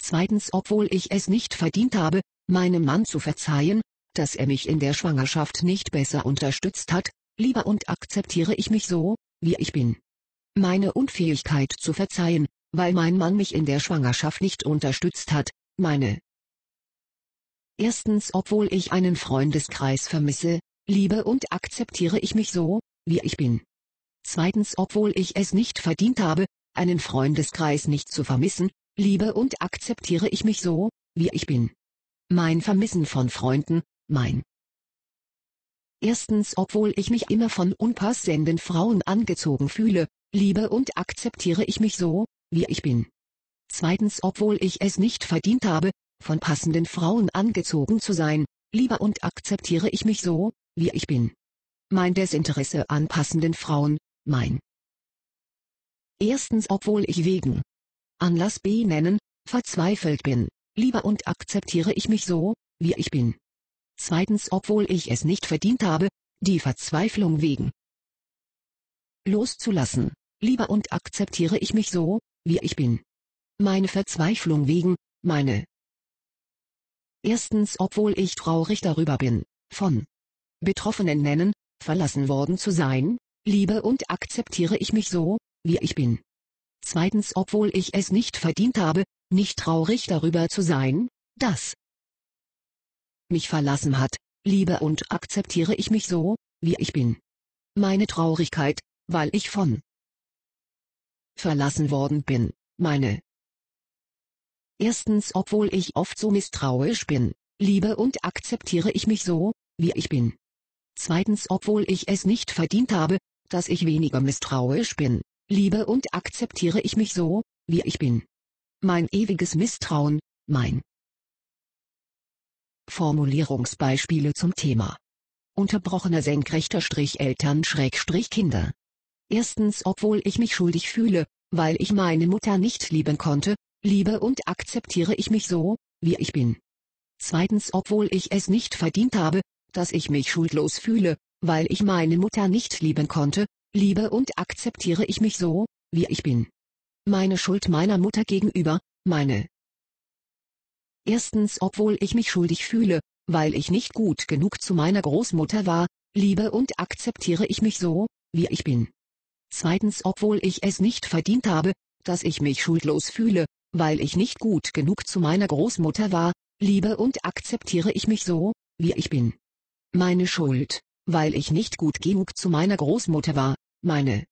Zweitens, obwohl ich es nicht verdient habe, meinem Mann zu verzeihen, dass er mich in der Schwangerschaft nicht besser unterstützt hat, liebe und akzeptiere ich mich so, wie ich bin. Meine Unfähigkeit zu verzeihen, weil mein Mann mich in der Schwangerschaft nicht unterstützt hat, meine. Erstens, obwohl ich einen Freundeskreis vermisse, liebe und akzeptiere ich mich so, wie ich bin. Zweitens, obwohl ich es nicht verdient habe, einen Freundeskreis nicht zu vermissen, liebe und akzeptiere ich mich so, wie ich bin. Mein Vermissen von Freunden, mein. Erstens, obwohl ich mich immer von unpassenden Frauen angezogen fühle, liebe und akzeptiere ich mich so, wie ich bin. Zweitens, obwohl ich es nicht verdient habe, von passenden Frauen angezogen zu sein, liebe und akzeptiere ich mich so, wie ich bin. Mein Desinteresse an passenden Frauen, mein. Erstens, obwohl ich wegen Anlass B nennen, verzweifelt bin, liebe und akzeptiere ich mich so, wie ich bin. Zweitens, obwohl ich es nicht verdient habe, die Verzweiflung wegen loszulassen, liebe und akzeptiere ich mich so, wie ich bin. Meine Verzweiflung wegen, meine. Erstens, obwohl ich traurig darüber bin, von Betroffenen nennen, verlassen worden zu sein, liebe und akzeptiere ich mich so, wie ich bin. Zweitens, obwohl ich es nicht verdient habe, nicht traurig darüber zu sein, dass mich verlassen hat, liebe und akzeptiere ich mich so, wie ich bin. Meine Traurigkeit, weil ich von verlassen worden bin, meine. Erstens, obwohl ich oft so misstrauisch bin, liebe und akzeptiere ich mich so, wie ich bin. Zweitens, obwohl ich es nicht verdient habe, dass ich weniger misstrauisch bin, liebe und akzeptiere ich mich so, wie ich bin. Mein ewiges Misstrauen, mein Formulierungsbeispiele zum Thema. Unterbrochener senkrechter Strich Eltern Schrägstrich Kinder. Erstens, obwohl ich mich schuldig fühle, weil ich meine Mutter nicht lieben konnte, liebe und akzeptiere ich mich so, wie ich bin. Zweitens, obwohl ich es nicht verdient habe, dass ich mich schuldlos fühle, weil ich meine Mutter nicht lieben konnte, liebe und akzeptiere ich mich so, wie ich bin. Meine Schuld meiner Mutter gegenüber, meine Erstens, obwohl ich mich schuldig fühle, weil ich nicht gut genug zu meiner Großmutter war, liebe und akzeptiere ich mich so, wie ich bin. Zweitens, obwohl ich es nicht verdient habe, dass ich mich schuldlos fühle, weil ich nicht gut genug zu meiner Großmutter war, liebe und akzeptiere ich mich so, wie ich bin. Meine Schuld, weil ich nicht gut genug zu meiner Großmutter war, meine.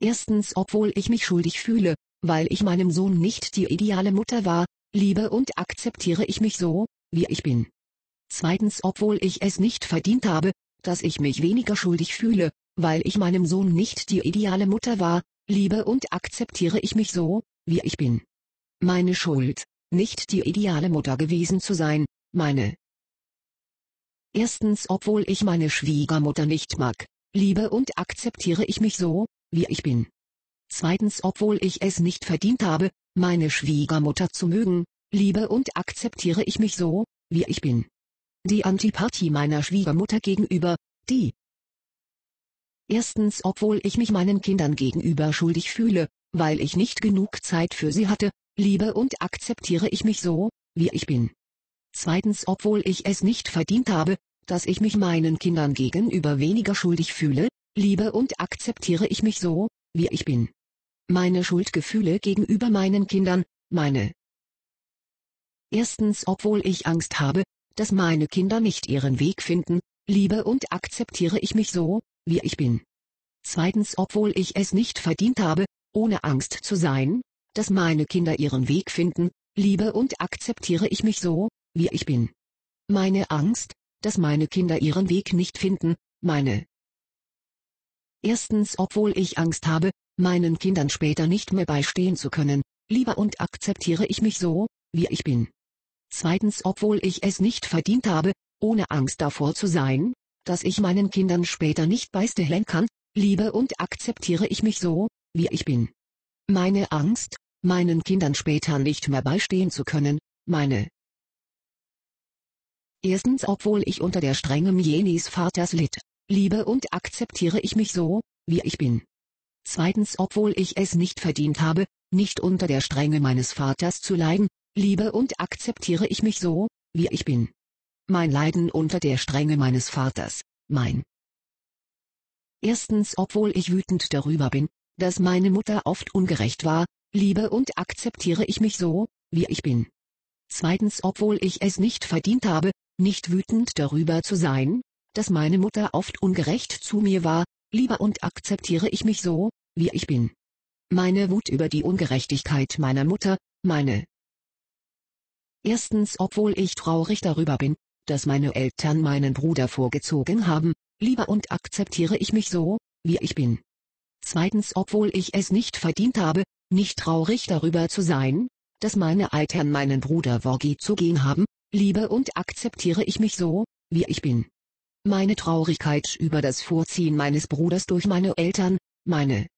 Erstens, obwohl ich mich schuldig fühle, weil ich meinem Sohn nicht die ideale Mutter war, liebe und akzeptiere ich mich so, wie ich bin. Zweitens, obwohl ich es nicht verdient habe, dass ich mich weniger schuldig fühle, weil ich meinem Sohn nicht die ideale Mutter war, liebe und akzeptiere ich mich so, wie ich bin. Meine Schuld, nicht die ideale Mutter gewesen zu sein, meine. Erstens, obwohl ich meine Schwiegermutter nicht mag, liebe und akzeptiere ich mich so, wie ich bin. Zweitens, obwohl ich es nicht verdient habe, meine Schwiegermutter zu mögen, liebe und akzeptiere ich mich so, wie ich bin. Die Antipathie meiner Schwiegermutter gegenüber, die. Erstens, obwohl ich mich meinen Kindern gegenüber schuldig fühle, weil ich nicht genug Zeit für sie hatte, liebe und akzeptiere ich mich so, wie ich bin. Zweitens, obwohl ich es nicht verdient habe, dass ich mich meinen Kindern gegenüber weniger schuldig fühle, liebe und akzeptiere ich mich so, wie ich bin. Meine Schuldgefühle gegenüber meinen Kindern, meine. Erstens, obwohl ich Angst habe, dass meine Kinder nicht ihren Weg finden, liebe und akzeptiere ich mich so, wie ich bin. Zweitens, obwohl ich es nicht verdient habe, ohne Angst zu sein, dass meine Kinder ihren Weg finden, liebe und akzeptiere ich mich so, wie ich bin. Meine Angst, dass meine Kinder ihren Weg nicht finden, meine. Erstens, obwohl ich Angst habe, meinen Kindern später nicht mehr beistehen zu können, liebe und akzeptiere ich mich so, wie ich bin. Zweitens, obwohl ich es nicht verdient habe, ohne Angst davor zu sein, dass ich meinen Kindern später nicht beistehen kann, liebe und akzeptiere ich mich so, wie ich bin. Meine Angst, meinen Kindern später nicht mehr beistehen zu können, meine. Erstens obwohl ich unter der strengem jenes Vaters litt, liebe und akzeptiere ich mich so, wie ich bin. Zweitens obwohl ich es nicht verdient habe, nicht unter der Strenge meines Vaters zu leiden, liebe und akzeptiere ich mich so, wie ich bin. Mein Leiden unter der Strenge meines Vaters, mein. Erstens obwohl ich wütend darüber bin, dass meine Mutter oft ungerecht war, liebe und akzeptiere ich mich so, wie ich bin. Zweitens obwohl ich es nicht verdient habe, nicht wütend darüber zu sein, dass meine Mutter oft ungerecht zu mir war, liebe und akzeptiere ich mich so, wie ich bin. Meine Wut über die Ungerechtigkeit meiner Mutter, meine. Erstens obwohl ich traurig darüber bin, dass meine Eltern meinen Bruder vorgezogen haben, liebe und akzeptiere ich mich so, wie ich bin. Zweitens obwohl ich es nicht verdient habe, nicht traurig darüber zu sein, dass meine Eltern meinen Bruder vorgezogen haben, liebe und akzeptiere ich mich so, wie ich bin. Meine Traurigkeit über das Vorziehen meines Bruders durch meine Eltern, meine.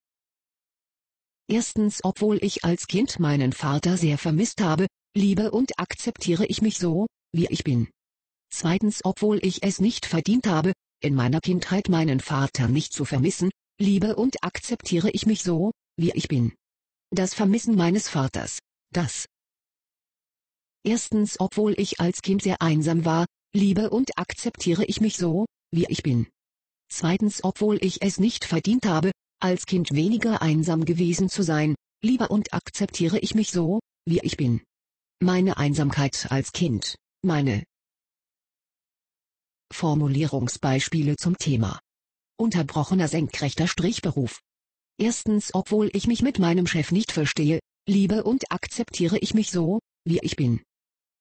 Erstens obwohl ich als Kind meinen Vater sehr vermisst habe, liebe und akzeptiere ich mich so, wie ich bin. Zweitens obwohl ich es nicht verdient habe, in meiner Kindheit meinen Vater nicht zu vermissen, liebe und akzeptiere ich mich so, wie ich bin. Das Vermissen meines Vaters, das. Erstens obwohl ich als Kind sehr einsam war, liebe und akzeptiere ich mich so, wie ich bin. Zweitens obwohl ich es nicht verdient habe, als Kind weniger einsam gewesen zu sein, liebe und akzeptiere ich mich so, wie ich bin. Meine Einsamkeit als Kind, meine Formulierungsbeispiele zum Thema. Unterbrochener senkrechter Strichberuf. Erstens obwohl ich mich mit meinem Chef nicht verstehe, liebe und akzeptiere ich mich so, wie ich bin.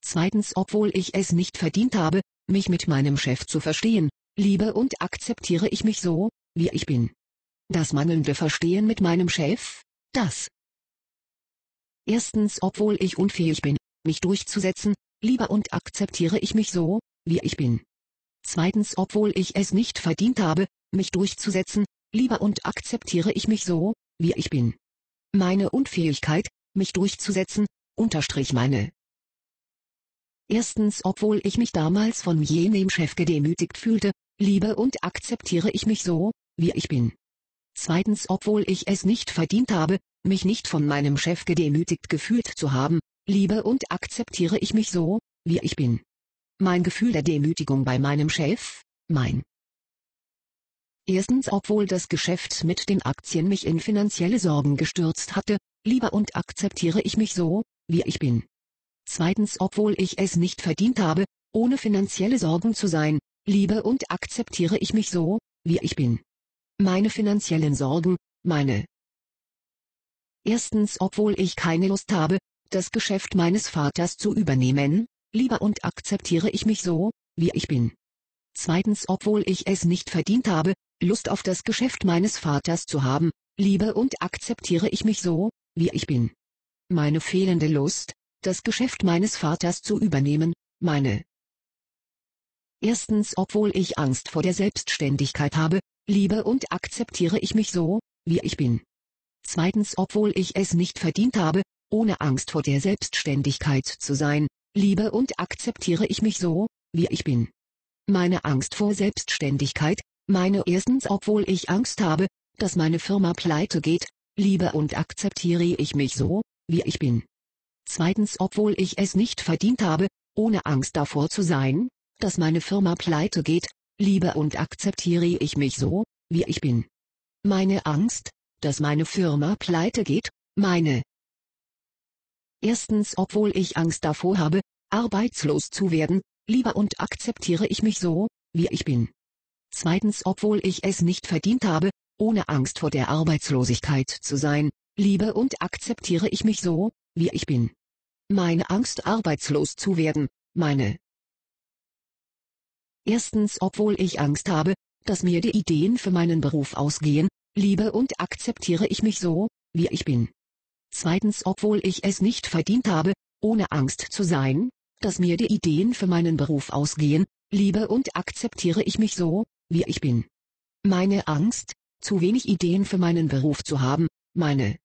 Zweitens obwohl ich es nicht verdient habe, mich mit meinem Chef zu verstehen, liebe und akzeptiere ich mich so, wie ich bin. Das mangelnde Verstehen mit meinem Chef, das. Erstens obwohl ich unfähig bin, mich durchzusetzen, liebe und akzeptiere ich mich so, wie ich bin. Zweitens obwohl ich es nicht verdient habe, mich durchzusetzen, liebe und akzeptiere ich mich so, wie ich bin. Meine Unfähigkeit, mich durchzusetzen, unterstrich meine Erstens obwohl ich mich damals von jenem Chef gedemütigt fühlte, liebe und akzeptiere ich mich so, wie ich bin. Zweitens obwohl ich es nicht verdient habe, mich nicht von meinem Chef gedemütigt gefühlt zu haben, liebe und akzeptiere ich mich so, wie ich bin. Mein Gefühl der Demütigung bei meinem Chef, mein. Erstens obwohl das Geschäft mit den Aktien mich in finanzielle Sorgen gestürzt hatte, liebe und akzeptiere ich mich so, wie ich bin. Zweitens obwohl ich es nicht verdient habe, ohne finanzielle Sorgen zu sein, liebe und akzeptiere ich mich so, wie ich bin. Meine finanziellen Sorgen, meine. Erstens obwohl ich keine Lust habe, das Geschäft meines Vaters zu übernehmen, liebe und akzeptiere ich mich so, wie ich bin. Zweitens obwohl ich es nicht verdient habe, Lust auf das Geschäft meines Vaters zu haben, liebe und akzeptiere ich mich so, wie ich bin. Meine fehlende Lust, das Geschäft meines Vaters zu übernehmen, meine. Erstens obwohl ich Angst vor der Selbstständigkeit habe, liebe und akzeptiere ich mich so, wie ich bin. Zweitens obwohl ich es nicht verdient habe, ohne Angst vor der Selbstständigkeit zu sein, liebe und akzeptiere ich mich so, wie ich bin. Meine Angst vor Selbstständigkeit, meine erstens obwohl ich Angst habe, dass meine Firma pleite geht, liebe und akzeptiere ich mich so, wie ich bin. Zweitens obwohl ich es nicht verdient habe, ohne Angst davor zu sein, dass meine Firma pleite geht, liebe und akzeptiere ich mich so, wie ich bin. Meine Angst, dass meine Firma pleite geht, meine. Erstens obwohl ich Angst davor habe, arbeitslos zu werden, liebe und akzeptiere ich mich so, wie ich bin. Zweitens obwohl ich es nicht verdient habe, ohne Angst vor der Arbeitslosigkeit zu sein, liebe und akzeptiere ich mich so, wie ich bin. Meine Angst arbeitslos zu werden, meine. Erstens obwohl ich Angst habe, dass mir die Ideen für meinen Beruf ausgehen, liebe und akzeptiere ich mich so, wie ich bin. Zweitens obwohl ich es nicht verdient habe, ohne Angst zu sein, dass mir die Ideen für meinen Beruf ausgehen, liebe und akzeptiere ich mich so, wie ich bin. Meine Angst, zu wenig Ideen für meinen Beruf zu haben, meine.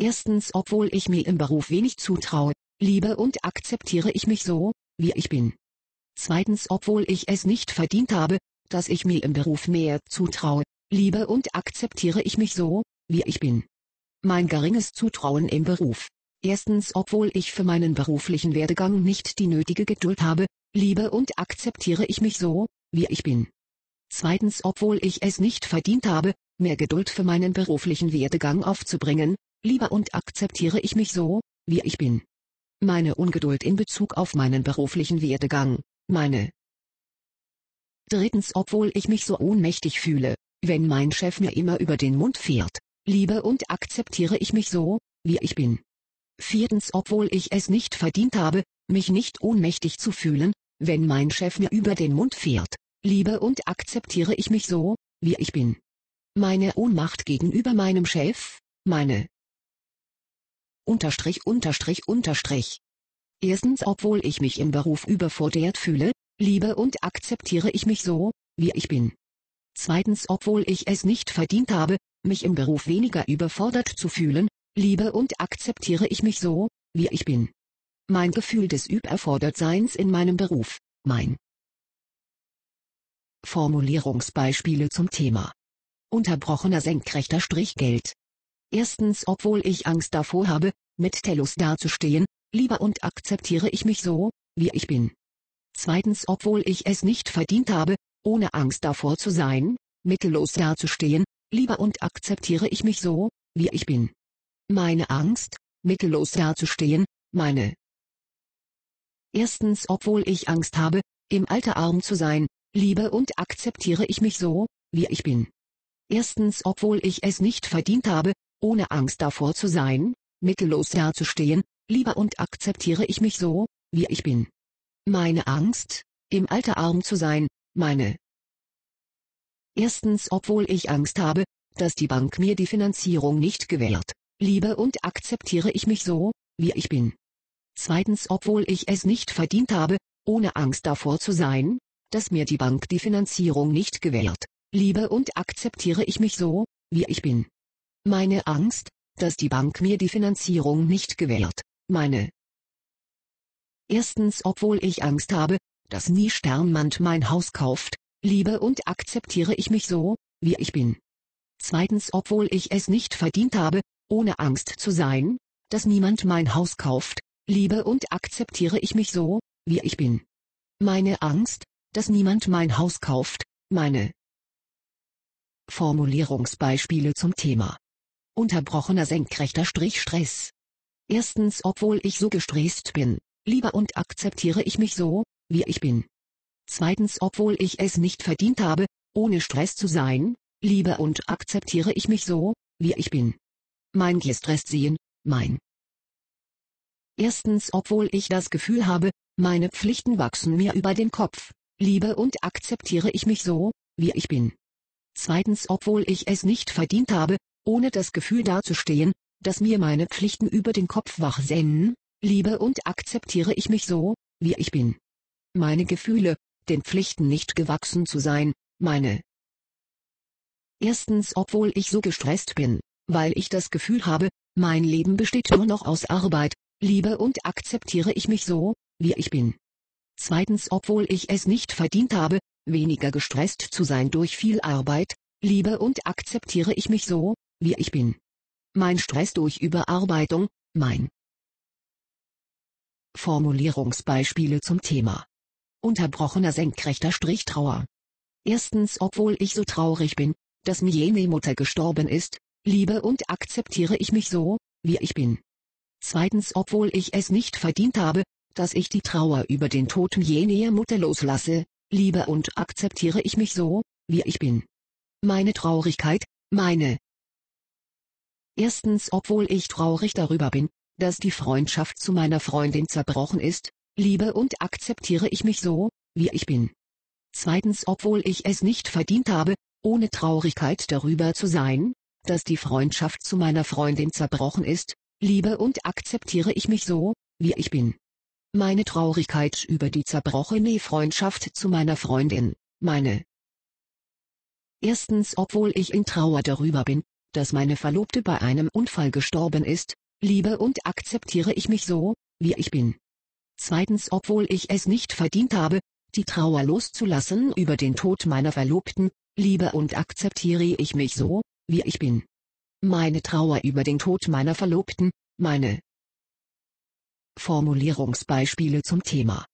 Erstens, obwohl ich mir im Beruf wenig zutraue, liebe und akzeptiere ich mich so, wie ich bin. Zweitens, obwohl ich es nicht verdient habe, dass ich mir im Beruf mehr zutraue, liebe und akzeptiere ich mich so, wie ich bin. Mein geringes Zutrauen im Beruf. Erstens, obwohl ich für meinen beruflichen Werdegang nicht die nötige Geduld habe, liebe und akzeptiere ich mich so, wie ich bin. Zweitens, obwohl ich es nicht verdient habe, mehr Geduld für meinen beruflichen Werdegang aufzubringen, liebe und akzeptiere ich mich so, wie ich bin. Meine Ungeduld in Bezug auf meinen beruflichen Werdegang, meine. Drittens, obwohl ich mich so ohnmächtig fühle, wenn mein Chef mir immer über den Mund fährt, liebe und akzeptiere ich mich so, wie ich bin. Viertens, obwohl ich es nicht verdient habe, mich nicht ohnmächtig zu fühlen, wenn mein Chef mir über den Mund fährt, liebe und akzeptiere ich mich so, wie ich bin. Meine Ohnmacht gegenüber meinem Chef, meine Unterstrich Unterstrich Unterstrich. Erstens, obwohl ich mich im Beruf überfordert fühle, liebe und akzeptiere ich mich so, wie ich bin. Zweitens, obwohl ich es nicht verdient habe, mich im Beruf weniger überfordert zu fühlen, liebe und akzeptiere ich mich so, wie ich bin. Mein Gefühl des Überfordertseins in meinem Beruf, mein Formulierungsbeispiele zum Thema. Unterbrochener senkrechter Strich Geld. Erstens, obwohl ich Angst davor habe, mit Tellus dazustehen, liebe und akzeptiere ich mich so, wie ich bin. Zweitens, obwohl ich es nicht verdient habe, ohne Angst davor zu sein, mittellos dazustehen, liebe und akzeptiere ich mich so, wie ich bin. Meine Angst, mittellos dazustehen, meine. Erstens, obwohl ich Angst habe, im Alter arm zu sein, liebe und akzeptiere ich mich so, wie ich bin. Erstens, obwohl ich es nicht verdient habe, ohne Angst davor zu sein, mittellos dazustehen, liebe und akzeptiere ich mich so, wie ich bin. Meine Angst, im Alter arm zu sein, meine. Erstens, obwohl ich Angst habe, dass die Bank mir die Finanzierung nicht gewährt, liebe und akzeptiere ich mich so, wie ich bin. Zweitens, obwohl ich es nicht verdient habe, ohne Angst davor zu sein, dass mir die Bank die Finanzierung nicht gewährt, liebe und akzeptiere ich mich so, wie ich bin. Meine Angst, dass die Bank mir die Finanzierung nicht gewährt, meine. Erstens, obwohl ich Angst habe, dass nie Sternmand mein Haus kauft, liebe und akzeptiere ich mich so, wie ich bin. Zweitens, obwohl ich es nicht verdient habe, ohne Angst zu sein, dass niemand mein Haus kauft, liebe und akzeptiere ich mich so, wie ich bin. Meine Angst, dass niemand mein Haus kauft, meine Formulierungsbeispiele zum Thema. Unterbrochener senkrechter Strich Stress. Erstens, obwohl ich so gestresst bin, liebe und akzeptiere ich mich so, wie ich bin. Zweitens, obwohl ich es nicht verdient habe, ohne Stress zu sein, liebe und akzeptiere ich mich so, wie ich bin. Mein Gestress sehen, mein. Erstens, obwohl ich das Gefühl habe, meine Pflichten wachsen mir über den Kopf, liebe und akzeptiere ich mich so, wie ich bin. Zweitens, obwohl ich es nicht verdient habe, ohne das Gefühl dazustehen, dass mir meine Pflichten über den Kopf wachsen, liebe und akzeptiere ich mich so, wie ich bin. Meine Gefühle, den Pflichten nicht gewachsen zu sein, meine. Erstens, obwohl ich so gestresst bin, weil ich das Gefühl habe, mein Leben besteht nur noch aus Arbeit, liebe und akzeptiere ich mich so, wie ich bin. Zweitens, obwohl ich es nicht verdient habe, weniger gestresst zu sein durch viel Arbeit, liebe und akzeptiere ich mich so, wie ich bin. Mein Stress durch Überarbeitung, mein Formulierungsbeispiele zum Thema. Unterbrochener senkrechter Strich Trauer. Erstens, obwohl ich so traurig bin, dass mir jene Mutter gestorben ist, liebe und akzeptiere ich mich so, wie ich bin. Zweitens, obwohl ich es nicht verdient habe, dass ich die Trauer über den Toten jener Mutter loslasse, liebe und akzeptiere ich mich so, wie ich bin. Meine Traurigkeit, meine. Erstens, obwohl ich traurig darüber bin, dass die Freundschaft zu meiner Freundin zerbrochen ist, liebe und akzeptiere ich mich so, wie ich bin. Zweitens, obwohl ich es nicht verdient habe, ohne Traurigkeit darüber zu sein, dass die Freundschaft zu meiner Freundin zerbrochen ist, liebe und akzeptiere ich mich so, wie ich bin. meine Traurigkeit über die zerbrochene Freundschaft zu meiner Freundin, meine. Erstens, obwohl ich in Trauer darüber bin, dass meine Verlobte bei einem Unfall gestorben ist, liebe und akzeptiere ich mich so, wie ich bin. Zweitens, obwohl ich es nicht verdient habe, die Trauer loszulassen über den Tod meiner Verlobten, liebe und akzeptiere ich mich so, wie ich bin. Meine Trauer über den Tod meiner Verlobten, meine Formulierungsbeispiele zum Thema.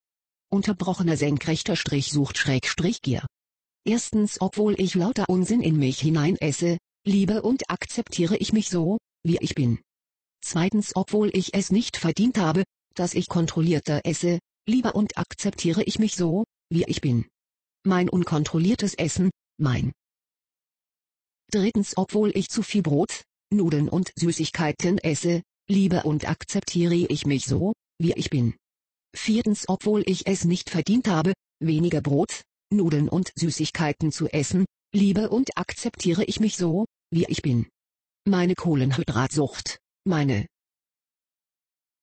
Unterbrochener senkrechter Strich sucht Schrägstrich Gier. Erstens, obwohl ich lauter Unsinn in mich hinein esse, liebe und akzeptiere ich mich so, wie ich bin. Zweitens, obwohl ich es nicht verdient habe, dass ich kontrollierter esse, liebe und akzeptiere ich mich so, wie ich bin. Mein unkontrolliertes Essen, mein. Drittens, obwohl ich zu viel Brot, Nudeln und Süßigkeiten esse, liebe und akzeptiere ich mich so, wie ich bin. Viertens, obwohl ich es nicht verdient habe, weniger Brot, Nudeln und Süßigkeiten zu essen, liebe und akzeptiere ich mich so, wie ich bin. Meine Kohlenhydratsucht, meine.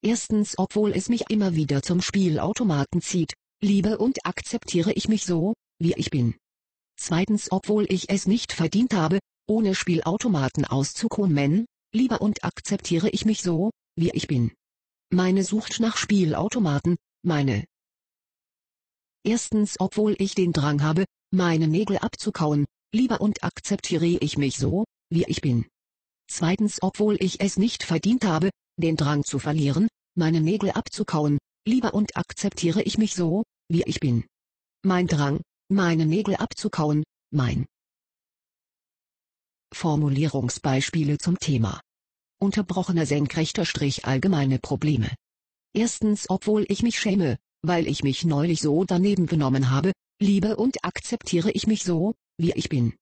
Erstens, obwohl es mich immer wieder zum Spielautomaten zieht, liebe und akzeptiere ich mich so, wie ich bin. Zweitens, obwohl ich es nicht verdient habe, ohne Spielautomaten auszukommen, liebe und akzeptiere ich mich so, wie ich bin. Meine Sucht nach Spielautomaten, meine. Erstens, obwohl ich den Drang habe, meine Nägel abzukauen, liebe und akzeptiere ich mich so, wie ich bin. Zweitens, obwohl ich es nicht verdient habe, den Drang zu verlieren, meine Nägel abzukauen, liebe und akzeptiere ich mich so, wie ich bin. Mein Drang, meine Nägel abzukauen, mein. Formulierungsbeispiele zum Thema. Unterbrochener senkrechter Strich allgemeine Probleme. Erstens, obwohl ich mich schäme, weil ich mich neulich so daneben genommen habe, liebe und akzeptiere ich mich so, wie ich bin.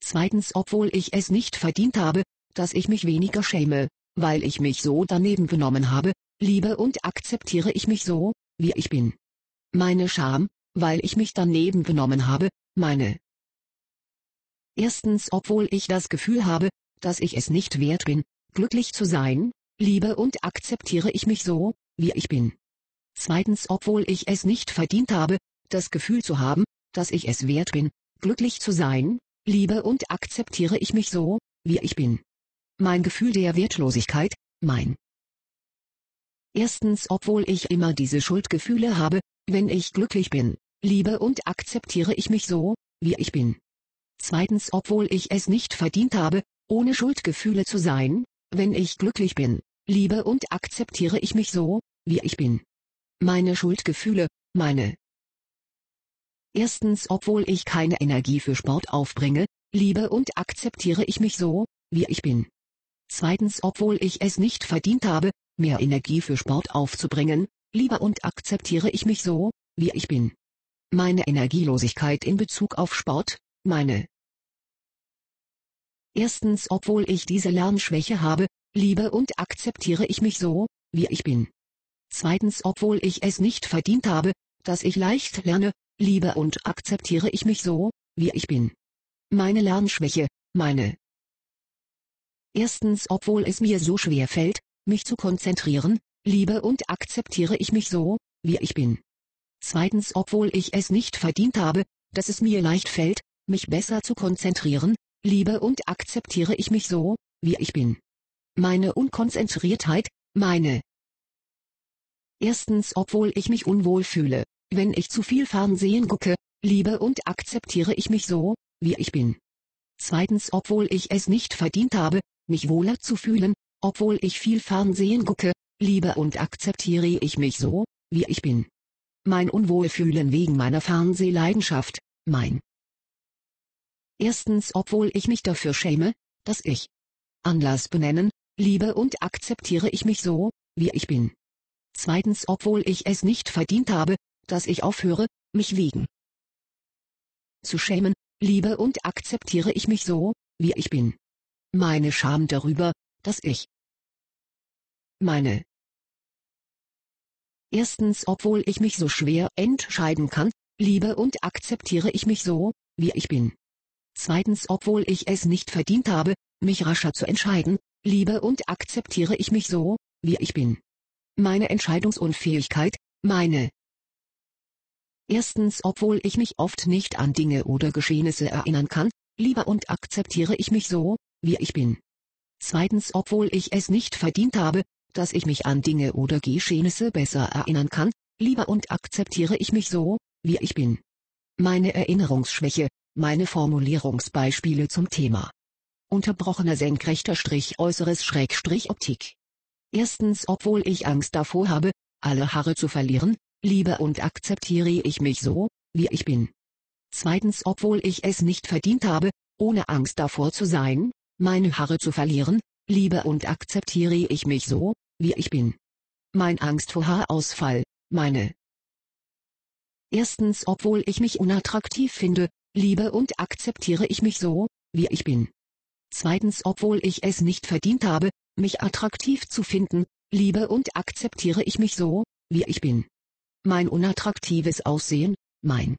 Zweitens, obwohl ich es nicht verdient habe, dass ich mich weniger schäme, weil ich mich so daneben genommen habe, liebe und akzeptiere ich mich so, wie ich bin. Meine Scham, weil ich mich daneben genommen habe, meine. Erstens, obwohl ich das Gefühl habe, dass ich es nicht wert bin, glücklich zu sein, liebe und akzeptiere ich mich so, wie ich bin. Zweitens, obwohl ich es nicht verdient habe, das Gefühl zu haben, dass ich es wert bin, glücklich zu sein, liebe und akzeptiere ich mich so, wie ich bin. Mein Gefühl der Wertlosigkeit, mein. Erstens, obwohl ich immer diese Schuldgefühle habe, wenn ich glücklich bin, liebe und akzeptiere ich mich so, wie ich bin. Zweitens, obwohl ich es nicht verdient habe, ohne Schuldgefühle zu sein, wenn ich glücklich bin, liebe und akzeptiere ich mich so, wie ich bin. Meine Schuldgefühle, meine. Erstens, obwohl ich keine Energie für Sport aufbringe, liebe und akzeptiere ich mich so, wie ich bin. Zweitens, obwohl ich es nicht verdient habe, mehr Energie für Sport aufzubringen, liebe und akzeptiere ich mich so, wie ich bin. Meine Energielosigkeit in Bezug auf Sport, meine. Erstens, obwohl ich diese Lernschwäche habe, liebe und akzeptiere ich mich so, wie ich bin. Zweitens, obwohl ich es nicht verdient habe, dass ich leicht lerne, liebe und akzeptiere ich mich so, wie ich bin. Meine Lernschwäche, meine. Erstens, obwohl es mir so schwer fällt, mich zu konzentrieren, liebe und akzeptiere ich mich so, wie ich bin. Zweitens, obwohl ich es nicht verdient habe, dass es mir leicht fällt, mich besser zu konzentrieren, liebe und akzeptiere ich mich so, wie ich bin. Meine Unkonzentriertheit, meine. Erstens, obwohl ich mich unwohl fühle, wenn ich zu viel Fernsehen gucke, liebe und akzeptiere ich mich so, wie ich bin. Zweitens, obwohl ich es nicht verdient habe, mich wohler zu fühlen, obwohl ich viel Fernsehen gucke, liebe und akzeptiere ich mich so, wie ich bin. Mein Unwohlfühlen wegen meiner Fernsehleidenschaft, mein. Erstens, obwohl ich mich dafür schäme, dass ich Anlass benennen, liebe und akzeptiere ich mich so, wie ich bin. Zweitens, obwohl ich es nicht verdient habe, dass ich aufhöre, mich wegen zu schämen, liebe und akzeptiere ich mich so, wie ich bin. Meine Scham darüber, dass ich meine Erstens, obwohl ich mich so schwer entscheiden kann, liebe und akzeptiere ich mich so, wie ich bin. Zweitens, obwohl ich es nicht verdient habe, mich rascher zu entscheiden, liebe und akzeptiere ich mich so, wie ich bin. Meine Entscheidungsunfähigkeit, meine. Erstens, obwohl ich mich oft nicht an Dinge oder Geschehnisse erinnern kann, liebe und akzeptiere ich mich so, wie ich bin. Zweitens, obwohl ich es nicht verdient habe, dass ich mich an Dinge oder Geschehnisse besser erinnern kann, liebe und akzeptiere ich mich so, wie ich bin. Meine Erinnerungsschwäche, meine Formulierungsbeispiele zum Thema. Unterbrochener senkrechter Strich äußeres Schrägstrich Optik. Erstens, obwohl ich Angst davor habe, alle Haare zu verlieren, liebe und akzeptiere ich mich so, wie ich bin. Zweitens, obwohl ich es nicht verdient habe, ohne Angst davor zu sein, meine Haare zu verlieren, liebe und akzeptiere ich mich so, wie ich bin. Mein Angst vor Haarausfall, meine. Erstens, obwohl ich mich unattraktiv finde, liebe und akzeptiere ich mich so, wie ich bin. Zweitens, obwohl ich es nicht verdient habe, mich attraktiv zu finden, liebe und akzeptiere ich mich so, wie ich bin. Mein unattraktives Aussehen, mein.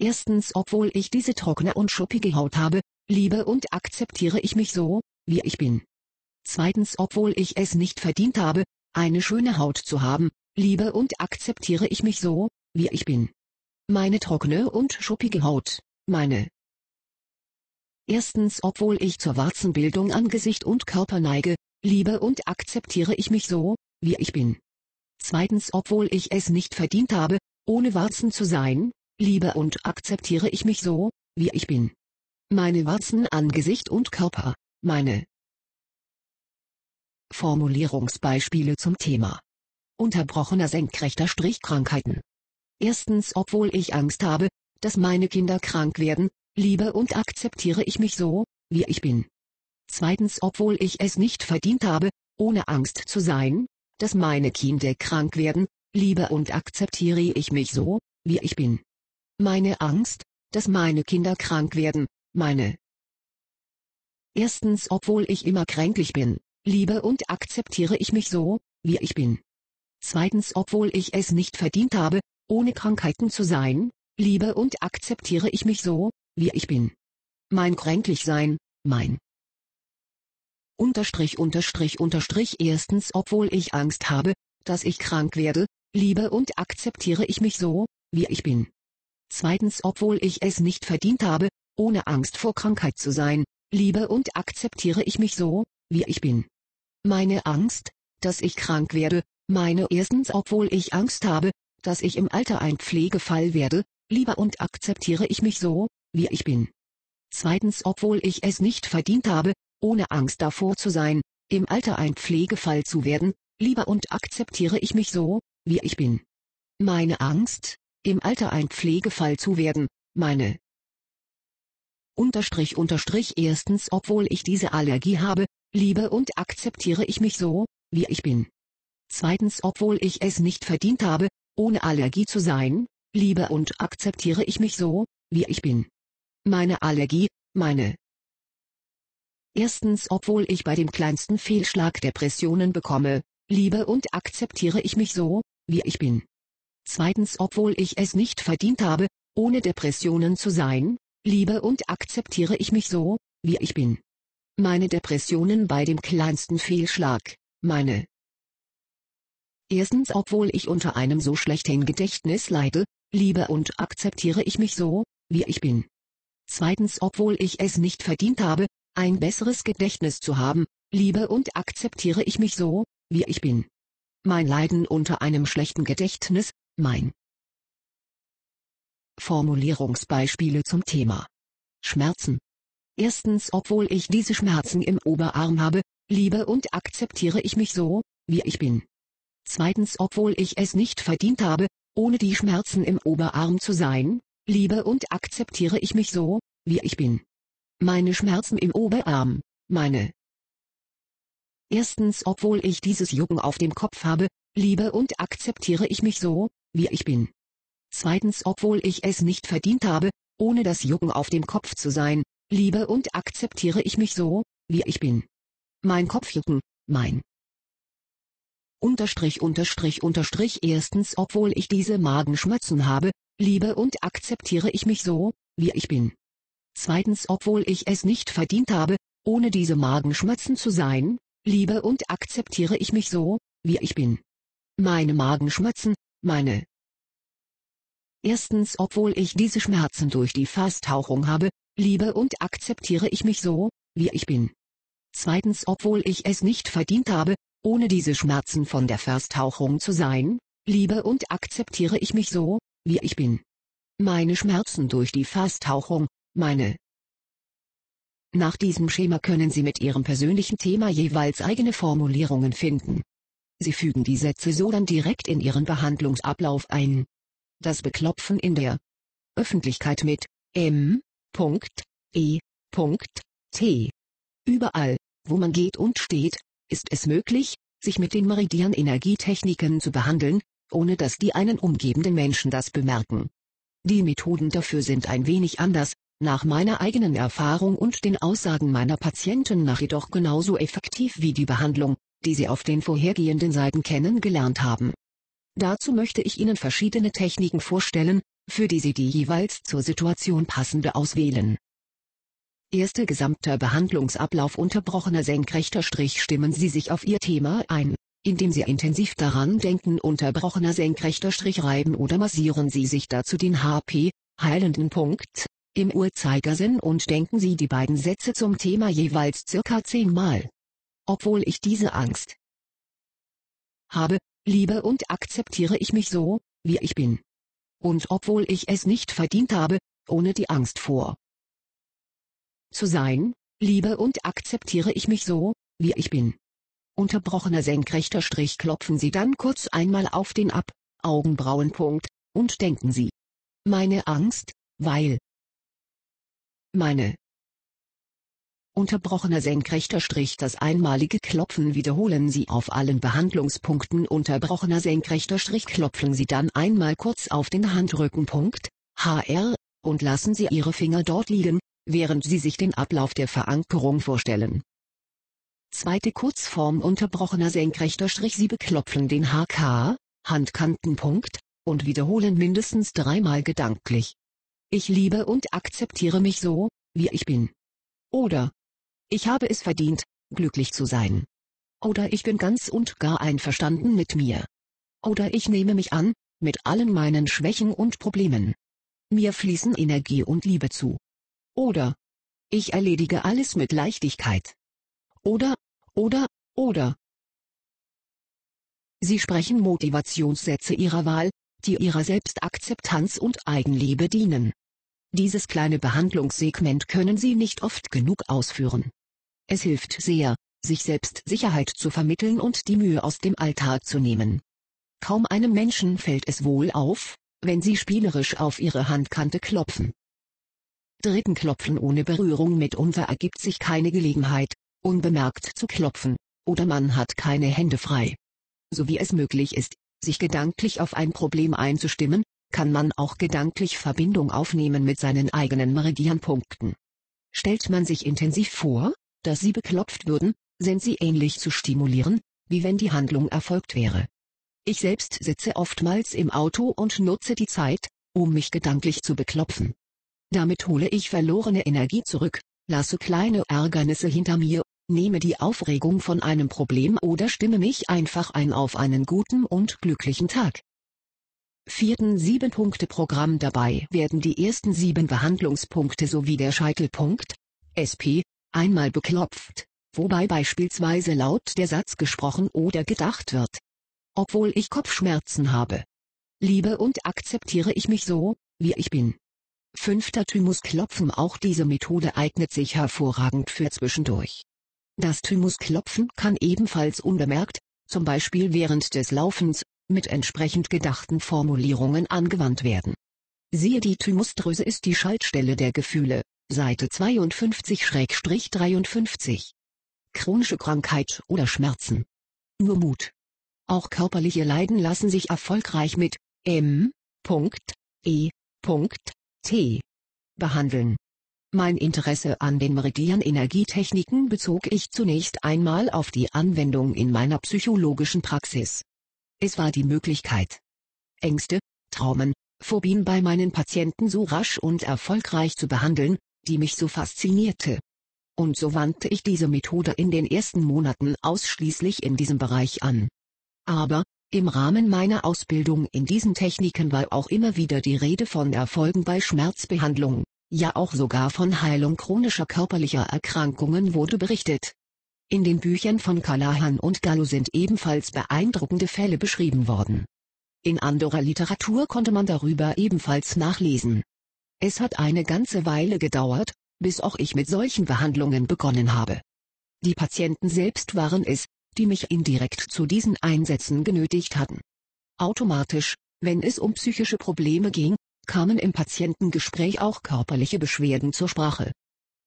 Erstens, obwohl ich diese trockene und schuppige Haut habe, liebe und akzeptiere ich mich so, wie ich bin. Zweitens, obwohl ich es nicht verdient habe, eine schöne Haut zu haben, liebe und akzeptiere ich mich so, wie ich bin. Meine trockene und schuppige Haut, meine. Erstens, obwohl ich zur Warzenbildung an Gesicht und Körper neige, liebe und akzeptiere ich mich so, wie ich bin. Zweitens, obwohl ich es nicht verdient habe, ohne Warzen zu sein, liebe und akzeptiere ich mich so, wie ich bin. Meine Warzen an Gesicht und Körper, meine. Formulierungsbeispiele zum Thema. Unterbrochener senkrechter Strich Krankheiten. Erstens, obwohl ich Angst habe, dass meine Kinder krank werden, liebe und akzeptiere ich mich so, wie ich bin. Zweitens, obwohl ich es nicht verdient habe, ohne Angst zu sein, dass meine Kinder krank werden, liebe und akzeptiere ich mich so, wie ich bin. Meine Angst, dass meine Kinder krank werden, meine. Erstens, obwohl ich immer kränklich bin, liebe und akzeptiere ich mich so, wie ich bin. Zweitens, obwohl ich es nicht verdient habe, ohne Krankheiten zu sein, liebe und akzeptiere ich mich so, wie ich bin. Mein Kränklichsein, mein. Unterstrich unterstrich unterstrich erstens obwohl ich Angst habe, dass ich krank werde, liebe und akzeptiere ich mich so, wie ich bin. Zweitens obwohl ich es nicht verdient habe, ohne Angst vor Krankheit zu sein, liebe und akzeptiere ich mich so, wie ich bin. Meine Angst, dass ich krank werde, meine erstens obwohl ich Angst habe, dass ich im Alter ein Pflegefall werde, liebe und akzeptiere ich mich so, wie ich bin. Zweitens obwohl ich es nicht verdient habe, ohne Angst davor zu sein, im Alter ein Pflegefall zu werden, liebe und akzeptiere ich mich so, wie ich bin. Meine Angst, im Alter ein Pflegefall zu werden, meine Unterstrich Unterstrich erstens obwohl ich diese Allergie habe, liebe und akzeptiere ich mich so, wie ich bin. Zweitens obwohl ich es nicht verdient habe, ohne Allergie zu sein, liebe und akzeptiere ich mich so, wie ich bin. Meine Allergie, meine. Erstens obwohl ich bei dem kleinsten Fehlschlag Depressionen bekomme, liebe und akzeptiere ich mich so, wie ich bin. Zweitens obwohl ich es nicht verdient habe, ohne Depressionen zu sein, liebe und akzeptiere ich mich so, wie ich bin. Meine Depressionen bei dem kleinsten Fehlschlag, meine. Erstens obwohl ich unter einem so schlechten Gedächtnis leide, liebe und akzeptiere ich mich so, wie ich bin. Zweitens obwohl ich es nicht verdient habe, ein besseres Gedächtnis zu haben, liebe und akzeptiere ich mich so, wie ich bin. Mein Leiden unter einem schlechten Gedächtnis, mein. Formulierungsbeispiele zum Thema. Schmerzen. Erstens obwohl ich diese Schmerzen im Oberarm habe, liebe und akzeptiere ich mich so, wie ich bin. Zweitens obwohl ich es nicht verdient habe, ohne die Schmerzen im Oberarm zu sein, liebe und akzeptiere ich mich so, wie ich bin. Meine Schmerzen im Oberarm, meine. Erstens obwohl ich dieses Jucken auf dem Kopf habe, liebe und akzeptiere ich mich so, wie ich bin. Zweitens obwohl ich es nicht verdient habe, ohne das Jucken auf dem Kopf zu sein, liebe und akzeptiere ich mich so, wie ich bin. Mein Kopfjucken, mein. Unterstrich unterstrich unterstrich erstens obwohl ich diese Magenschmerzen habe, liebe und akzeptiere ich mich so, wie ich bin. Zweitens obwohl ich es nicht verdient habe, ohne diese Magenschmerzen zu sein, liebe und akzeptiere ich mich so, wie ich bin. meine Magenschmerzen, meine Erstens, obwohl ich diese Schmerzen durch die Fasttauchung habe, liebe und akzeptiere ich mich so, wie ich bin. Zweitens, obwohl ich es nicht verdient habe, ohne diese Schmerzen von der Fasttauchung zu sein, liebe und akzeptiere ich mich so, wie ich bin. Meine Schmerzen durch die Fasttauchung, meine nach diesem Schema können Sie mit Ihrem persönlichen Thema jeweils eigene Formulierungen finden. Sie fügen die Sätze so dann direkt in Ihren Behandlungsablauf ein. Das Beklopfen in der Öffentlichkeit mit M. E. T. Überall, wo man geht und steht, ist es möglich, sich mit den Meridian-Energietechniken zu behandeln, ohne dass die einen umgebenden Menschen das bemerken. Die Methoden dafür sind ein wenig anders, nach meiner eigenen Erfahrung und den Aussagen meiner Patienten nach jedoch genauso effektiv wie die Behandlung, die sie auf den vorhergehenden Seiten kennengelernt haben. Dazu möchte ich Ihnen verschiedene Techniken vorstellen, für die Sie die jeweils zur Situation passende auswählen. Erster gesamter Behandlungsablauf unterbrochener senkrechter Strich stimmen Sie sich auf Ihr Thema ein, indem Sie intensiv daran denken unterbrochener senkrechter Strich reiben oder massieren Sie sich dazu den HP, heilenden Punkt, im Uhrzeigersinn und denken Sie die beiden Sätze zum Thema jeweils circa zehnmal. Obwohl ich diese Angst habe, liebe und akzeptiere ich mich so, wie ich bin. Und obwohl ich es nicht verdient habe, ohne die Angst vor zu sein, liebe und akzeptiere ich mich so, wie ich bin. Unterbrochener senkrechter Strich klopfen Sie dann kurz einmal auf den Ab, Augenbrauenpunkt, und denken Sie. Meine Angst, weil meine Unterbrochener senkrechter Strich Das einmalige Klopfen wiederholen Sie auf allen Behandlungspunkten. Unterbrochener senkrechter Strich klopfen Sie dann einmal kurz auf den Handrückenpunkt, HR, und lassen Sie Ihre Finger dort liegen, während Sie sich den Ablauf der Verankerung vorstellen. Zweite Kurzform. Unterbrochener senkrechter Strich Sie beklopfen den HK, Handkantenpunkt, und wiederholen mindestens dreimal gedanklich. Ich liebe und akzeptiere mich so, wie ich bin. Oder ich habe es verdient, glücklich zu sein. Oder ich bin ganz und gar einverstanden mit mir. Oder ich nehme mich an, mit allen meinen Schwächen und Problemen. Mir fließen Energie und Liebe zu. Oder ich erledige alles mit Leichtigkeit. Oder, oder, oder. Sie sprechen Motivationssätze Ihrer Wahl, die Ihrer Selbstakzeptanz und Eigenliebe dienen. Dieses kleine Behandlungssegment können Sie nicht oft genug ausführen. Es hilft sehr, sich selbst Sicherheit zu vermitteln und die Mühe aus dem Alltag zu nehmen. Kaum einem Menschen fällt es wohl auf, wenn Sie spielerisch auf Ihre Handkante klopfen. Dritten Klopfen ohne Berührung mitunter ergibt sich keine Gelegenheit, unbemerkt zu klopfen, oder man hat keine Hände frei. So wie es möglich ist, sich gedanklich auf ein Problem einzustimmen, kann man auch gedanklich Verbindung aufnehmen mit seinen eigenen Meridianpunkten. Stellt man sich intensiv vor, dass sie beklopft würden, sind sie ähnlich zu stimulieren, wie wenn die Handlung erfolgt wäre. Ich selbst sitze oftmals im Auto und nutze die Zeit, um mich gedanklich zu beklopfen. Damit hole ich verlorene Energie zurück, lasse kleine Ärgernisse hinter mir, nehme die Aufregung von einem Problem oder stimme mich einfach ein auf einen guten und glücklichen Tag vierten Sieben-Punkte-Programm dabei werden die ersten sieben Behandlungspunkte sowie der Scheitelpunkt, SP, einmal beklopft, wobei beispielsweise laut der Satz gesprochen oder gedacht wird. Obwohl ich Kopfschmerzen habe. Liebe und akzeptiere ich mich so, wie ich bin. Fünfter Thymusklopfen Auch diese Methode eignet sich hervorragend für zwischendurch. Das Thymusklopfen kann ebenfalls unbemerkt, zum Beispiel während des Laufens, mit entsprechend gedachten Formulierungen angewandt werden. Siehe die Thymusdrüse ist die Schaltstelle der Gefühle, Seite 52-53. Chronische Krankheit oder Schmerzen. Nur Mut. Auch körperliche Leiden lassen sich erfolgreich mit M. E. Behandeln. Mein Interesse an den Meridian-Energietechniken bezog ich zunächst einmal auf die Anwendung in meiner psychologischen Praxis. Es war die Möglichkeit, Ängste, Traumen, Phobien bei meinen Patienten so rasch und erfolgreich zu behandeln, die mich so faszinierte. Und so wandte ich diese Methode in den ersten Monaten ausschließlich in diesem Bereich an. Aber, Im Rahmen meiner Ausbildung in diesen Techniken war auch immer wieder die Rede von Erfolgen bei Schmerzbehandlung, ja auch sogar von Heilung chronischer körperlicher Erkrankungen wurde berichtet. In den Büchern von Callahan und Gallo sind ebenfalls beeindruckende Fälle beschrieben worden. In anderer Literatur konnte man darüber ebenfalls nachlesen. Es hat eine ganze Weile gedauert, bis auch ich mit solchen Behandlungen begonnen habe. Die Patienten selbst waren es, die mich indirekt zu diesen Einsätzen genötigt hatten. Automatisch, wenn es um psychische Probleme ging, kamen im Patientengespräch auch körperliche Beschwerden zur Sprache.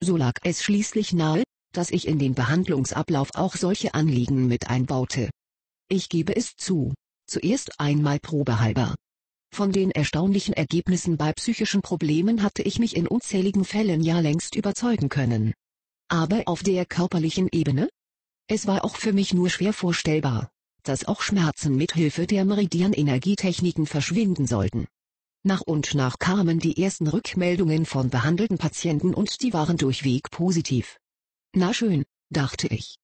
So lag es schließlich nahe, dass ich in den Behandlungsablauf auch solche Anliegen mit einbaute. Ich gebe es zu, zuerst einmal probehalber. Von den erstaunlichen Ergebnissen bei psychischen Problemen hatte ich mich in unzähligen Fällen ja längst überzeugen können. Aber auf der körperlichen Ebene, es war auch für mich nur schwer vorstellbar, dass auch Schmerzen mit Hilfe der Meridian-Energietechniken verschwinden sollten. Nach und nach kamen die ersten Rückmeldungen von behandelten Patienten und die waren durchweg positiv. Na schön, dachte ich.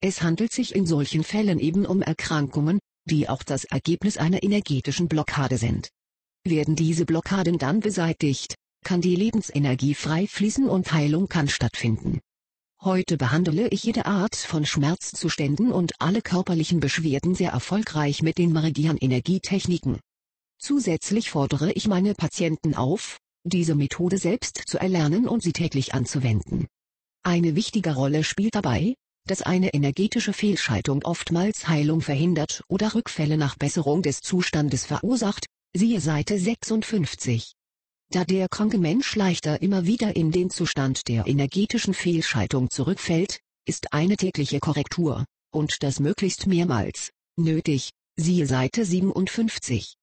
Es handelt sich in solchen Fällen eben um Erkrankungen, die auch das Ergebnis einer energetischen Blockade sind. Werden diese Blockaden dann beseitigt, kann die Lebensenergie frei fließen und Heilung kann stattfinden. Heute behandle ich jede Art von Schmerzzuständen und alle körperlichen Beschwerden sehr erfolgreich mit den Meridian-Energietechniken. Zusätzlich fordere ich meine Patienten auf, diese Methode selbst zu erlernen und sie täglich anzuwenden. Eine wichtige Rolle spielt dabei, dass eine energetische Fehlschaltung oftmals Heilung verhindert oder Rückfälle nach Besserung des Zustandes verursacht, siehe Seite 56 da der kranke Mensch leichter immer wieder in den Zustand der energetischen Fehlschaltung zurückfällt, ist eine tägliche Korrektur, und das möglichst mehrmals, nötig, siehe Seite 57.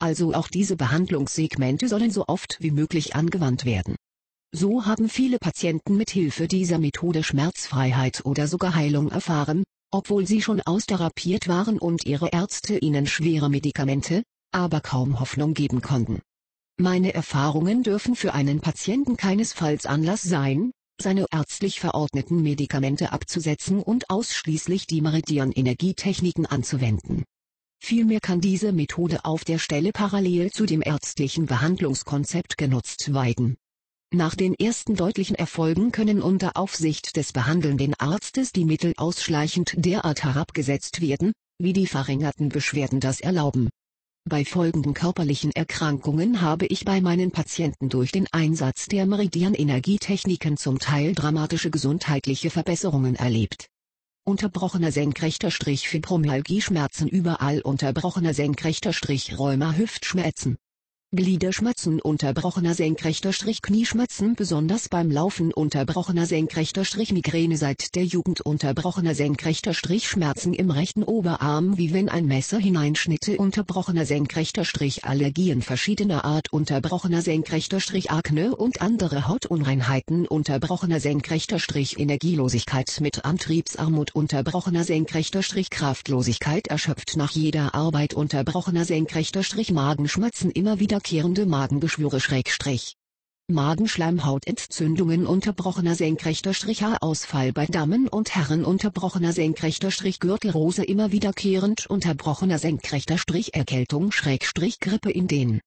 Also auch diese Behandlungssegmente sollen so oft wie möglich angewandt werden. So haben viele Patienten mit Hilfe dieser Methode Schmerzfreiheit oder sogar Heilung erfahren, obwohl sie schon austherapiert waren und ihre Ärzte ihnen schwere Medikamente, aber kaum Hoffnung geben konnten. Meine Erfahrungen dürfen für einen Patienten keinesfalls Anlass sein, seine ärztlich verordneten Medikamente abzusetzen und ausschließlich die Meridian-Energietechniken anzuwenden. Vielmehr kann diese Methode auf der Stelle parallel zu dem ärztlichen Behandlungskonzept genutzt werden. Nach den ersten deutlichen Erfolgen können unter Aufsicht des behandelnden Arztes die Mittel ausschleichend derart herabgesetzt werden, wie die verringerten Beschwerden das erlauben. Bei folgenden körperlichen Erkrankungen habe ich bei meinen Patienten durch den Einsatz der Meridian-Energietechniken zum Teil dramatische gesundheitliche Verbesserungen erlebt. Unterbrochener senkrechter Strich Fibromyalgie Schmerzen überall unterbrochener senkrechter Strich Rheuma Hüftschmerzen Gliederschmerzen unterbrochener senkrechter Strich Knieschmerzen besonders beim Laufen unterbrochener senkrechter Strich Migräne seit der Jugend unterbrochener senkrechter Strich Schmerzen im rechten Oberarm wie wenn ein Messer hineinschnitte unterbrochener senkrechter Strich Allergien verschiedener Art unterbrochener senkrechter Strich Akne und andere Hautunreinheiten unterbrochener senkrechter Strich Energielosigkeit mit Antriebsarmut unterbrochener senkrechter Strich Kraftlosigkeit erschöpft nach jeder Arbeit unterbrochener senkrechter Strich Magenschmerzen immer wieder wiederkehrende Magenbeschwüre Schrägstrich. Magenschleimhautentzündungen unterbrochener senkrechter Strich Haarausfall bei Damen und Herren unterbrochener senkrechter Strich Gürtelrose immer wiederkehrend unterbrochener senkrechter Strich Erkältung Schrägstrich Grippe in den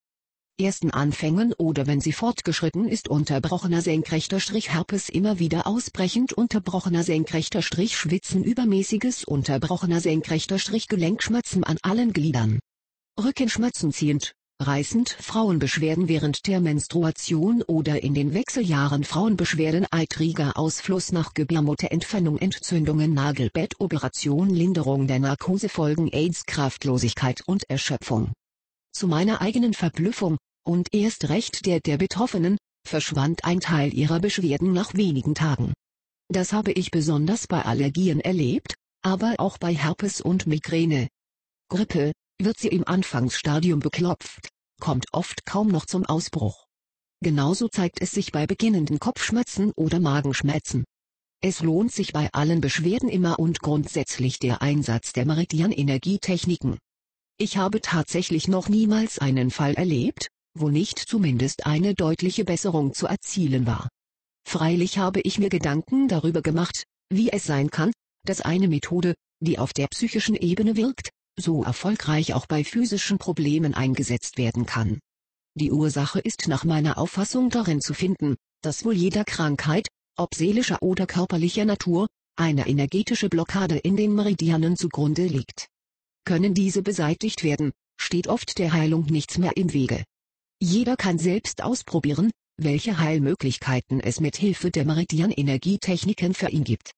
ersten Anfängen oder wenn sie fortgeschritten ist unterbrochener senkrechter Strich Herpes immer wieder ausbrechend unterbrochener senkrechter Strich Schwitzen übermäßiges unterbrochener senkrechter Strich Gelenkschmerzen an allen Gliedern. Rückenschmerzen ziehend, reißend Frauenbeschwerden während der Menstruation oder in den Wechseljahren Frauenbeschwerden eitriger Ausfluss nach Gebärmutterentfernung Entzündungen Nagelbettoperation Linderung der Narkosefolgen AIDS Kraftlosigkeit und Erschöpfung. Zu meiner eigenen Verblüffung, und erst recht der der Betroffenen, verschwand ein Teil ihrer Beschwerden nach wenigen Tagen. Das habe ich besonders bei Allergien erlebt, aber auch bei Herpes und Migräne. Grippe, wird sie im Anfangsstadium beklopft, kommt oft kaum noch zum Ausbruch. Genauso zeigt es sich bei beginnenden Kopfschmerzen oder Magenschmerzen. Es lohnt sich bei allen Beschwerden immer und grundsätzlich der Einsatz der Meridian-Energietechniken. Ich habe tatsächlich noch niemals einen Fall erlebt, wo nicht zumindest eine deutliche Besserung zu erzielen war. Freilich habe ich mir Gedanken darüber gemacht, wie es sein kann, dass eine Methode, die auf der psychischen Ebene wirkt, so erfolgreich auch bei physischen Problemen eingesetzt werden kann. Die Ursache ist nach meiner Auffassung darin zu finden, dass wohl jeder Krankheit, ob seelischer oder körperlicher Natur, eine energetische Blockade in den Meridianen zugrunde liegt. Können diese beseitigt werden, steht oft der Heilung nichts mehr im Wege. Jeder kann selbst ausprobieren, welche Heilmöglichkeiten es mit Hilfe der Meridian-Energietechniken für ihn gibt.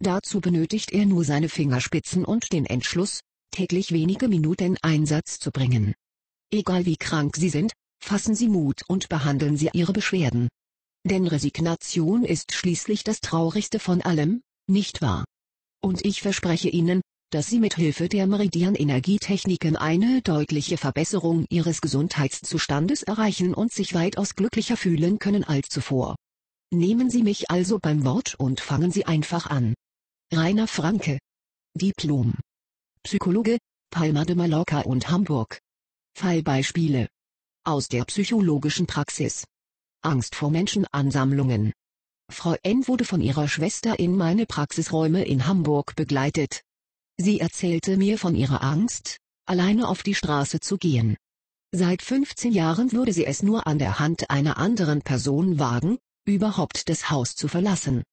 Dazu benötigt er nur seine Fingerspitzen und den Entschluss, täglich wenige Minuten Einsatz zu bringen. Egal wie krank Sie sind, fassen Sie Mut und behandeln Sie Ihre Beschwerden. Denn Resignation ist schließlich das Traurigste von allem, nicht wahr? Und ich verspreche Ihnen, dass Sie mit Hilfe der Meridian-Energietechniken eine deutliche Verbesserung Ihres Gesundheitszustandes erreichen und sich weitaus glücklicher fühlen können als zuvor. Nehmen Sie mich also beim Wort und fangen Sie einfach an. Rainer Franke. Diplom. Psychologe, Palma de Mallorca und Hamburg. Fallbeispiele. Aus der psychologischen Praxis. Angst vor Menschenansammlungen. Frau N. wurde von ihrer Schwester in meine Praxisräume in Hamburg begleitet. Sie erzählte mir von ihrer Angst, alleine auf die Straße zu gehen. Seit 15 Jahren würde sie es nur an der Hand einer anderen Person wagen, überhaupt das Haus zu verlassen.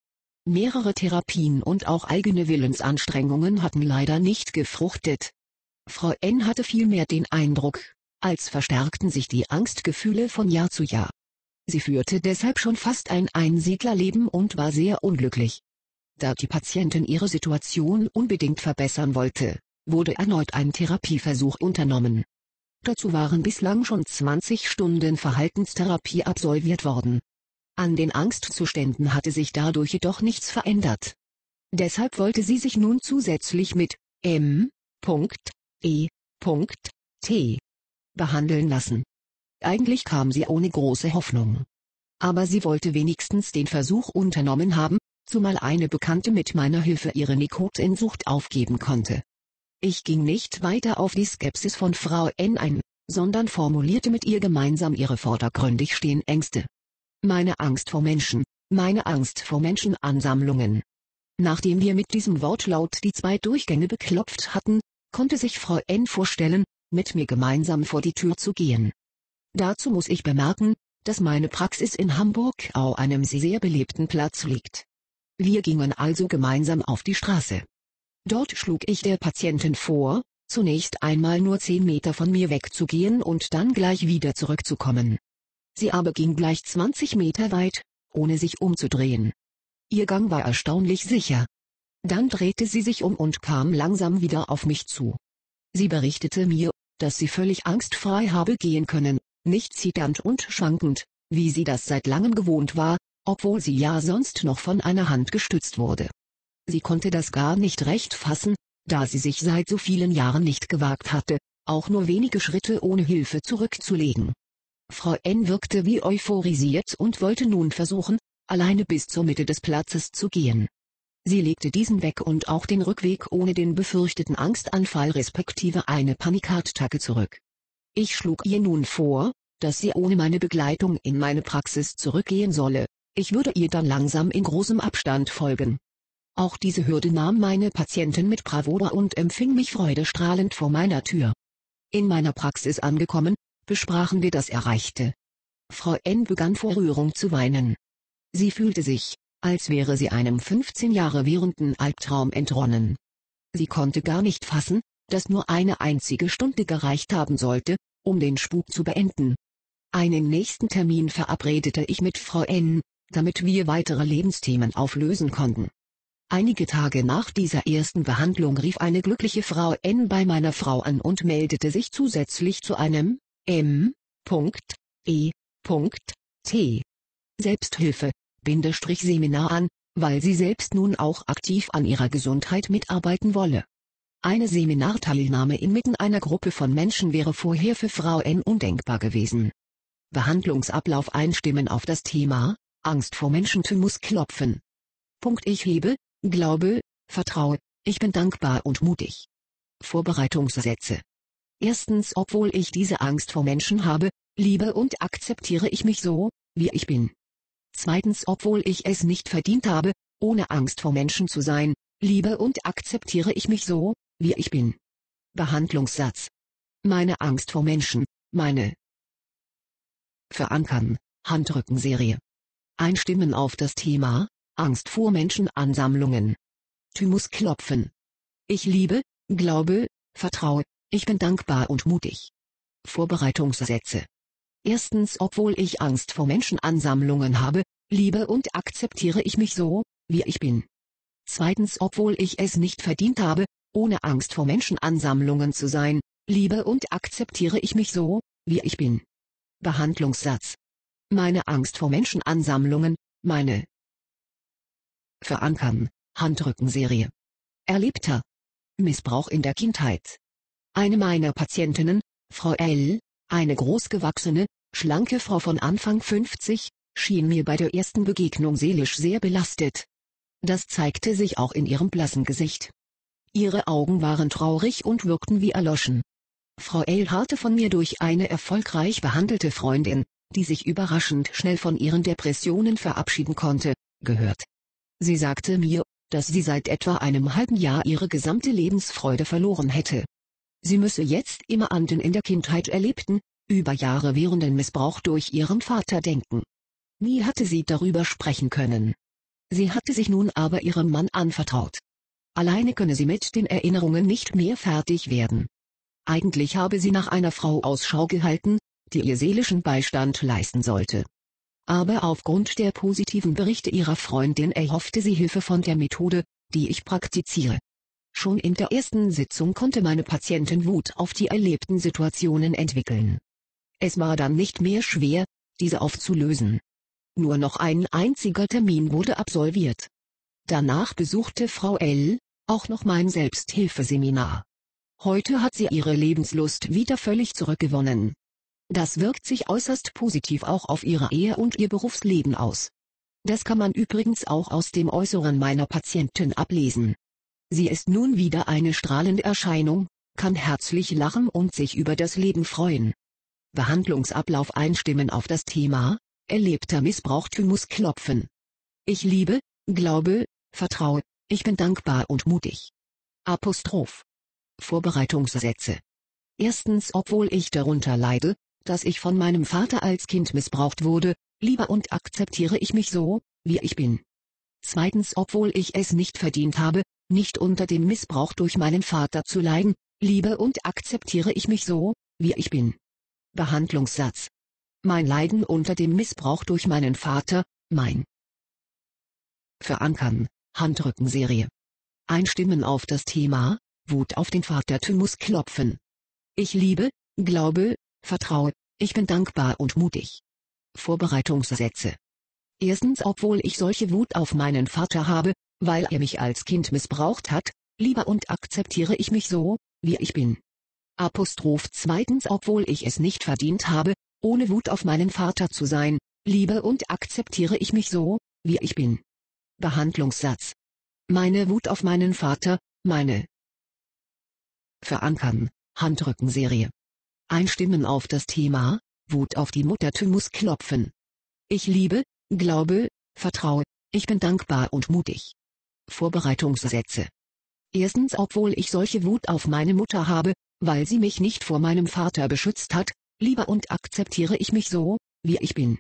Mehrere Therapien und auch eigene Willensanstrengungen hatten leider nicht gefruchtet. Frau N. hatte vielmehr den Eindruck, als verstärkten sich die Angstgefühle von Jahr zu Jahr. Sie führte deshalb schon fast ein Einsiedlerleben und war sehr unglücklich. Da die Patientin ihre Situation unbedingt verbessern wollte, wurde erneut ein Therapieversuch unternommen. Dazu waren bislang schon 20 Stunden Verhaltenstherapie absolviert worden. An den Angstzuständen hatte sich dadurch jedoch nichts verändert. Deshalb wollte sie sich nun zusätzlich mit M. E. T. behandeln lassen. Eigentlich kam sie ohne große Hoffnung. Aber sie wollte wenigstens den Versuch unternommen haben, zumal eine Bekannte mit meiner Hilfe ihre Nikotinsucht aufgeben konnte. Ich ging nicht weiter auf die Skepsis von Frau N ein, sondern formulierte mit ihr gemeinsam ihre vordergründig stehen Ängste. Meine Angst vor Menschen, meine Angst vor Menschenansammlungen. Nachdem wir mit diesem Wortlaut die zwei Durchgänge beklopft hatten, konnte sich Frau N. vorstellen, mit mir gemeinsam vor die Tür zu gehen. Dazu muss ich bemerken, dass meine Praxis in Hamburg au einem sehr belebten Platz liegt. Wir gingen also gemeinsam auf die Straße. Dort schlug ich der Patientin vor, zunächst einmal nur zehn Meter von mir wegzugehen und dann gleich wieder zurückzukommen. Sie aber ging gleich 20 Meter weit, ohne sich umzudrehen. Ihr Gang war erstaunlich sicher. Dann drehte sie sich um und kam langsam wieder auf mich zu. Sie berichtete mir, dass sie völlig angstfrei habe gehen können, nicht zitternd und schwankend, wie sie das seit langem gewohnt war, obwohl sie ja sonst noch von einer Hand gestützt wurde. Sie konnte das gar nicht recht fassen, da sie sich seit so vielen Jahren nicht gewagt hatte, auch nur wenige Schritte ohne Hilfe zurückzulegen. Frau N. wirkte wie euphorisiert und wollte nun versuchen, alleine bis zur Mitte des Platzes zu gehen. Sie legte diesen weg und auch den Rückweg ohne den befürchteten Angstanfall respektive eine Panikattacke zurück. Ich schlug ihr nun vor, dass sie ohne meine Begleitung in meine Praxis zurückgehen solle, ich würde ihr dann langsam in großem Abstand folgen. Auch diese Hürde nahm meine Patientin mit Bravour und empfing mich freudestrahlend vor meiner Tür. In meiner Praxis angekommen, besprachen wir das Erreichte. Frau N. begann vor Rührung zu weinen. Sie fühlte sich, als wäre sie einem 15 Jahre währenden Albtraum entronnen. Sie konnte gar nicht fassen, dass nur eine einzige Stunde gereicht haben sollte, um den Spuk zu beenden. Einen nächsten Termin verabredete ich mit Frau N., damit wir weitere Lebensthemen auflösen konnten. Einige Tage nach dieser ersten Behandlung rief eine glückliche Frau N. bei meiner Frau an und meldete sich zusätzlich zu einem M. E. T. Selbsthilfe, Bindestrich Seminar an, weil sie selbst nun auch aktiv an ihrer Gesundheit mitarbeiten wolle. Eine Seminarteilnahme inmitten einer Gruppe von Menschen wäre vorher für Frau N. undenkbar gewesen. Behandlungsablauf einstimmen auf das Thema, Angst vor Menschen muss klopfen. Punkt Ich hebe, glaube, vertraue, ich bin dankbar und mutig. Vorbereitungssätze Erstens, obwohl ich diese Angst vor Menschen habe, liebe und akzeptiere ich mich so, wie ich bin. Zweitens, obwohl ich es nicht verdient habe, ohne Angst vor Menschen zu sein, liebe und akzeptiere ich mich so, wie ich bin. Behandlungssatz. Meine Angst vor Menschen, meine Verankern, Handrückenserie. Einstimmen auf das Thema, Angst vor Menschenansammlungen. Thymus klopfen. Ich liebe, glaube, vertraue, ich bin dankbar und mutig. Vorbereitungssätze. Erstens, obwohl ich Angst vor Menschenansammlungen habe, liebe und akzeptiere ich mich so, wie ich bin. Zweitens, obwohl ich es nicht verdient habe, ohne Angst vor Menschenansammlungen zu sein, liebe und akzeptiere ich mich so, wie ich bin. Behandlungssatz. Meine Angst vor Menschenansammlungen, meine Verankern, Handrückenserie. Erlebter Missbrauch in der Kindheit. Eine meiner Patientinnen, Frau L., eine großgewachsene, schlanke Frau von Anfang 50, schien mir bei der ersten Begegnung seelisch sehr belastet. Das zeigte sich auch in ihrem blassen Gesicht. Ihre Augen waren traurig und wirkten wie erloschen. Frau L. hatte von mir durch eine erfolgreich behandelte Freundin, die sich überraschend schnell von ihren Depressionen verabschieden konnte, gehört. Sie sagte mir, dass sie seit etwa einem halben Jahr ihre gesamte Lebensfreude verloren hätte. Sie müsse jetzt immer an den in der Kindheit erlebten, über Jahre währenden Missbrauch durch ihren Vater denken. Nie hatte sie darüber sprechen können. Sie hatte sich nun aber ihrem Mann anvertraut. Alleine könne sie mit den Erinnerungen nicht mehr fertig werden. Eigentlich habe sie nach einer Frau Ausschau gehalten, die ihr seelischen Beistand leisten sollte. Aber aufgrund der positiven Berichte ihrer Freundin erhoffte sie Hilfe von der Methode, die ich praktiziere. Schon in der ersten Sitzung konnte meine Patientin Wut auf die erlebten Situationen entwickeln. Es war dann nicht mehr schwer, diese aufzulösen. Nur noch ein einziger Termin wurde absolviert. Danach besuchte Frau L. auch noch mein Selbsthilfeseminar. Heute hat sie ihre Lebenslust wieder völlig zurückgewonnen. Das wirkt sich äußerst positiv auch auf ihre Ehe und ihr Berufsleben aus. Das kann man übrigens auch aus dem Äußeren meiner Patientin ablesen. Sie ist nun wieder eine strahlende Erscheinung, kann herzlich lachen und sich über das Leben freuen. Behandlungsablauf einstimmen auf das Thema, erlebter Missbrauch Thymus klopfen. Ich liebe, glaube, vertraue, ich bin dankbar und mutig. Apostroph. Vorbereitungssätze. Erstens, obwohl ich darunter leide, dass ich von meinem Vater als Kind missbraucht wurde, liebe und akzeptiere ich mich so, wie ich bin. Zweitens, obwohl ich es nicht verdient habe, nicht unter dem Missbrauch durch meinen Vater zu leiden, liebe und akzeptiere ich mich so, wie ich bin. Behandlungssatz. Mein Leiden unter dem Missbrauch durch meinen Vater, mein Verankern, Handrückenserie. Einstimmen auf das Thema, Wut auf den Vater Thymus klopfen. Ich liebe, glaube, vertraue, ich bin dankbar und mutig. Vorbereitungssätze. Erstens obwohl ich solche Wut auf meinen Vater habe, weil er mich als Kind missbraucht hat, liebe und akzeptiere ich mich so, wie ich bin. Apostroph zweitens obwohl ich es nicht verdient habe, ohne Wut auf meinen Vater zu sein, liebe und akzeptiere ich mich so, wie ich bin. Behandlungssatz. Meine Wut auf meinen Vater, meine Verankern, Handrückenserie. Einstimmen auf das Thema, Wut auf die Mutter Thymus klopfen. Ich liebe, glaube, vertraue, ich bin dankbar und mutig. Vorbereitungssätze. Erstens obwohl ich solche Wut auf meine Mutter habe, weil sie mich nicht vor meinem Vater beschützt hat, liebe und akzeptiere ich mich so, wie ich bin.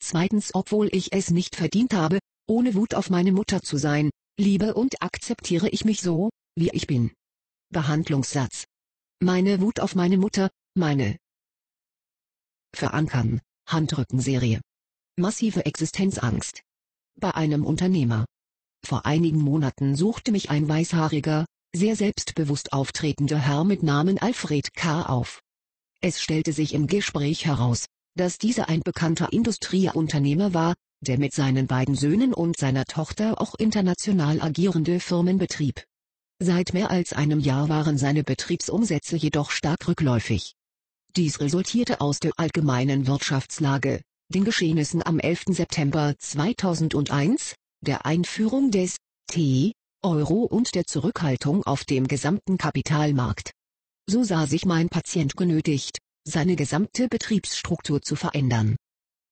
Zweitens obwohl ich es nicht verdient habe, ohne Wut auf meine Mutter zu sein, liebe und akzeptiere ich mich so, wie ich bin. Behandlungssatz. Meine Wut auf meine Mutter, meine Verankern, Handrückenserie. Massive Existenzangst. Bei einem Unternehmer. Vor einigen Monaten suchte mich ein weißhaariger, sehr selbstbewusst auftretender Herr mit Namen Alfred K. auf. Es stellte sich im Gespräch heraus, dass dieser ein bekannter Industrieunternehmer war, der mit seinen beiden Söhnen und seiner Tochter auch international agierende Firmen betrieb. Seit mehr als einem Jahr waren seine Betriebsumsätze jedoch stark rückläufig. Dies resultierte aus der allgemeinen Wirtschaftslage, den Geschehnissen am 11. September 2001, der Einführung des T. Euro und der Zurückhaltung auf dem gesamten Kapitalmarkt. So sah sich mein Patient genötigt, seine gesamte Betriebsstruktur zu verändern.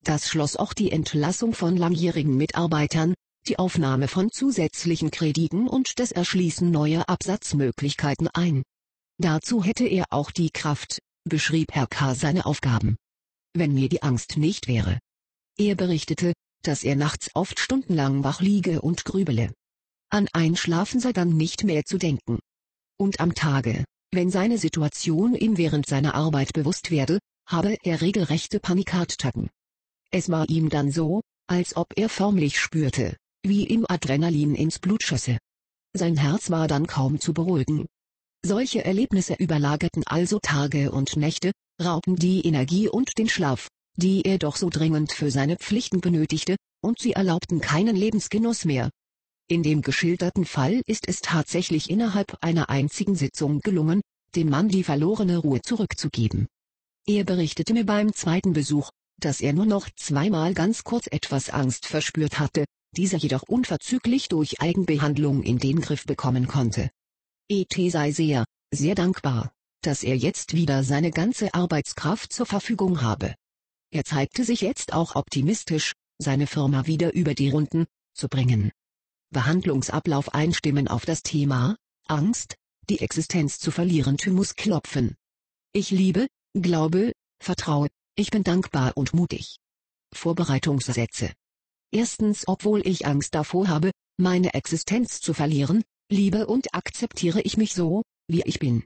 Das schloss auch die Entlassung von langjährigen Mitarbeitern, die Aufnahme von zusätzlichen Krediten und das Erschließen neuer Absatzmöglichkeiten ein. Dazu hätte er auch die Kraft, beschrieb Herr K. seine Aufgaben. Wenn mir die Angst nicht wäre. Er berichtete, dass er nachts oft stundenlang wach liege und grübele. An Einschlafen sei dann nicht mehr zu denken. Und am Tage, wenn seine Situation ihm während seiner Arbeit bewusst werde, habe er regelrechte Panikattacken. Es war ihm dann so, als ob er förmlich spürte, wie ihm Adrenalin ins Blut schösse. Sein Herz war dann kaum zu beruhigen. Solche Erlebnisse überlagerten also Tage und Nächte, raubten die Energie und den Schlaf, die er doch so dringend für seine Pflichten benötigte, und sie erlaubten keinen Lebensgenuss mehr. In dem geschilderten Fall ist es tatsächlich innerhalb einer einzigen Sitzung gelungen, dem Mann die verlorene Ruhe zurückzugeben. Er berichtete mir beim zweiten Besuch, dass er nur noch zweimal ganz kurz etwas Angst verspürt hatte, diese jedoch unverzüglich durch Eigenbehandlung in den Griff bekommen konnte. E.T. sei sehr, sehr dankbar, dass er jetzt wieder seine ganze Arbeitskraft zur Verfügung habe. Er zeigte sich jetzt auch optimistisch, seine Firma wieder über die Runden zu bringen. Behandlungsablauf einstimmen auf das Thema Angst, die Existenz zu verlieren Thymus klopfen. Ich liebe, glaube, vertraue, ich bin dankbar und mutig. Vorbereitungssätze. Erstens, obwohl ich Angst davor habe, meine Existenz zu verlieren, liebe und akzeptiere ich mich so, wie ich bin.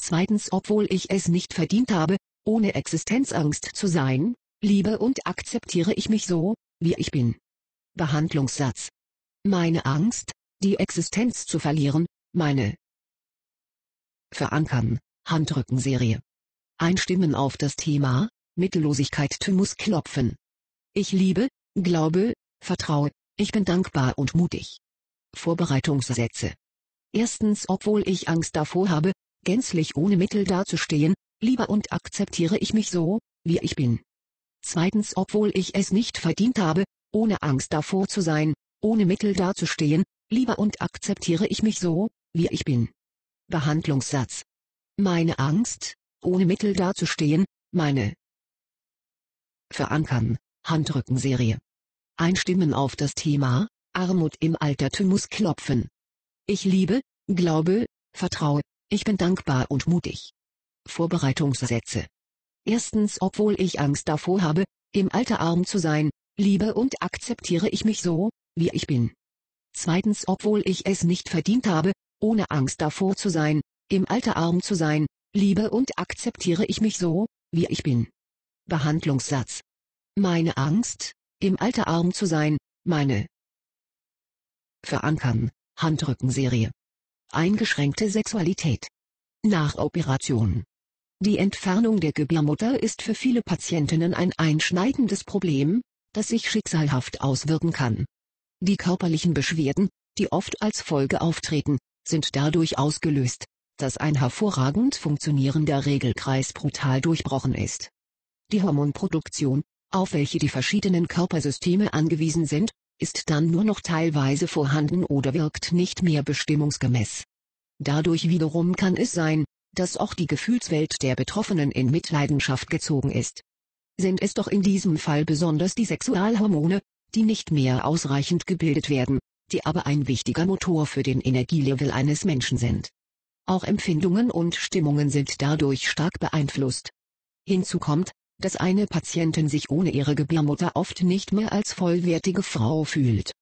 Zweitens, obwohl ich es nicht verdient habe, ohne Existenzangst zu sein, liebe und akzeptiere ich mich so, wie ich bin. Behandlungssatz. Meine Angst, die Existenz zu verlieren, meine Verankern, Handrückenserie. Einstimmen auf das Thema, Mittellosigkeit Thymus klopfen. Ich liebe, glaube, vertraue, ich bin dankbar und mutig. Vorbereitungssätze. Erstens, obwohl ich Angst davor habe, gänzlich ohne Mittel dazustehen, liebe und akzeptiere ich mich so, wie ich bin. Zweitens, obwohl ich es nicht verdient habe, ohne Angst davor zu sein, ohne Mittel dazustehen, liebe und akzeptiere ich mich so, wie ich bin. Behandlungssatz. Meine Angst, ohne Mittel dazustehen, meine Verankern, Handrückenserie. Einstimmen auf das Thema, Armut im Altertum muss klopfen. Ich liebe, glaube, vertraue, ich bin dankbar und mutig. Vorbereitungssätze. Erstens, obwohl ich Angst davor habe, im Alter arm zu sein, liebe und akzeptiere ich mich so, wie ich bin. Zweitens, obwohl ich es nicht verdient habe, ohne Angst davor zu sein, im Alter arm zu sein, liebe und akzeptiere ich mich so, wie ich bin. Behandlungssatz. Meine Angst, im Alter arm zu sein, meine Verankern, Handrückenserie. Eingeschränkte Sexualität. Nach Operation. Die Entfernung der Gebärmutter ist für viele Patientinnen ein einschneidendes Problem, das sich schicksalhaft auswirken kann. Die körperlichen Beschwerden, die oft als Folge auftreten, sind dadurch ausgelöst, dass ein hervorragend funktionierender Regelkreis brutal durchbrochen ist. Die Hormonproduktion, auf welche die verschiedenen Körpersysteme angewiesen sind, ist dann nur noch teilweise vorhanden oder wirkt nicht mehr bestimmungsgemäß. Dadurch wiederum kann es sein, dass auch die Gefühlswelt der Betroffenen in Mitleidenschaft gezogen ist. Sind es doch in diesem Fall besonders die Sexualhormone, die nicht mehr ausreichend gebildet werden, die aber ein wichtiger Motor für den Energielevel eines Menschen sind. Auch Empfindungen und Stimmungen sind dadurch stark beeinflusst. Hinzu kommt, dass eine Patientin sich ohne ihre Gebärmutter oft nicht mehr als vollwertige Frau fühlt.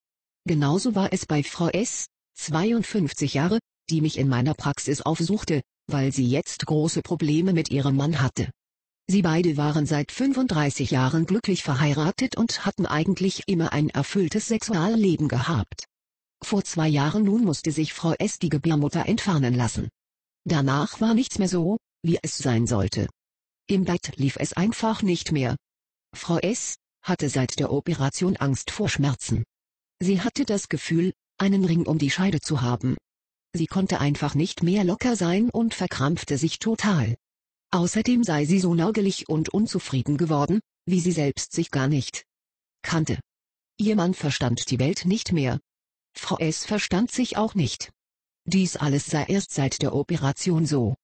Genauso war es bei Frau S., 52 Jahre, die mich in meiner Praxis aufsuchte, weil sie jetzt große Probleme mit ihrem Mann hatte. Sie beide waren seit 35 Jahren glücklich verheiratet und hatten eigentlich immer ein erfülltes Sexualleben gehabt. Vor zwei Jahren nun musste sich Frau S. die Gebärmutter entfernen lassen. Danach war nichts mehr so, wie es sein sollte. Im Bett lief es einfach nicht mehr. Frau S. hatte seit der Operation Angst vor Schmerzen. Sie hatte das Gefühl, einen Ring um die Scheide zu haben. Sie konnte einfach nicht mehr locker sein und verkrampfte sich total. Außerdem sei sie so nörgelig und unzufrieden geworden, wie sie selbst sich gar nicht kannte. Ihr Mann verstand die Welt nicht mehr. Frau S. verstand sich auch nicht. Dies alles sei erst seit der Operation so.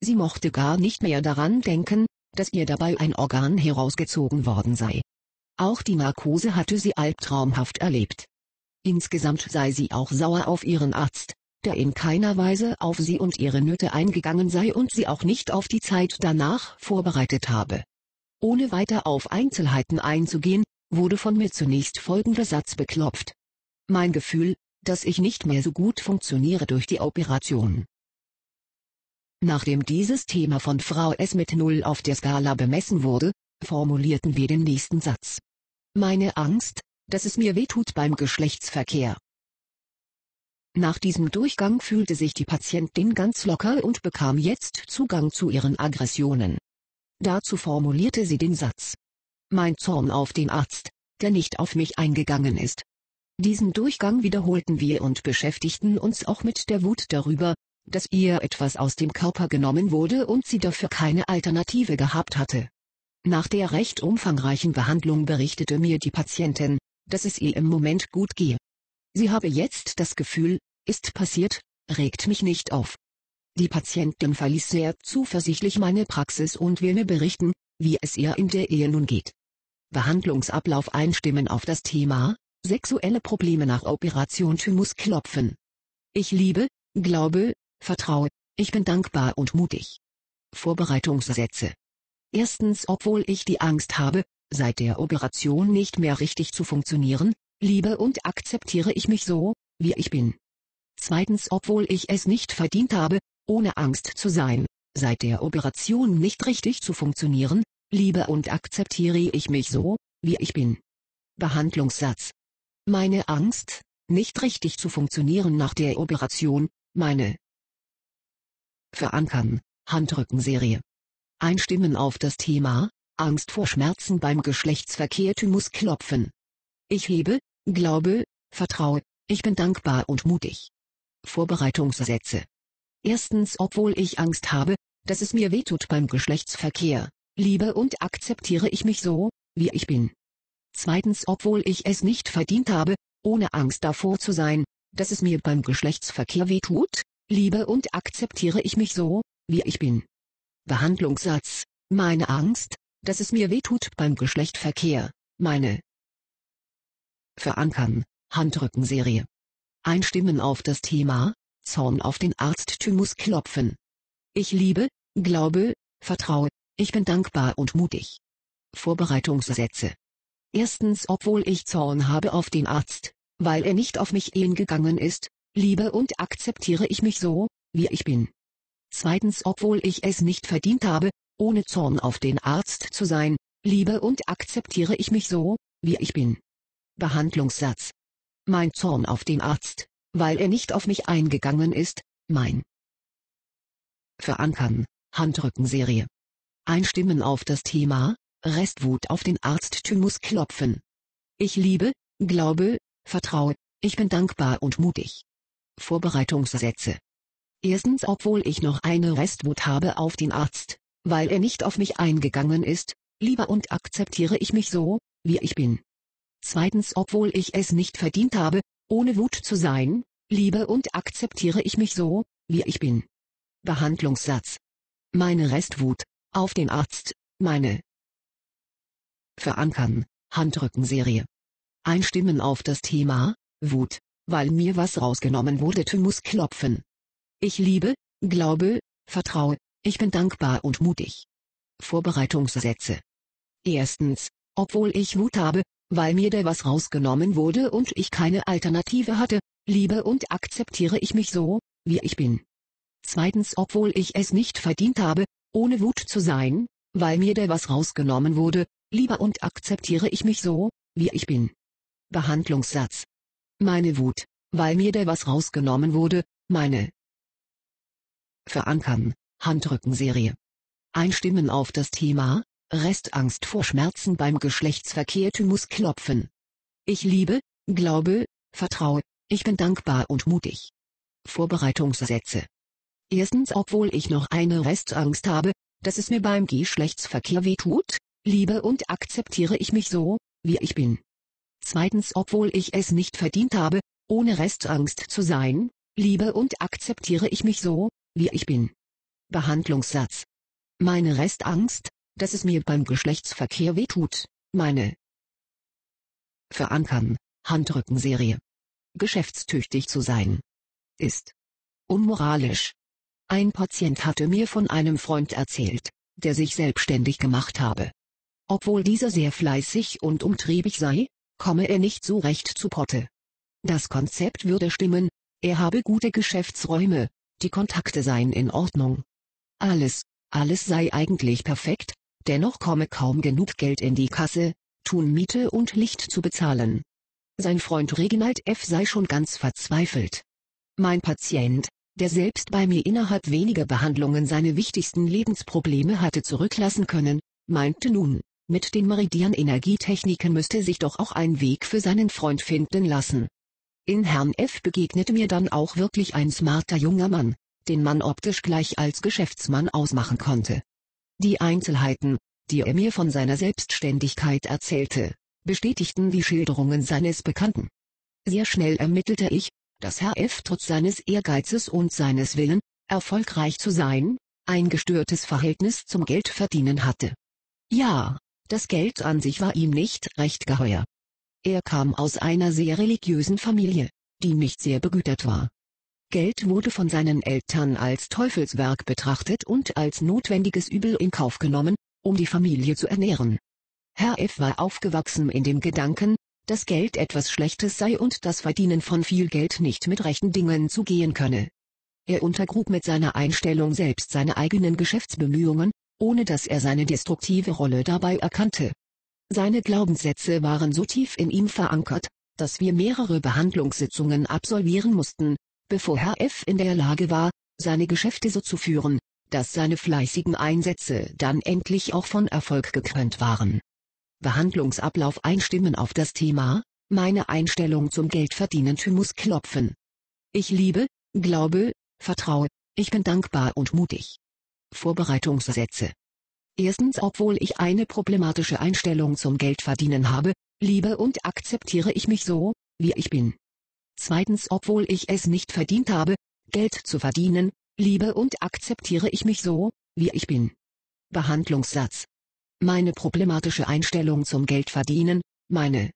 Sie mochte gar nicht mehr daran denken, dass ihr dabei ein Organ herausgezogen worden sei. Auch die Narkose hatte sie albtraumhaft erlebt. Insgesamt sei sie auch sauer auf ihren Arzt, der in keiner Weise auf sie und ihre Nöte eingegangen sei und sie auch nicht auf die Zeit danach vorbereitet habe. Ohne weiter auf Einzelheiten einzugehen, wurde von mir zunächst folgender Satz beklopft. Mein Gefühl, dass ich nicht mehr so gut funktioniere durch die Operation. Nachdem dieses Thema von Frau S. mit Null auf der Skala bemessen wurde, formulierten wir den nächsten Satz. Meine Angst, dass es mir wehtut beim Geschlechtsverkehr. Nach diesem Durchgang fühlte sich die Patientin ganz locker und bekam jetzt Zugang zu ihren Aggressionen. Dazu formulierte sie den Satz. Mein Zorn auf den Arzt, der nicht auf mich eingegangen ist. Diesen Durchgang wiederholten wir und beschäftigten uns auch mit der Wut darüber, dass ihr etwas aus dem Körper genommen wurde und sie dafür keine Alternative gehabt hatte. Nach der recht umfangreichen Behandlung berichtete mir die Patientin, dass es ihr im Moment gut gehe. Sie habe jetzt das Gefühl, ist passiert, regt mich nicht auf. Die Patientin verließ sehr zuversichtlich meine Praxis und will mir berichten, wie es ihr in der Ehe nun geht. Behandlungsablauf einstimmen auf das Thema, sexuelle Probleme nach Operation Thymus klopfen. Ich liebe, glaube, vertraue, ich bin dankbar und mutig. Vorbereitungssätze. Erstens, obwohl ich die Angst habe, seit der Operation nicht mehr richtig zu funktionieren, liebe und akzeptiere ich mich so, wie ich bin. Zweitens, obwohl ich es nicht verdient habe, ohne Angst zu sein, seit der Operation nicht richtig zu funktionieren, liebe und akzeptiere ich mich so, wie ich bin. Behandlungssatz. Meine Angst, nicht richtig zu funktionieren nach der Operation, meine Verankern, Handrückenserie. Einstimmen auf das Thema, Angst vor Schmerzen beim Geschlechtsverkehr Thymus klopfen. Ich hebe, glaube, vertraue, ich bin dankbar und mutig. Vorbereitungssätze. Erstens, obwohl ich Angst habe, dass es mir wehtut beim Geschlechtsverkehr, liebe und akzeptiere ich mich so, wie ich bin. Zweitens, obwohl ich es nicht verdient habe, ohne Angst davor zu sein, dass es mir beim Geschlechtsverkehr wehtut, liebe und akzeptiere ich mich so, wie ich bin. Behandlungssatz. Meine Angst, dass es mir wehtut beim Geschlechtsverkehr, meine Verankern, Handrückenserie. Einstimmen auf das Thema, Zorn auf den Arzt Thymus klopfen. Ich liebe, glaube, vertraue, ich bin dankbar und mutig. Vorbereitungssätze. Erstens, obwohl ich Zorn habe auf den Arzt, weil er nicht auf mich eingegangen ist, liebe und akzeptiere ich mich so, wie ich bin. Zweitens, obwohl ich es nicht verdient habe, ohne Zorn auf den Arzt zu sein, liebe und akzeptiere ich mich so, wie ich bin. Behandlungssatz. Mein Zorn auf den Arzt, weil er nicht auf mich eingegangen ist, mein Verankern, Handrückenserie. Einstimmen auf das Thema, Restwut auf den Arzt Thymus klopfen. Ich liebe, glaube, vertraue, ich bin dankbar und mutig. Vorbereitungssätze. Erstens obwohl ich noch eine Restwut habe auf den Arzt, weil er nicht auf mich eingegangen ist, lieber und akzeptiere ich mich so, wie ich bin. Zweitens obwohl ich es nicht verdient habe, ohne Wut zu sein, liebe und akzeptiere ich mich so, wie ich bin. Behandlungssatz. Meine Restwut, auf den Arzt, meine Verankern, Handrückenserie. Einstimmen auf das Thema, Wut, weil mir was rausgenommen wurde Thymus klopfen. Ich liebe, glaube, vertraue, ich bin dankbar und mutig. Vorbereitungssätze. Erstens, obwohl ich Wut habe, weil mir der was rausgenommen wurde und ich keine Alternative hatte, liebe und akzeptiere ich mich so, wie ich bin. Zweitens, obwohl ich es nicht verdient habe, ohne Wut zu sein, weil mir der was rausgenommen wurde, liebe und akzeptiere ich mich so, wie ich bin. Behandlungssatz. Meine Wut, weil mir der was rausgenommen wurde, meine Verankern, Handrückenserie. Einstimmen auf das Thema, Restangst vor Schmerzen beim Geschlechtsverkehr Thymus klopfen. Ich liebe, glaube, vertraue, ich bin dankbar und mutig. Vorbereitungssätze. Erstens obwohl ich noch eine Restangst habe, dass es mir beim Geschlechtsverkehr wehtut, liebe und akzeptiere ich mich so, wie ich bin. Zweitens obwohl ich es nicht verdient habe, ohne Restangst zu sein, liebe und akzeptiere ich mich so, wie ich bin. Behandlungssatz. Meine Restangst, dass es mir beim Geschlechtsverkehr wehtut, meine Verankern, Handrückenserie. Geschäftstüchtig zu sein. Ist Unmoralisch. Ein Patient hatte mir von einem Freund erzählt, der sich selbstständig gemacht habe. Obwohl dieser sehr fleißig und umtriebig sei, komme er nicht so recht zu Potte. Das Konzept würde stimmen, er habe gute Geschäftsräume, die Kontakte seien in Ordnung. Alles, alles sei eigentlich perfekt, dennoch komme kaum genug Geld in die Kasse, tun Miete und Licht zu bezahlen. Sein Freund Reginald F. sei schon ganz verzweifelt. Mein Patient, der selbst bei mir innerhalb weniger Behandlungen seine wichtigsten Lebensprobleme hatte zurücklassen können, meinte nun, mit den Meridian-Energietechniken müsste sich doch auch ein Weg für seinen Freund finden lassen. In Herrn F. begegnete mir dann auch wirklich ein smarter junger Mann, den man optisch gleich als Geschäftsmann ausmachen konnte. Die Einzelheiten, die er mir von seiner Selbstständigkeit erzählte, bestätigten die Schilderungen seines Bekannten. Sehr schnell ermittelte ich, dass Herr F. trotz seines Ehrgeizes und seines Willen, erfolgreich zu sein, ein gestörtes Verhältnis zum Geldverdienen hatte. Ja, das Geld an sich war ihm nicht recht geheuer. Er kam aus einer sehr religiösen Familie, die nicht sehr begütert war. Geld wurde von seinen Eltern als Teufelswerk betrachtet und als notwendiges Übel in Kauf genommen, um die Familie zu ernähren. Herr F. war aufgewachsen in dem Gedanken, dass Geld etwas Schlechtes sei und das Verdienen von viel Geld nicht mit rechten Dingen zugehen könne. Er untergrub mit seiner Einstellung selbst seine eigenen Geschäftsbemühungen, ohne dass er seine destruktive Rolle dabei erkannte. Seine Glaubenssätze waren so tief in ihm verankert, dass wir mehrere Behandlungssitzungen absolvieren mussten, bevor Herr F. in der Lage war, seine Geschäfte so zu führen, dass seine fleißigen Einsätze dann endlich auch von Erfolg gekrönt waren. Behandlungsablauf einstimmen auf das Thema, meine Einstellung zum Geldverdienen muss klopfen. Ich liebe, glaube, vertraue, ich bin dankbar und mutig. Vorbereitungssätze. Erstens, obwohl ich eine problematische Einstellung zum Geldverdienen habe, liebe und akzeptiere ich mich so, wie ich bin. Zweitens, obwohl ich es nicht verdient habe, Geld zu verdienen, liebe und akzeptiere ich mich so, wie ich bin. Behandlungssatz. Meine problematische Einstellung zum Geldverdienen, meine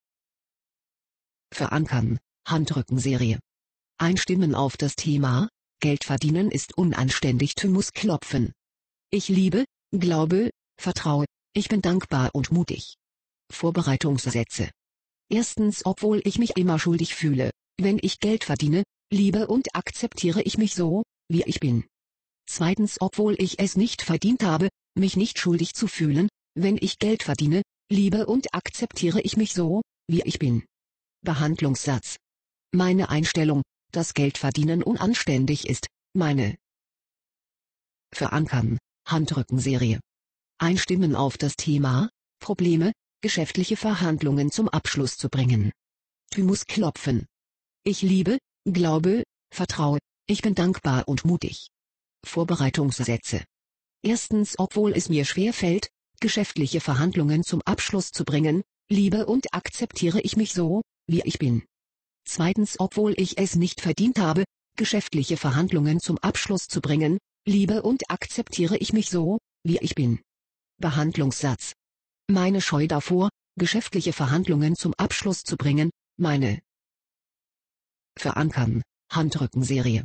Verankern, Handrückenserie. Einstimmen auf das Thema, Geld verdienen ist unanständig, du musst klopfen. Ich liebe, glaube, vertraue, ich bin dankbar und mutig. Vorbereitungssätze. Erstens, obwohl ich mich immer schuldig fühle, wenn ich Geld verdiene, liebe und akzeptiere ich mich so, wie ich bin. Zweitens, obwohl ich es nicht verdient habe, mich nicht schuldig zu fühlen, wenn ich Geld verdiene, liebe und akzeptiere ich mich so, wie ich bin. Behandlungssatz. Meine Einstellung, dass Geld verdienen unanständig ist, meine Verankern, Handrückenserie. Einstimmen auf das Thema, Probleme, geschäftliche Verhandlungen zum Abschluss zu bringen. Thymus klopfen. Ich liebe, glaube, vertraue, ich bin dankbar und mutig. Vorbereitungssätze. Erstens, obwohl es mir schwer fällt, geschäftliche Verhandlungen zum Abschluss zu bringen, liebe und akzeptiere ich mich so, wie ich bin. Zweitens, obwohl ich es nicht verdient habe, geschäftliche Verhandlungen zum Abschluss zu bringen, liebe und akzeptiere ich mich so, wie ich bin. Behandlungssatz. Meine Scheu davor, geschäftliche Verhandlungen zum Abschluss zu bringen, meine Verankern, Handrückenserie.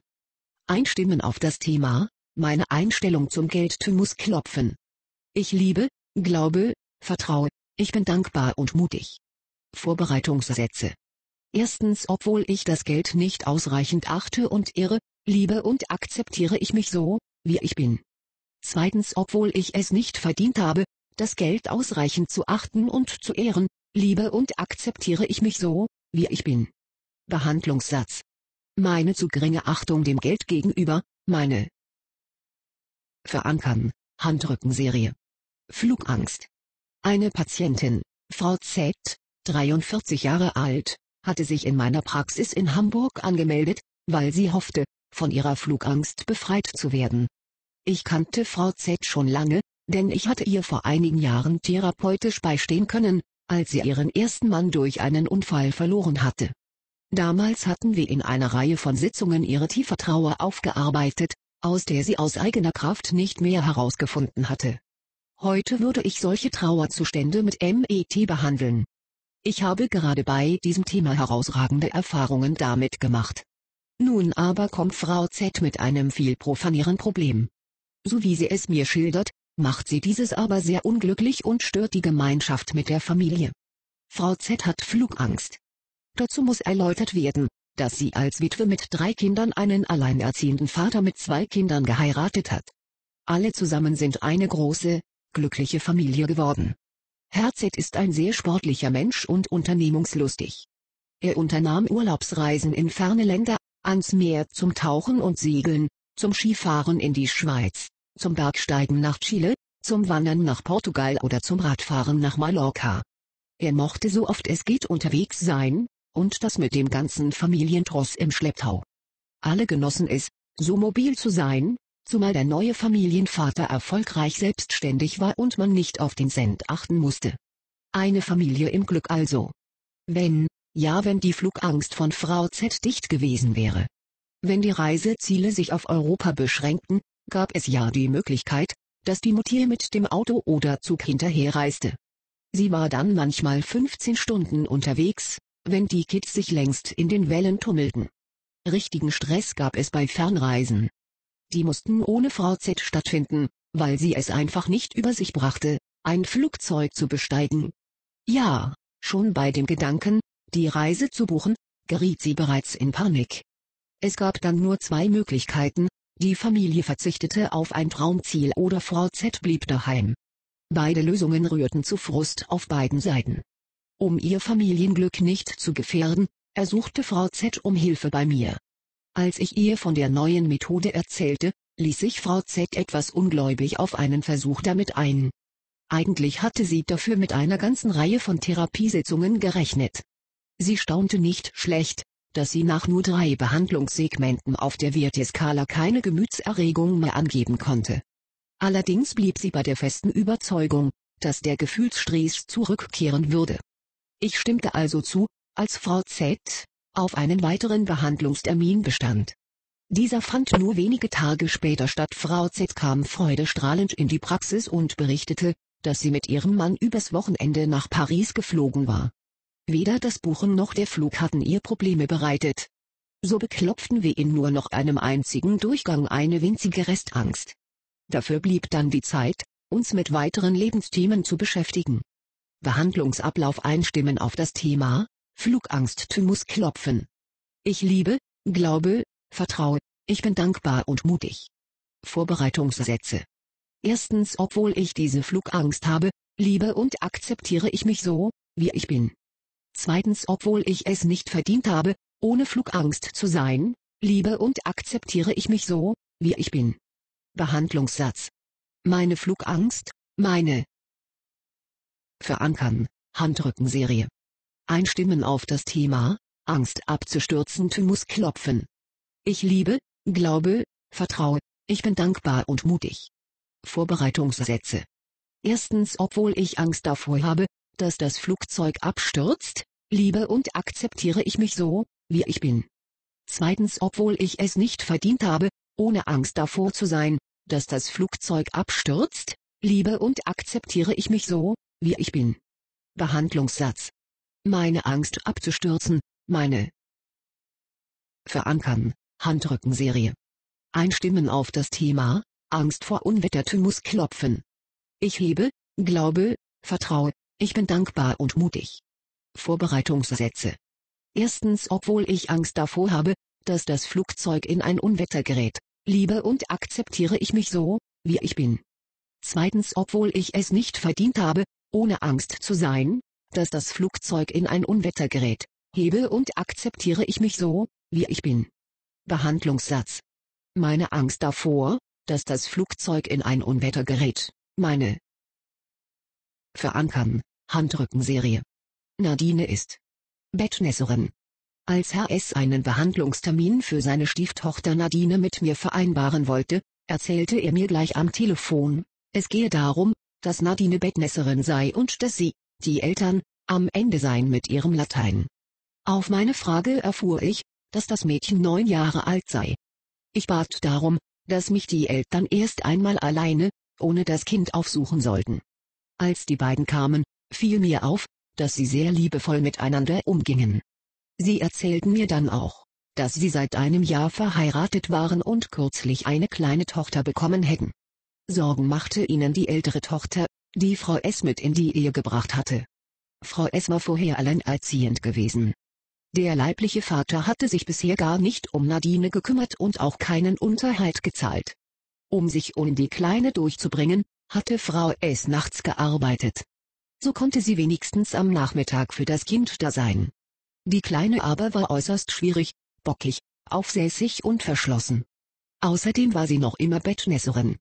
Einstimmen auf das Thema, meine Einstellung zum Geld muss klopfen. Ich liebe, glaube, vertraue, ich bin dankbar und mutig. Vorbereitungssätze. Erstens, obwohl ich das Geld nicht ausreichend achte und ehre, liebe und akzeptiere ich mich so, wie ich bin. Zweitens, obwohl ich es nicht verdient habe, das Geld ausreichend zu achten und zu ehren, liebe und akzeptiere ich mich so, wie ich bin. Behandlungssatz. Meine zu geringe Achtung dem Geld gegenüber, meine Verankern, Handrückenserie. Flugangst. Eine Patientin, Frau Z., 43 Jahre alt, hatte sich in meiner Praxis in Hamburg angemeldet, weil sie hoffte, von ihrer Flugangst befreit zu werden. Ich kannte Frau Z schon lange, denn ich hatte ihr vor einigen Jahren therapeutisch beistehen können, als sie ihren ersten Mann durch einen Unfall verloren hatte. Damals hatten wir in einer Reihe von Sitzungen ihre tiefe Trauer aufgearbeitet, aus der sie aus eigener Kraft nicht mehr herausgefunden hatte. Heute würde ich solche Trauerzustände mit MET behandeln. Ich habe gerade bei diesem Thema herausragende Erfahrungen damit gemacht. Nun aber kommt Frau Z mit einem viel profaneren Problem. So wie sie es mir schildert, macht sie dieses aber sehr unglücklich und stört die Gemeinschaft mit der Familie. Frau Z hat Flugangst. Dazu muss erläutert werden, dass sie als Witwe mit drei Kindern einen alleinerziehenden Vater mit zwei Kindern geheiratet hat. Alle zusammen sind eine große, glückliche Familie geworden. Herr Z ist ein sehr sportlicher Mensch und unternehmungslustig. Er unternahm Urlaubsreisen in ferne Länder, ans Meer zum Tauchen und Segeln, zum Skifahren in die Schweiz, zum Bergsteigen nach Chile, zum Wandern nach Portugal oder zum Radfahren nach Mallorca. Er mochte so oft es geht unterwegs sein, und das mit dem ganzen Familientross im Schlepptau. Alle genossen es, so mobil zu sein, zumal der neue Familienvater erfolgreich selbstständig war und man nicht auf den Cent achten musste. Eine Familie im Glück also. Wenn, ja wenn die Flugangst von Frau Z dicht gewesen wäre. Wenn die Reiseziele sich auf Europa beschränkten, gab es ja die Möglichkeit, dass die Mutter mit dem Auto oder Zug hinterherreiste. Sie war dann manchmal 15 Stunden unterwegs, wenn die Kids sich längst in den Wellen tummelten. Richtigen Stress gab es bei Fernreisen. Die mussten ohne Frau Z stattfinden, weil sie es einfach nicht über sich brachte, ein Flugzeug zu besteigen. Ja, schon bei dem Gedanken, die Reise zu buchen, geriet sie bereits in Panik. Es gab dann nur zwei Möglichkeiten, die Familie verzichtete auf ein Traumziel oder Frau Z blieb daheim. Beide Lösungen rührten zu Frust auf beiden Seiten. Um ihr Familienglück nicht zu gefährden, ersuchte Frau Z um Hilfe bei mir. Als ich ihr von der neuen Methode erzählte, ließ sich Frau Z etwas ungläubig auf einen Versuch damit ein. Eigentlich hatte sie dafür mit einer ganzen Reihe von Therapiesitzungen gerechnet. Sie staunte nicht schlecht, dass sie nach nur drei Behandlungssegmenten auf der Werteskala keine Gemütserregung mehr angeben konnte. Allerdings blieb sie bei der festen Überzeugung, dass der Gefühlsstress zurückkehren würde. Ich stimmte also zu, als Frau Z. auf einen weiteren Behandlungstermin bestand. Dieser fand nur wenige Tage später statt. Frau Z kam freudestrahlend in die Praxis und berichtete, dass sie mit ihrem Mann übers Wochenende nach Paris geflogen war. Weder das Buchen noch der Flug hatten ihr Probleme bereitet. So beklopften wir in nur noch einem einzigen Durchgang eine winzige Restangst. Dafür blieb dann die Zeit, uns mit weiteren Lebensthemen zu beschäftigen. Behandlungsablauf einstimmen auf das Thema, Flugangst Thymus klopfen. Ich liebe, glaube, vertraue, ich bin dankbar und mutig. Vorbereitungssätze. Erstens, obwohl ich diese Flugangst habe, liebe und akzeptiere ich mich so, wie ich bin. Zweitens, obwohl ich es nicht verdient habe, ohne Flugangst zu sein, liebe und akzeptiere ich mich so, wie ich bin. Behandlungssatz. Meine Flugangst, meine. Verankern, Handrückenserie. Einstimmen auf das Thema, Angst abzustürzen muss klopfen. Ich liebe, glaube, vertraue, ich bin dankbar und mutig. Vorbereitungssätze. Erstens, obwohl ich Angst davor habe, dass das Flugzeug abstürzt, liebe und akzeptiere ich mich so, wie ich bin. Zweitens, obwohl ich es nicht verdient habe, ohne Angst davor zu sein, dass das Flugzeug abstürzt, liebe und akzeptiere ich mich so, wie ich bin. Behandlungssatz. Meine Angst abzustürzen, meine Verankern, Handrückenserie. Einstimmen auf das Thema, Angst vor Unwetter muss klopfen. Ich hebe, glaube, vertraue, ich bin dankbar und mutig. Vorbereitungssätze. Erstens, obwohl ich Angst davor habe, dass das Flugzeug in ein Unwetter gerät, liebe und akzeptiere ich mich so, wie ich bin. Zweitens, obwohl ich es nicht verdient habe, ohne Angst zu sein, dass das Flugzeug in ein Unwetter gerät, hebe und akzeptiere ich mich so, wie ich bin. Behandlungssatz. Meine Angst davor, dass das Flugzeug in ein Unwetter gerät, meine Verankern, Handrückenserie. Nadine ist Bettnässerin. Als Herr S. einen Behandlungstermin für seine Stieftochter Nadine mit mir vereinbaren wollte, erzählte er mir gleich am Telefon, es gehe darum, dass Nadine Bettnässerin sei und dass sie, die Eltern, am Ende seien mit ihrem Latein. Auf meine Frage erfuhr ich, dass das Mädchen neun Jahre alt sei. Ich bat darum, dass mich die Eltern erst einmal alleine, ohne das Kind aufsuchen sollten. Als die beiden kamen, fiel mir auf, dass sie sehr liebevoll miteinander umgingen. Sie erzählten mir dann auch, dass sie seit einem Jahr verheiratet waren und kürzlich eine kleine Tochter bekommen hätten. Sorgen machte ihnen die ältere Tochter, die Frau S. mit in die Ehe gebracht hatte. Frau S. war vorher alleinerziehend gewesen. Der leibliche Vater hatte sich bisher gar nicht um Nadine gekümmert und auch keinen Unterhalt gezahlt. Um sich um die Kleine durchzubringen, hatte Frau S. nachts gearbeitet. So konnte sie wenigstens am Nachmittag für das Kind da sein. Die Kleine aber war äußerst schwierig, bockig, aufsässig und verschlossen. Außerdem war sie noch immer Bettnässerin.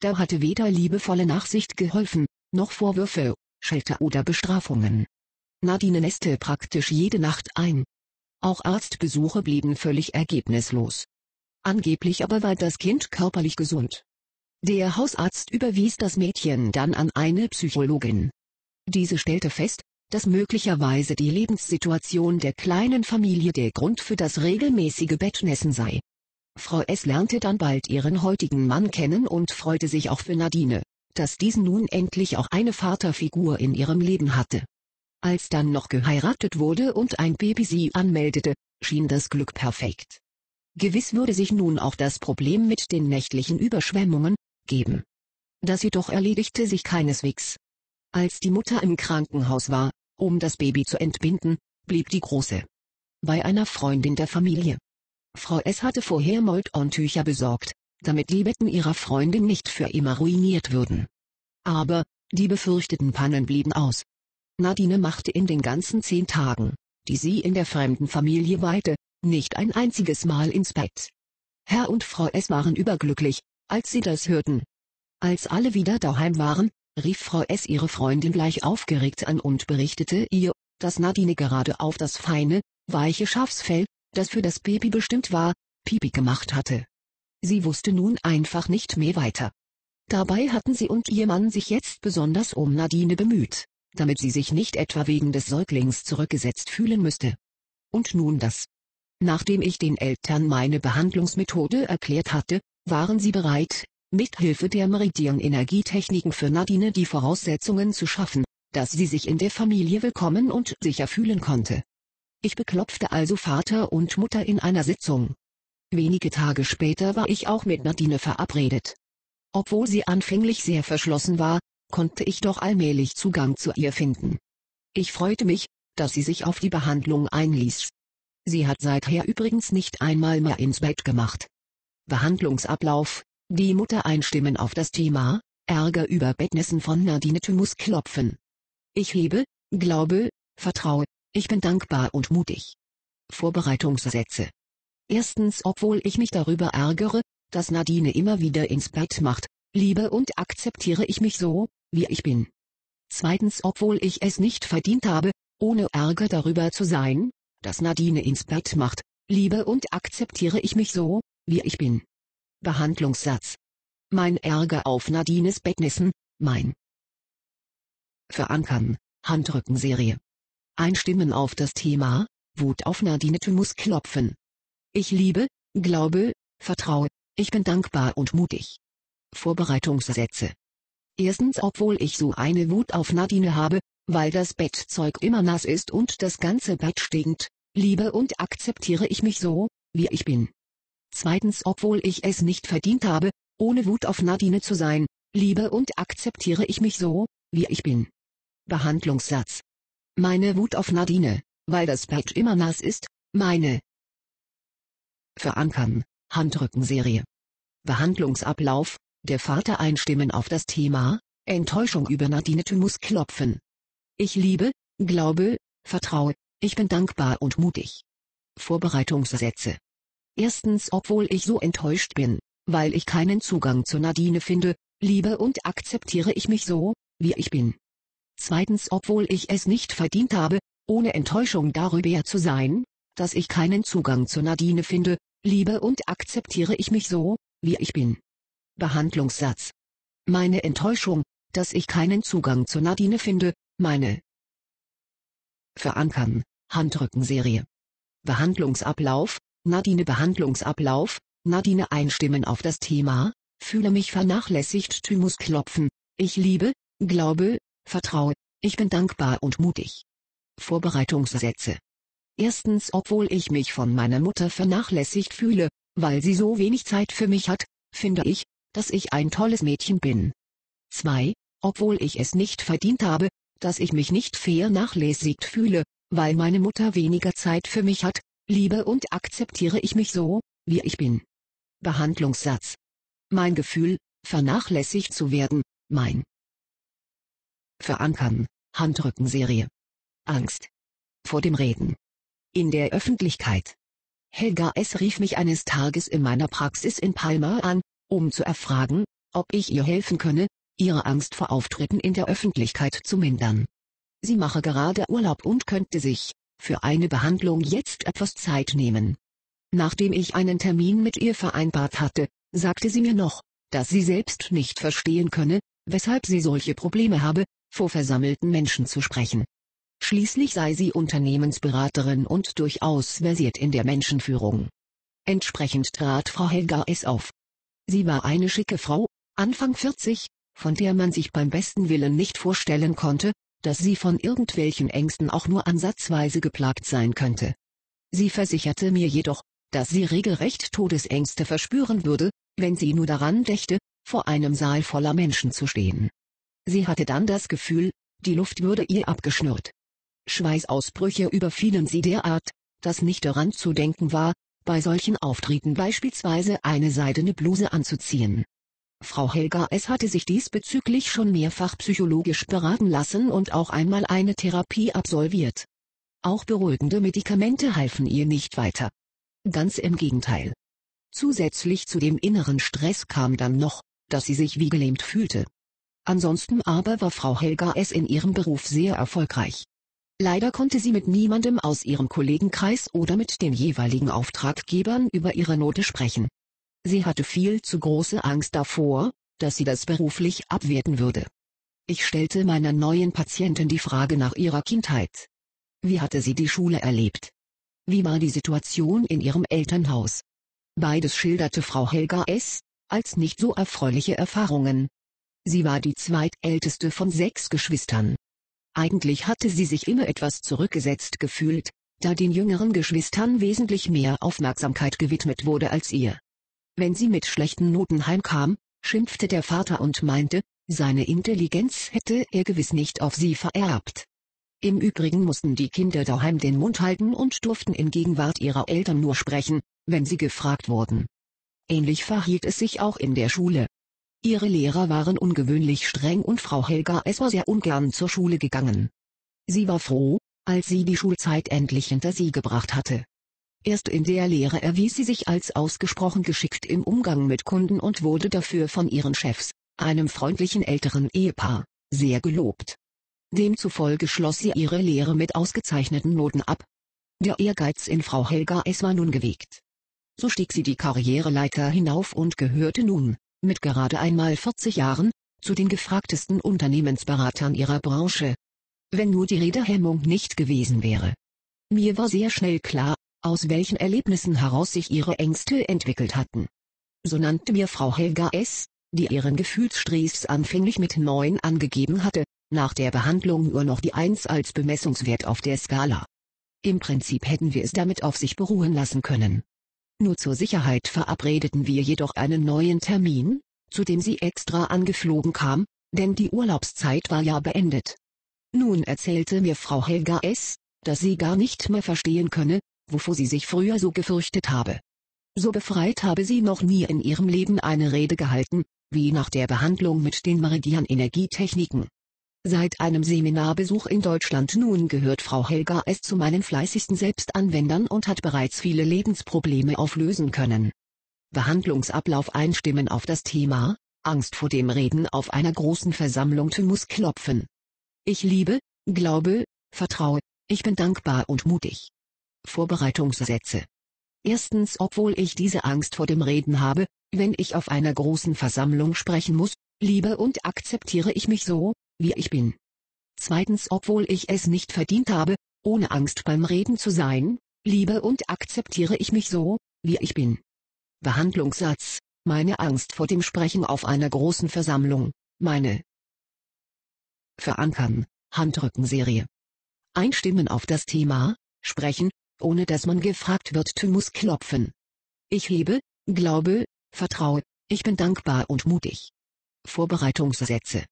Da hatte weder liebevolle Nachsicht geholfen, noch Vorwürfe, Schelte oder Bestrafungen. Nadine nässte praktisch jede Nacht ein. Auch Arztbesuche blieben völlig ergebnislos. Angeblich aber war das Kind körperlich gesund. Der Hausarzt überwies das Mädchen dann an eine Psychologin. Diese stellte fest, dass möglicherweise die Lebenssituation der kleinen Familie der Grund für das regelmäßige Bettnässen sei. Frau S. lernte dann bald ihren heutigen Mann kennen und freute sich auch für Nadine, dass diesen nun endlich auch eine Vaterfigur in ihrem Leben hatte. Als dann noch geheiratet wurde und ein Baby sie anmeldete, schien das Glück perfekt. Gewiss würde sich nun auch das Problem mit den nächtlichen Überschwemmungen geben. Das jedoch erledigte sich keineswegs. Als die Mutter im Krankenhaus war, um das Baby zu entbinden, blieb die Große bei einer Freundin der Familie. Frau S. hatte vorher Moltontücher besorgt, damit die Betten ihrer Freundin nicht für immer ruiniert würden. Aber, die befürchteten Pannen blieben aus. Nadine machte in den ganzen zehn Tagen, die sie in der fremden Familie weihte, nicht ein einziges Mal ins Bett. Herr und Frau S. waren überglücklich, als sie das hörten. Als alle wieder daheim waren, rief Frau S. ihre Freundin gleich aufgeregt an und berichtete ihr, dass Nadine gerade auf das feine, weiche Schafsfell, das für das Baby bestimmt war, Pipi gemacht hatte. Sie wusste nun einfach nicht mehr weiter. Dabei hatten sie und ihr Mann sich jetzt besonders um Nadine bemüht, damit sie sich nicht etwa wegen des Säuglings zurückgesetzt fühlen müsste. Und nun das. Nachdem ich den Eltern meine Behandlungsmethode erklärt hatte, waren sie bereit, mithilfe der Meridian-Energietechniken für Nadine die Voraussetzungen zu schaffen, dass sie sich in der Familie willkommen und sicher fühlen konnte. Ich beklopfte also Vater und Mutter in einer Sitzung. Wenige Tage später war ich auch mit Nadine verabredet. Obwohl sie anfänglich sehr verschlossen war, konnte ich doch allmählich Zugang zu ihr finden. Ich freute mich, dass sie sich auf die Behandlung einließ. Sie hat seither übrigens nicht einmal mehr ins Bett gemacht. Behandlungsablauf die Mutter einstimmen auf das Thema, Ärger über Bettnässen von Nadine Thymus klopfen. Ich hebe, glaube, vertraue, ich bin dankbar und mutig. Vorbereitungssätze. Erstens obwohl ich mich darüber ärgere, dass Nadine immer wieder ins Bett macht, liebe und akzeptiere ich mich so, wie ich bin. Zweitens obwohl ich es nicht verdient habe, ohne Ärger darüber zu sein, dass Nadine ins Bett macht, liebe und akzeptiere ich mich so, wie ich bin. Behandlungssatz. Mein Ärger auf Nadines Bettnissen, mein. Verankern, Handrückenserie. Einstimmen auf das Thema, Wut auf Nadine muss klopfen. Ich liebe, glaube, vertraue, ich bin dankbar und mutig. Vorbereitungssätze. Erstens obwohl ich so eine Wut auf Nadine habe, weil das Bettzeug immer nass ist und das ganze Bett stinkt, liebe und akzeptiere ich mich so, wie ich bin. Zweitens obwohl ich es nicht verdient habe, ohne Wut auf Nadine zu sein, liebe und akzeptiere ich mich so, wie ich bin. Behandlungssatz. Meine Wut auf Nadine, weil das Bett immer nass ist, meine. Verankern, Handrückenserie. Behandlungsablauf, der Vater einstimmen auf das Thema, Enttäuschung über Nadine muss klopfen. Ich liebe, glaube, vertraue, ich bin dankbar und mutig. Vorbereitungssätze. Erstens obwohl ich so enttäuscht bin, weil ich keinen Zugang zu Nadine finde, liebe und akzeptiere ich mich so, wie ich bin. Zweitens obwohl ich es nicht verdient habe, ohne Enttäuschung darüber zu sein, dass ich keinen Zugang zu Nadine finde, liebe und akzeptiere ich mich so, wie ich bin. Behandlungssatz. Meine Enttäuschung, dass ich keinen Zugang zu Nadine finde, meine. Verankern, Handrückenserie. Behandlungsablauf, Nadine Behandlungsablauf, Nadine einstimmen auf das Thema, fühle mich vernachlässigt Thymus klopfen, ich liebe, glaube, vertraue, ich bin dankbar und mutig. Vorbereitungssätze. Erstens obwohl ich mich von meiner Mutter vernachlässigt fühle, weil sie so wenig Zeit für mich hat, finde ich, dass ich ein tolles Mädchen bin. 2. Obwohl ich es nicht verdient habe, dass ich mich nicht fair nachlässigt fühle, weil meine Mutter weniger Zeit für mich hat, liebe und akzeptiere ich mich so, wie ich bin. Behandlungssatz. Mein Gefühl, vernachlässigt zu werden, mein Verankern, Handrückenserie. Angst. Vor dem Reden. In der Öffentlichkeit. Helga S. rief mich eines Tages in meiner Praxis in Palma an, um zu erfragen, ob ich ihr helfen könne, ihre Angst vor Auftritten in der Öffentlichkeit zu mindern. Sie mache gerade Urlaub und könnte sich, für eine Behandlung jetzt etwas Zeit nehmen. Nachdem ich einen Termin mit ihr vereinbart hatte, sagte sie mir noch, dass sie selbst nicht verstehen könne, weshalb sie solche Probleme habe, vor versammelten Menschen zu sprechen. Schließlich sei sie Unternehmensberaterin und durchaus versiert in der Menschenführung. Entsprechend trat Frau Helga es auf. Sie war eine schicke Frau, Anfang 40, von der man sich beim besten Willen nicht vorstellen konnte, dass sie von irgendwelchen Ängsten auch nur ansatzweise geplagt sein könnte. Sie versicherte mir jedoch, dass sie regelrecht Todesängste verspüren würde, wenn sie nur daran dächte, vor einem Saal voller Menschen zu stehen. Sie hatte dann das Gefühl, die Luft würde ihr abgeschnürt. Schweißausbrüche überfielen sie derart, dass nicht daran zu denken war, bei solchen Auftritten beispielsweise eine seidene Bluse anzuziehen. Frau Helga S. hatte sich diesbezüglich schon mehrfach psychologisch beraten lassen und auch einmal eine Therapie absolviert. Auch beruhigende Medikamente halfen ihr nicht weiter. Ganz im Gegenteil. Zusätzlich zu dem inneren Stress kam dann noch, dass sie sich wie gelähmt fühlte. Ansonsten aber war Frau Helga S. in ihrem Beruf sehr erfolgreich. Leider konnte sie mit niemandem aus ihrem Kollegenkreis oder mit den jeweiligen Auftraggebern über ihre Note sprechen. Sie hatte viel zu große Angst davor, dass sie das beruflich abwerten würde. Ich stellte meiner neuen Patientin die Frage nach ihrer Kindheit. Wie hatte sie die Schule erlebt? Wie war die Situation in ihrem Elternhaus? Beides schilderte Frau Helga S. als nicht so erfreuliche Erfahrungen. Sie war die zweitälteste von sechs Geschwistern. Eigentlich hatte sie sich immer etwas zurückgesetzt gefühlt, da den jüngeren Geschwistern wesentlich mehr Aufmerksamkeit gewidmet wurde als ihr. Wenn sie mit schlechten Noten heimkam, schimpfte der Vater und meinte, seine Intelligenz hätte er gewiss nicht auf sie vererbt. Im Übrigen mussten die Kinder daheim den Mund halten und durften in Gegenwart ihrer Eltern nur sprechen, wenn sie gefragt wurden. Ähnlich verhielt es sich auch in der Schule. Ihre Lehrer waren ungewöhnlich streng und Frau Helga es war sehr ungern zur Schule gegangen. Sie war froh, als sie die Schulzeit endlich hinter sie gebracht hatte. Erst in der Lehre erwies sie sich als ausgesprochen geschickt im Umgang mit Kunden und wurde dafür von ihren Chefs, einem freundlichen älteren Ehepaar, sehr gelobt. Demzufolge schloss sie ihre Lehre mit ausgezeichneten Noten ab. Der Ehrgeiz in Frau Helga S. war nun gewegt. So stieg sie die Karriereleiter hinauf und gehörte nun, mit gerade einmal 40 Jahren, zu den gefragtesten Unternehmensberatern ihrer Branche. Wenn nur die Redehemmung nicht gewesen wäre. Mir war sehr schnell klar, aus welchen Erlebnissen heraus sich ihre Ängste entwickelt hatten. So nannte mir Frau Helga S., die ihren Gefühlsstress anfänglich mit 9 angegeben hatte, nach der Behandlung nur noch die 1 als Bemessungswert auf der Skala. Im Prinzip hätten wir es damit auf sich beruhen lassen können. Nur zur Sicherheit verabredeten wir jedoch einen neuen Termin, zu dem sie extra angeflogen kam, denn die Urlaubszeit war ja beendet. Nun erzählte mir Frau Helga S., dass sie gar nicht mehr verstehen könne, wovor sie sich früher so gefürchtet habe. So befreit habe sie noch nie in ihrem Leben eine Rede gehalten, wie nach der Behandlung mit den Meridian-Energietechniken. Seit einem Seminarbesuch in Deutschland nun gehört Frau Helga S. zu meinen fleißigsten Selbstanwendern und hat bereits viele Lebensprobleme auflösen können. Behandlungsablauf einstimmen auf das Thema, Angst vor dem Reden auf einer großen Versammlung muss klopfen. Ich liebe, glaube, vertraue, ich bin dankbar und mutig. Vorbereitungssätze. Erstens obwohl ich diese Angst vor dem Reden habe, wenn ich auf einer großen Versammlung sprechen muss, liebe und akzeptiere ich mich so, wie ich bin. Zweitens obwohl ich es nicht verdient habe, ohne Angst beim Reden zu sein, liebe und akzeptiere ich mich so, wie ich bin. Behandlungssatz, meine Angst vor dem Sprechen auf einer großen Versammlung, meine Verankern, Handrückenserie. Einstimmen auf das Thema, sprechen, ohne dass man gefragt wird, muss klopfen. Ich hebe, glaube, vertraue, ich bin dankbar und mutig. Vorbereitungssätze.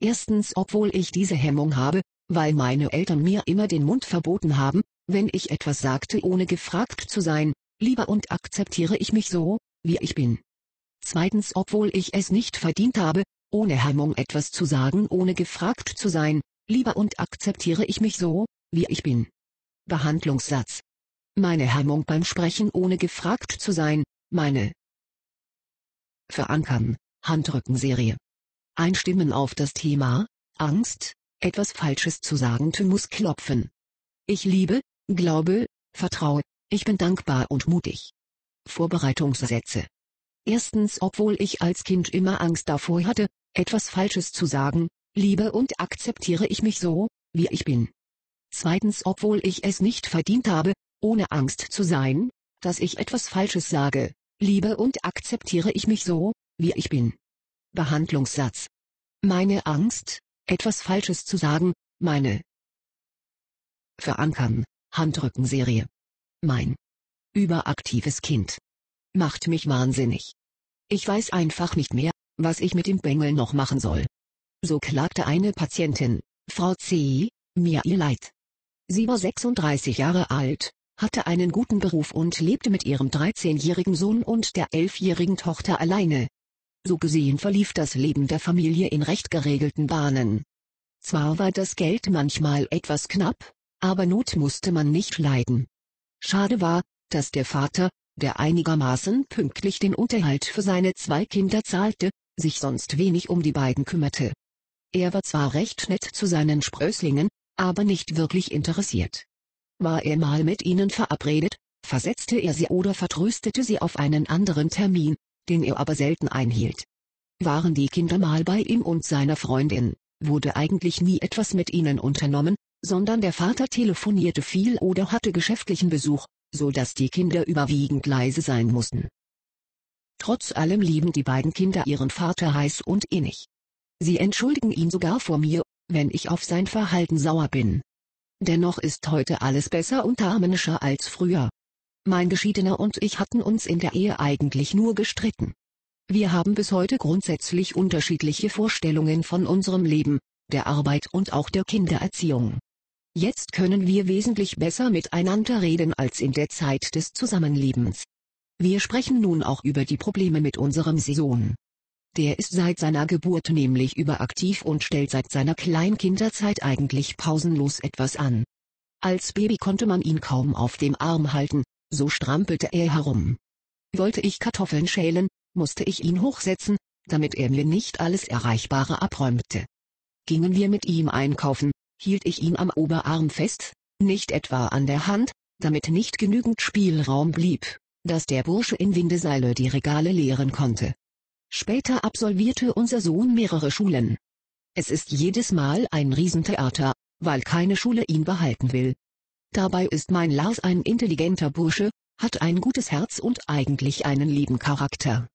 Erstens, obwohl ich diese Hemmung habe, weil meine Eltern mir immer den Mund verboten haben, wenn ich etwas sagte ohne gefragt zu sein, lieber und akzeptiere ich mich so, wie ich bin. Zweitens, obwohl ich es nicht verdient habe, ohne Hemmung etwas zu sagen ohne gefragt zu sein, lieber und akzeptiere ich mich so, wie ich bin. Behandlungssatz. Meine Hemmung beim Sprechen ohne gefragt zu sein, meine Verankern, Handrückenserie. Einstimmen auf das Thema, Angst, etwas Falsches zu sagen tu muss klopfen. Ich liebe, glaube, vertraue, ich bin dankbar und mutig. Vorbereitungssätze. Erstens, obwohl ich als Kind immer Angst davor hatte, etwas Falsches zu sagen, liebe und akzeptiere ich mich so, wie ich bin. Zweitens, obwohl ich es nicht verdient habe, ohne Angst zu sein, dass ich etwas Falsches sage, liebe und akzeptiere ich mich so, wie ich bin. Behandlungssatz. Meine Angst, etwas Falsches zu sagen, meine Verankern, Handrückenserie. Mein überaktives Kind. Macht mich wahnsinnig. Ich weiß einfach nicht mehr, was ich mit dem Bengel noch machen soll. So klagte eine Patientin, Frau C., mir ihr Leid. Sie war 36 Jahre alt, hatte einen guten Beruf und lebte mit ihrem 13-jährigen Sohn und der 11-jährigen Tochter alleine. So gesehen verlief das Leben der Familie in recht geregelten Bahnen. Zwar war das Geld manchmal etwas knapp, aber Not musste man nicht leiden. Schade war, dass der Vater, der einigermaßen pünktlich den Unterhalt für seine zwei Kinder zahlte, sich sonst wenig um die beiden kümmerte. Er war zwar recht nett zu seinen Sprößlingen, aber nicht wirklich interessiert. War er mal mit ihnen verabredet, versetzte er sie oder vertröstete sie auf einen anderen Termin, den er aber selten einhielt. Waren die Kinder mal bei ihm und seiner Freundin, wurde eigentlich nie etwas mit ihnen unternommen, sondern der Vater telefonierte viel oder hatte geschäftlichen Besuch, so dass die Kinder überwiegend leise sein mussten. Trotz allem lieben die beiden Kinder ihren Vater heiß und innig. Sie entschuldigen ihn sogar vor mir, wenn ich auf sein Verhalten sauer bin. Dennoch ist heute alles besser und harmonischer als früher. Mein Geschiedener und ich hatten uns in der Ehe eigentlich nur gestritten. Wir haben bis heute grundsätzlich unterschiedliche Vorstellungen von unserem Leben, der Arbeit und auch der Kindererziehung. Jetzt können wir wesentlich besser miteinander reden als in der Zeit des Zusammenlebens. Wir sprechen nun auch über die Probleme mit unserem Sohn. Der ist seit seiner Geburt nämlich überaktiv und stellt seit seiner Kleinkinderzeit eigentlich pausenlos etwas an. Als Baby konnte man ihn kaum auf dem Arm halten, so strampelte er herum. Wollte ich Kartoffeln schälen, musste ich ihn hochsetzen, damit er mir nicht alles Erreichbare abräumte. Gingen wir mit ihm einkaufen, hielt ich ihn am Oberarm fest, nicht etwa an der Hand, damit nicht genügend Spielraum blieb, dass der Bursche in Windeseile die Regale leeren konnte. Später absolvierte unser Sohn mehrere Schulen. Es ist jedes Mal ein Riesentheater, weil keine Schule ihn behalten will. Dabei ist mein Lars ein intelligenter Bursche, hat ein gutes Herz und eigentlich einen lieben Charakter.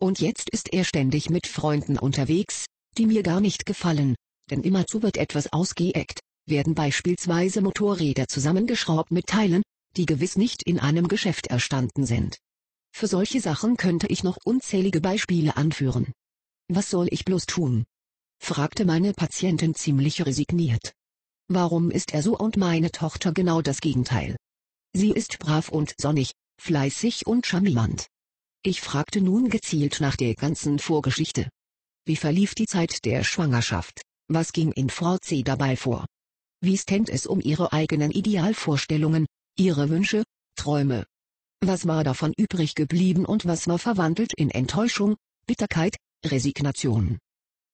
Und jetzt ist er ständig mit Freunden unterwegs, die mir gar nicht gefallen, denn immerzu wird etwas ausgeeckt, werden beispielsweise Motorräder zusammengeschraubt mit Teilen, die gewiss nicht in einem Geschäft erstanden sind. Für solche Sachen könnte ich noch unzählige Beispiele anführen. Was soll ich bloß tun? fragte meine Patientin ziemlich resigniert. Warum ist er so und meine Tochter genau das Gegenteil? Sie ist brav und sonnig, fleißig und charmant. Ich fragte nun gezielt nach der ganzen Vorgeschichte. Wie verlief die Zeit der Schwangerschaft? Was ging in Frau C. dabei vor? Wie stand es um ihre eigenen Idealvorstellungen, ihre Wünsche, Träume. Was war davon übrig geblieben und was war verwandelt in Enttäuschung, Bitterkeit, Resignation.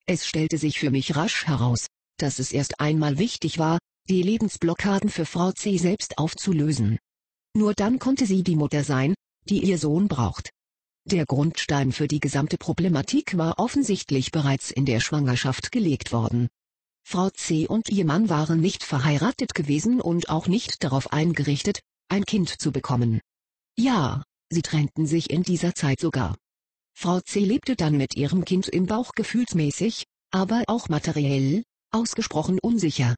Es stellte sich für mich rasch heraus, dass es erst einmal wichtig war, die Lebensblockaden für Frau C. selbst aufzulösen. Nur dann konnte sie die Mutter sein, die ihr Sohn braucht. Der Grundstein für die gesamte Problematik war offensichtlich bereits in der Schwangerschaft gelegt worden. Frau C. und ihr Mann waren nicht verheiratet gewesen und auch nicht darauf eingerichtet, ein Kind zu bekommen. Ja, sie trennten sich in dieser Zeit sogar. Frau C. lebte dann mit ihrem Kind im Bauch gefühlsmäßig, aber auch materiell, ausgesprochen unsicher.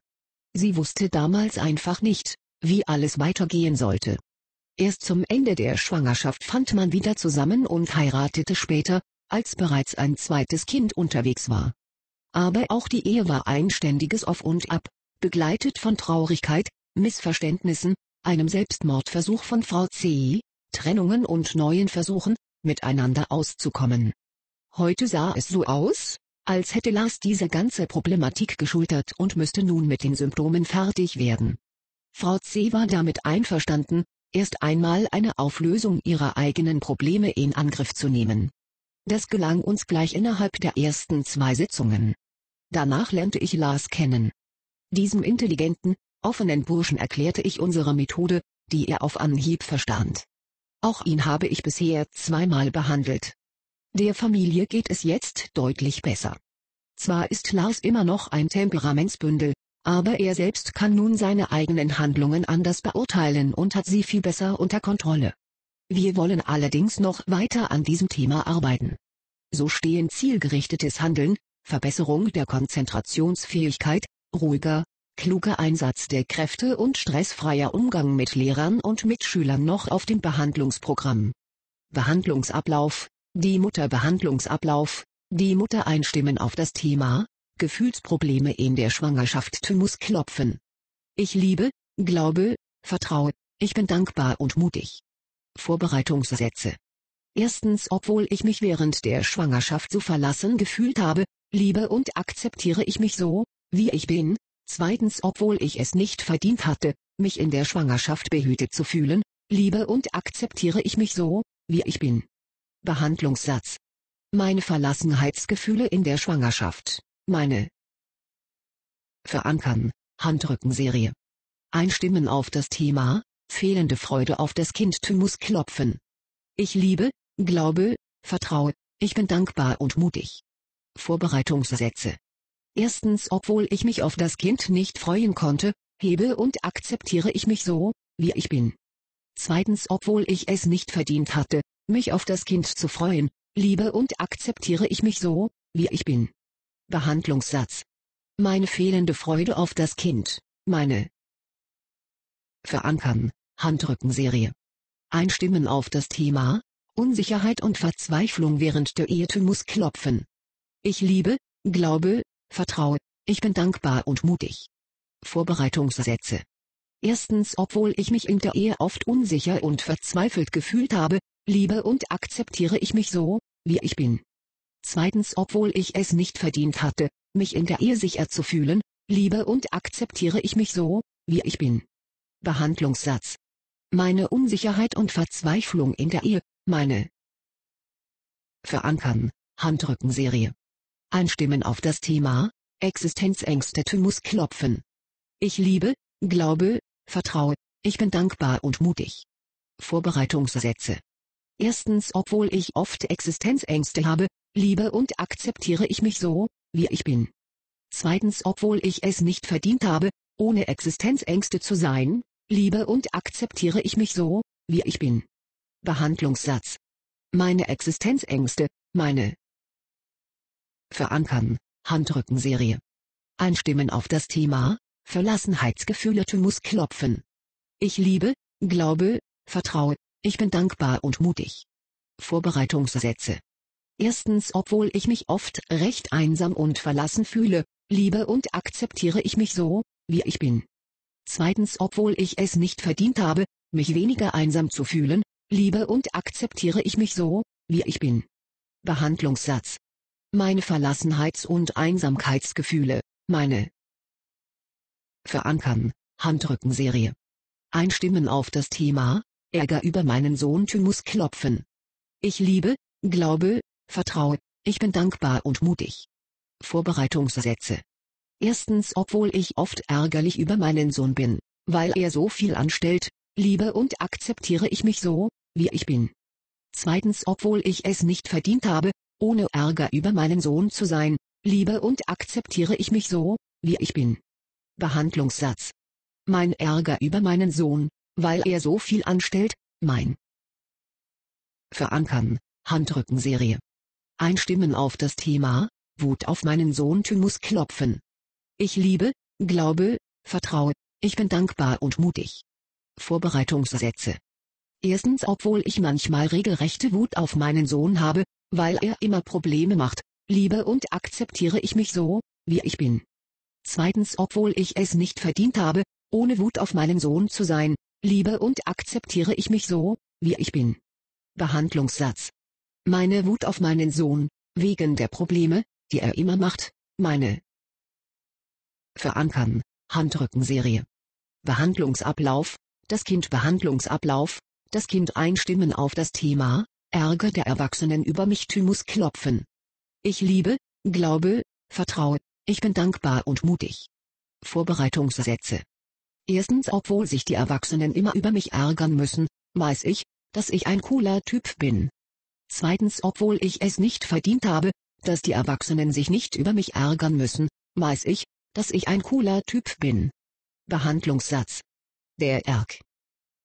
Sie wusste damals einfach nicht, wie alles weitergehen sollte. Erst zum Ende der Schwangerschaft fand man wieder zusammen und heiratete später, als bereits ein zweites Kind unterwegs war. Aber auch die Ehe war ein ständiges Auf und Ab, begleitet von Traurigkeit, Missverständnissen, einem Selbstmordversuch von Frau C., Trennungen und neuen Versuchen, miteinander auszukommen. Heute sah es so aus, als hätte Lars diese ganze Problematik geschultert und müsste nun mit den Symptomen fertig werden. Frau C. war damit einverstanden, erst einmal eine Auflösung ihrer eigenen Probleme in Angriff zu nehmen. Das gelang uns gleich innerhalb der ersten zwei Sitzungen. Danach lernte ich Lars kennen. Diesem intelligenten, offenen Burschen erklärte ich unsere Methode, die er auf Anhieb verstand. Auch ihn habe ich bisher zweimal behandelt. Der Familie geht es jetzt deutlich besser. Zwar ist Lars immer noch ein Temperamentsbündel, aber er selbst kann nun seine eigenen Handlungen anders beurteilen und hat sie viel besser unter Kontrolle. Wir wollen allerdings noch weiter an diesem Thema arbeiten. So stehen zielgerichtetes Handeln, Verbesserung der Konzentrationsfähigkeit, ruhiger, kluger Einsatz der Kräfte und stressfreier Umgang mit Lehrern und Mitschülern noch auf dem Behandlungsprogramm. Behandlungsablauf, die Mutterbehandlungsablauf, die Mutter einstimmen auf das Thema, Gefühlsprobleme in der Schwangerschaft muss klopfen. Ich liebe, glaube, vertraue, ich bin dankbar und mutig. Vorbereitungssätze. Erstens, obwohl ich mich während der Schwangerschaft so verlassen gefühlt habe, liebe und akzeptiere ich mich so, wie ich bin. Zweitens, obwohl ich es nicht verdient hatte, mich in der Schwangerschaft behütet zu fühlen, liebe und akzeptiere ich mich so, wie ich bin. Behandlungssatz. Meine Verlassenheitsgefühle in der Schwangerschaft meine Verankern, Handrückenserie. Einstimmen auf das Thema, fehlende Freude auf das Kind muss klopfen. Ich liebe, glaube, vertraue, ich bin dankbar und mutig. Vorbereitungssätze. Erstens, obwohl ich mich auf das Kind nicht freuen konnte, hebe und akzeptiere ich mich so, wie ich bin. Zweitens, obwohl ich es nicht verdient hatte, mich auf das Kind zu freuen, liebe und akzeptiere ich mich so, wie ich bin. Behandlungssatz. Meine fehlende Freude auf das Kind, meine Verankern, Handrückenserie. Einstimmen auf das Thema, Unsicherheit und Verzweiflung während der Ehe muss klopfen. Ich liebe, glaube, vertraue, ich bin dankbar und mutig. Vorbereitungssätze. Erstens, obwohl ich mich in der Ehe oft unsicher und verzweifelt gefühlt habe, liebe und akzeptiere ich mich so, wie ich bin. Zweitens, obwohl ich es nicht verdient hatte, mich in der Ehe sicher zu fühlen, liebe und akzeptiere ich mich so, wie ich bin. Behandlungssatz. Meine Unsicherheit und Verzweiflung in der Ehe, meine Verankern, Handrückenserie. Einstimmen auf das Thema, Existenzängste muss klopfen. Ich liebe, glaube, vertraue, ich bin dankbar und mutig. Vorbereitungssätze. Erstens, obwohl ich oft Existenzängste habe, liebe und akzeptiere ich mich so, wie ich bin. Zweitens, obwohl ich es nicht verdient habe, ohne Existenzängste zu sein, liebe und akzeptiere ich mich so, wie ich bin. Behandlungssatz. Meine Existenzängste, meine Verankern, Handrückenserie. Einstimmen auf das Thema, Verlassenheitsgefühle muss klopfen. Ich liebe, glaube, vertraue, ich bin dankbar und mutig. Vorbereitungssätze. Erstens, obwohl ich mich oft recht einsam und verlassen fühle, liebe und akzeptiere ich mich so, wie ich bin. Zweitens, obwohl ich es nicht verdient habe, mich weniger einsam zu fühlen, liebe und akzeptiere ich mich so, wie ich bin. Behandlungssatz. Meine Verlassenheits- und Einsamkeitsgefühle, meine Verankern, Handrückenserie. Einstimmen auf das Thema, Ärger über meinen Sohn muss klopfen. Ich liebe, glaube, Vertraue, ich bin dankbar und mutig. Vorbereitungssätze. Erstens, obwohl ich oft ärgerlich über meinen Sohn bin, weil er so viel anstellt, liebe und akzeptiere ich mich so, wie ich bin. Zweitens, obwohl ich es nicht verdient habe, ohne Ärger über meinen Sohn zu sein, liebe und akzeptiere ich mich so, wie ich bin. Behandlungssatz. Mein Ärger über meinen Sohn, weil er so viel anstellt, mein Verankern, Handrückenserie. Einstimmen auf das Thema, Wut auf meinen Sohn muss klopfen. Ich liebe, glaube, vertraue, ich bin dankbar und mutig. Vorbereitungssätze. Erstens, obwohl ich manchmal regelrechte Wut auf meinen Sohn habe, weil er immer Probleme macht, liebe und akzeptiere ich mich so, wie ich bin. Zweitens, obwohl ich es nicht verdient habe, ohne Wut auf meinen Sohn zu sein, liebe und akzeptiere ich mich so, wie ich bin. Behandlungssatz. Meine Wut auf meinen Sohn, wegen der Probleme, die er immer macht, meine. Verankern, Handrückenserie. Behandlungsablauf, das Kind Behandlungsablauf, das Kind einstimmen auf das Thema, Ärger der Erwachsenen über mich Thymus klopfen. Ich liebe, glaube, vertraue, ich bin dankbar und mutig. Vorbereitungssätze. Erstens, obwohl sich die Erwachsenen immer über mich ärgern müssen, weiß ich, dass ich ein cooler Typ bin. Zweitens, obwohl ich es nicht verdient habe, dass die Erwachsenen sich nicht über mich ärgern müssen, weiß ich, dass ich ein cooler Typ bin. Behandlungssatz. Der Erg